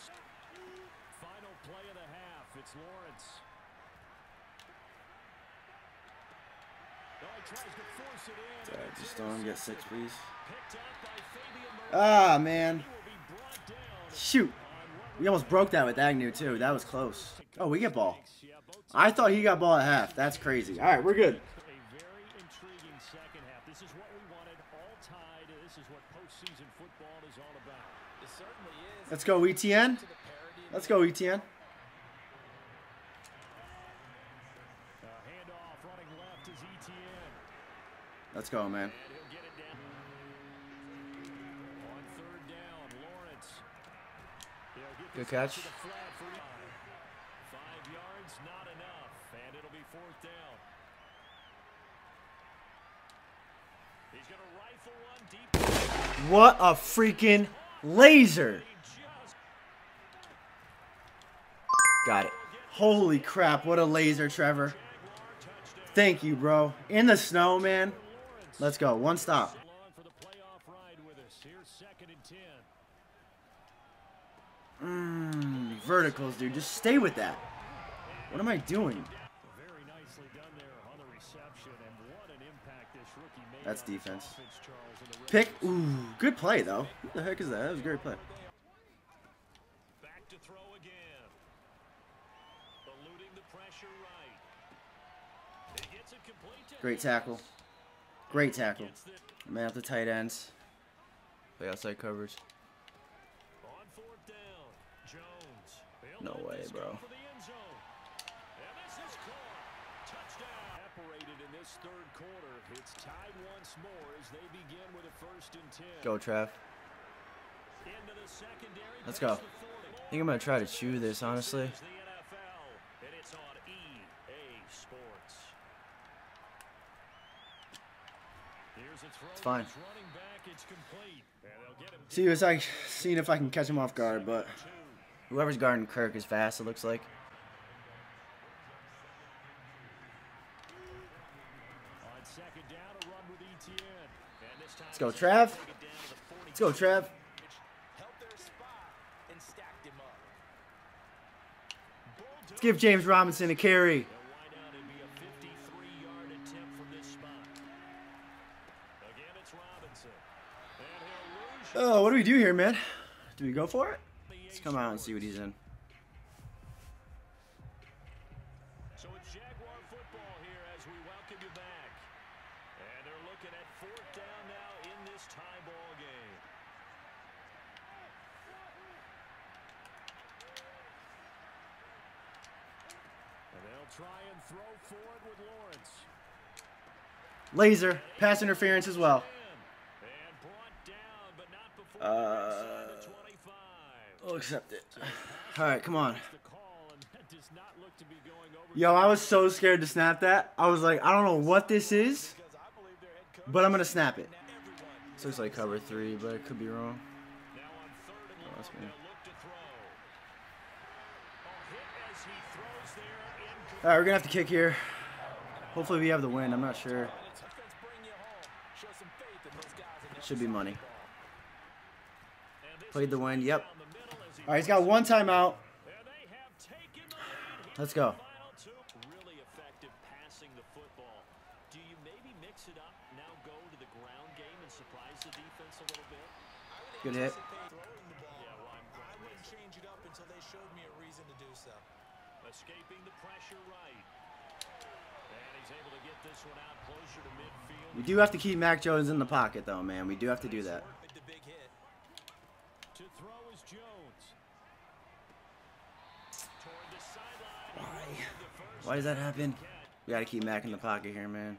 final play of the half. It's Lawrence. Oh, he tries to force it don't get six, please. Ah, man. Shoot. We almost broke that with Agnew, too. That was close. Oh, we get ball. I thought he got ball at half. That's crazy. We're good. All. It certainly is. Let's go, Etienne. Let's go, Etienne. Let's go, man. And he'll get it down. On third down, Lawrence. He'll get Good catch. to the flat for five. Five yards, not enough. And it'll be fourth down. He's going to rifle one deep. What a freaking laser. Got it. Holy crap, what a laser, Trevor. Thank you, bro. In the snow, man. Let's go. One stop. Along for the playoff ride with us. Here's second and ten. Mmm, verticals, dude. Just stay with that. What am I doing? Very nicely done there on the reception, and what an impact this rookie made. That's defense. offense, Charles, in the red Pick. Ooh, good play, though. What the heck is that? That was a great play. Back to throw again. Eluding the pressure right. He gets it complete Great tackle. Great tackle. Gets the- Man, at the tight ends. Play outside coverage. On fourth down, Jones. He'll No way, bro. for the end zone. And this is caught. Touchdown. Separated in this third quarter. It's tied once more as they begin with a first and ten. Go, Trav. Into the secondary. Let's go. I think I'm going to try to chew this, honestly. This is the NFL, and it's on EA Sports. Here's a throw It's fine. to his running back. It's complete. And get him See, it's like seeing if I can catch him off guard, but. Whoever's guarding Kirk is fast, it looks like. Let's go, Trav. take it down to the 40. Let's go, Trav. Let's give James Robinson a carry. They'll wind out and be a 53-yard attempt from this spot. Again, it's Robinson. And he'll lose Oh, what do we do here, man? Do we go for it? Let's come out and see what he's in. So it's Jaguar football here as we welcome you back. And they're looking at fourth down now in this tie ball game. And they'll try and throw forward with Lawrence. Laser. Pass interference as well. And brought down, but not before Uh, inside the 25. We'll accept it. All right, come on. To going. Yo, I was so scared to snap that. I was like, I don't know what this is, but I'm going to snap it. This looks like cover three, but it could be wrong. Oh, to All right, we're gonna have to kick here. Hopefully we have the win. I'm not sure. Should be money. Played the win. Yep. All right, he's got one timeout. Let's go. Good hit. We do have to keep Mac Jones in the pocket, though, man. We do have to do that. With the big hit. To throw is Jones. Toward the sideline. Why? Does that happen? We gotta keep Mac in the pocket here, man.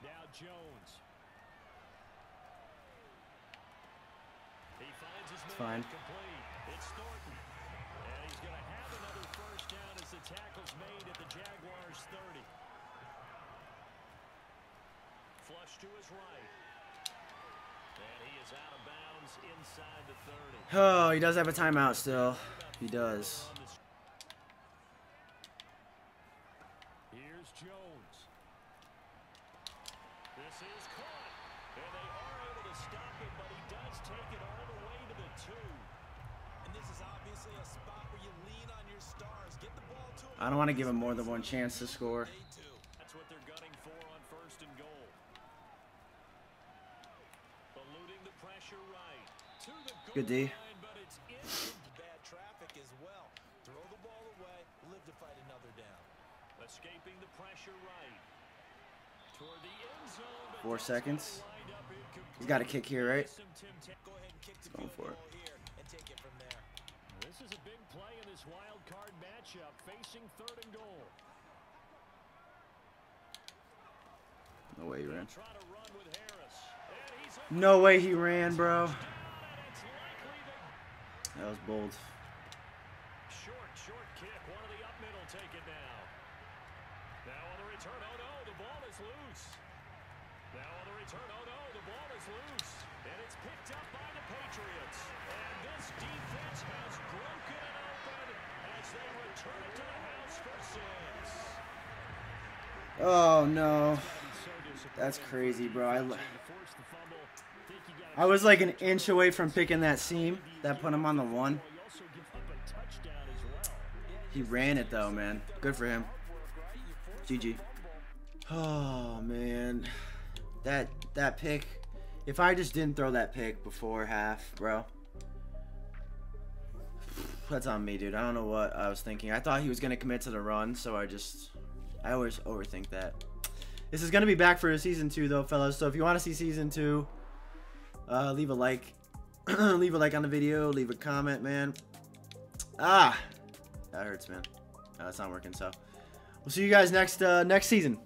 Now Jones. He finds his It's fine. It's Thornton. And he's going to have another first down as the tackle's made at the Jaguars 30. Flush to his right. And he is out of bounds inside the 30. Oh, he does have a timeout still. He does. On the s- Here's Jones. This is caught. And they are able to stop him, but he does take it all the way to the two. And this is obviously a spot where you lean on your stars. Get the ball to 'em. I don't want to give him more than one chance to score. They too. That's what they're gunning for on first and goal. Eluding the pressure right. To the goal Good D. line, but it's in. Bad traffic as well. Throw the ball away. Live to fight another down. Escaping the pressure right. Toward the end zone. but Four seconds. lined up incomplete. He's got a kick here, right? Some Go ahead and kick the going for it. here and take it from there. This is a big play in this wild card matchup, facing third and goal. No way he ran. Try to run with Harris. And he's up No way he ran, bro. and it's likely to That was bold. Short, short kick. One of the up middle take it now. Now on the return. Oh no, the ball is loose. Now on the return. Oh no, the ball is loose. And it's picked up by the Patriots. And this defense has broken it open as they return it to the house for six. Oh no. That's crazy, bro. I, disappointed to force the fumble. Think you got I was like an inch away from picking that seam. That put him on the one. He ran it though, man. Good for him. GG. Oh man, that that pick. If I just didn't throw that pick before half, bro. That's on me, dude. I don't know what I was thinking. I thought he was gonna commit to the run, so I just I always overthink that. This is gonna be back for season two, though, fellas. So if you want to see season two, uh, leave a like, leave a like on the video, leave a comment, man. Ah, that hurts, man. Uh, it's not working. So we'll see you guys next uh, next season.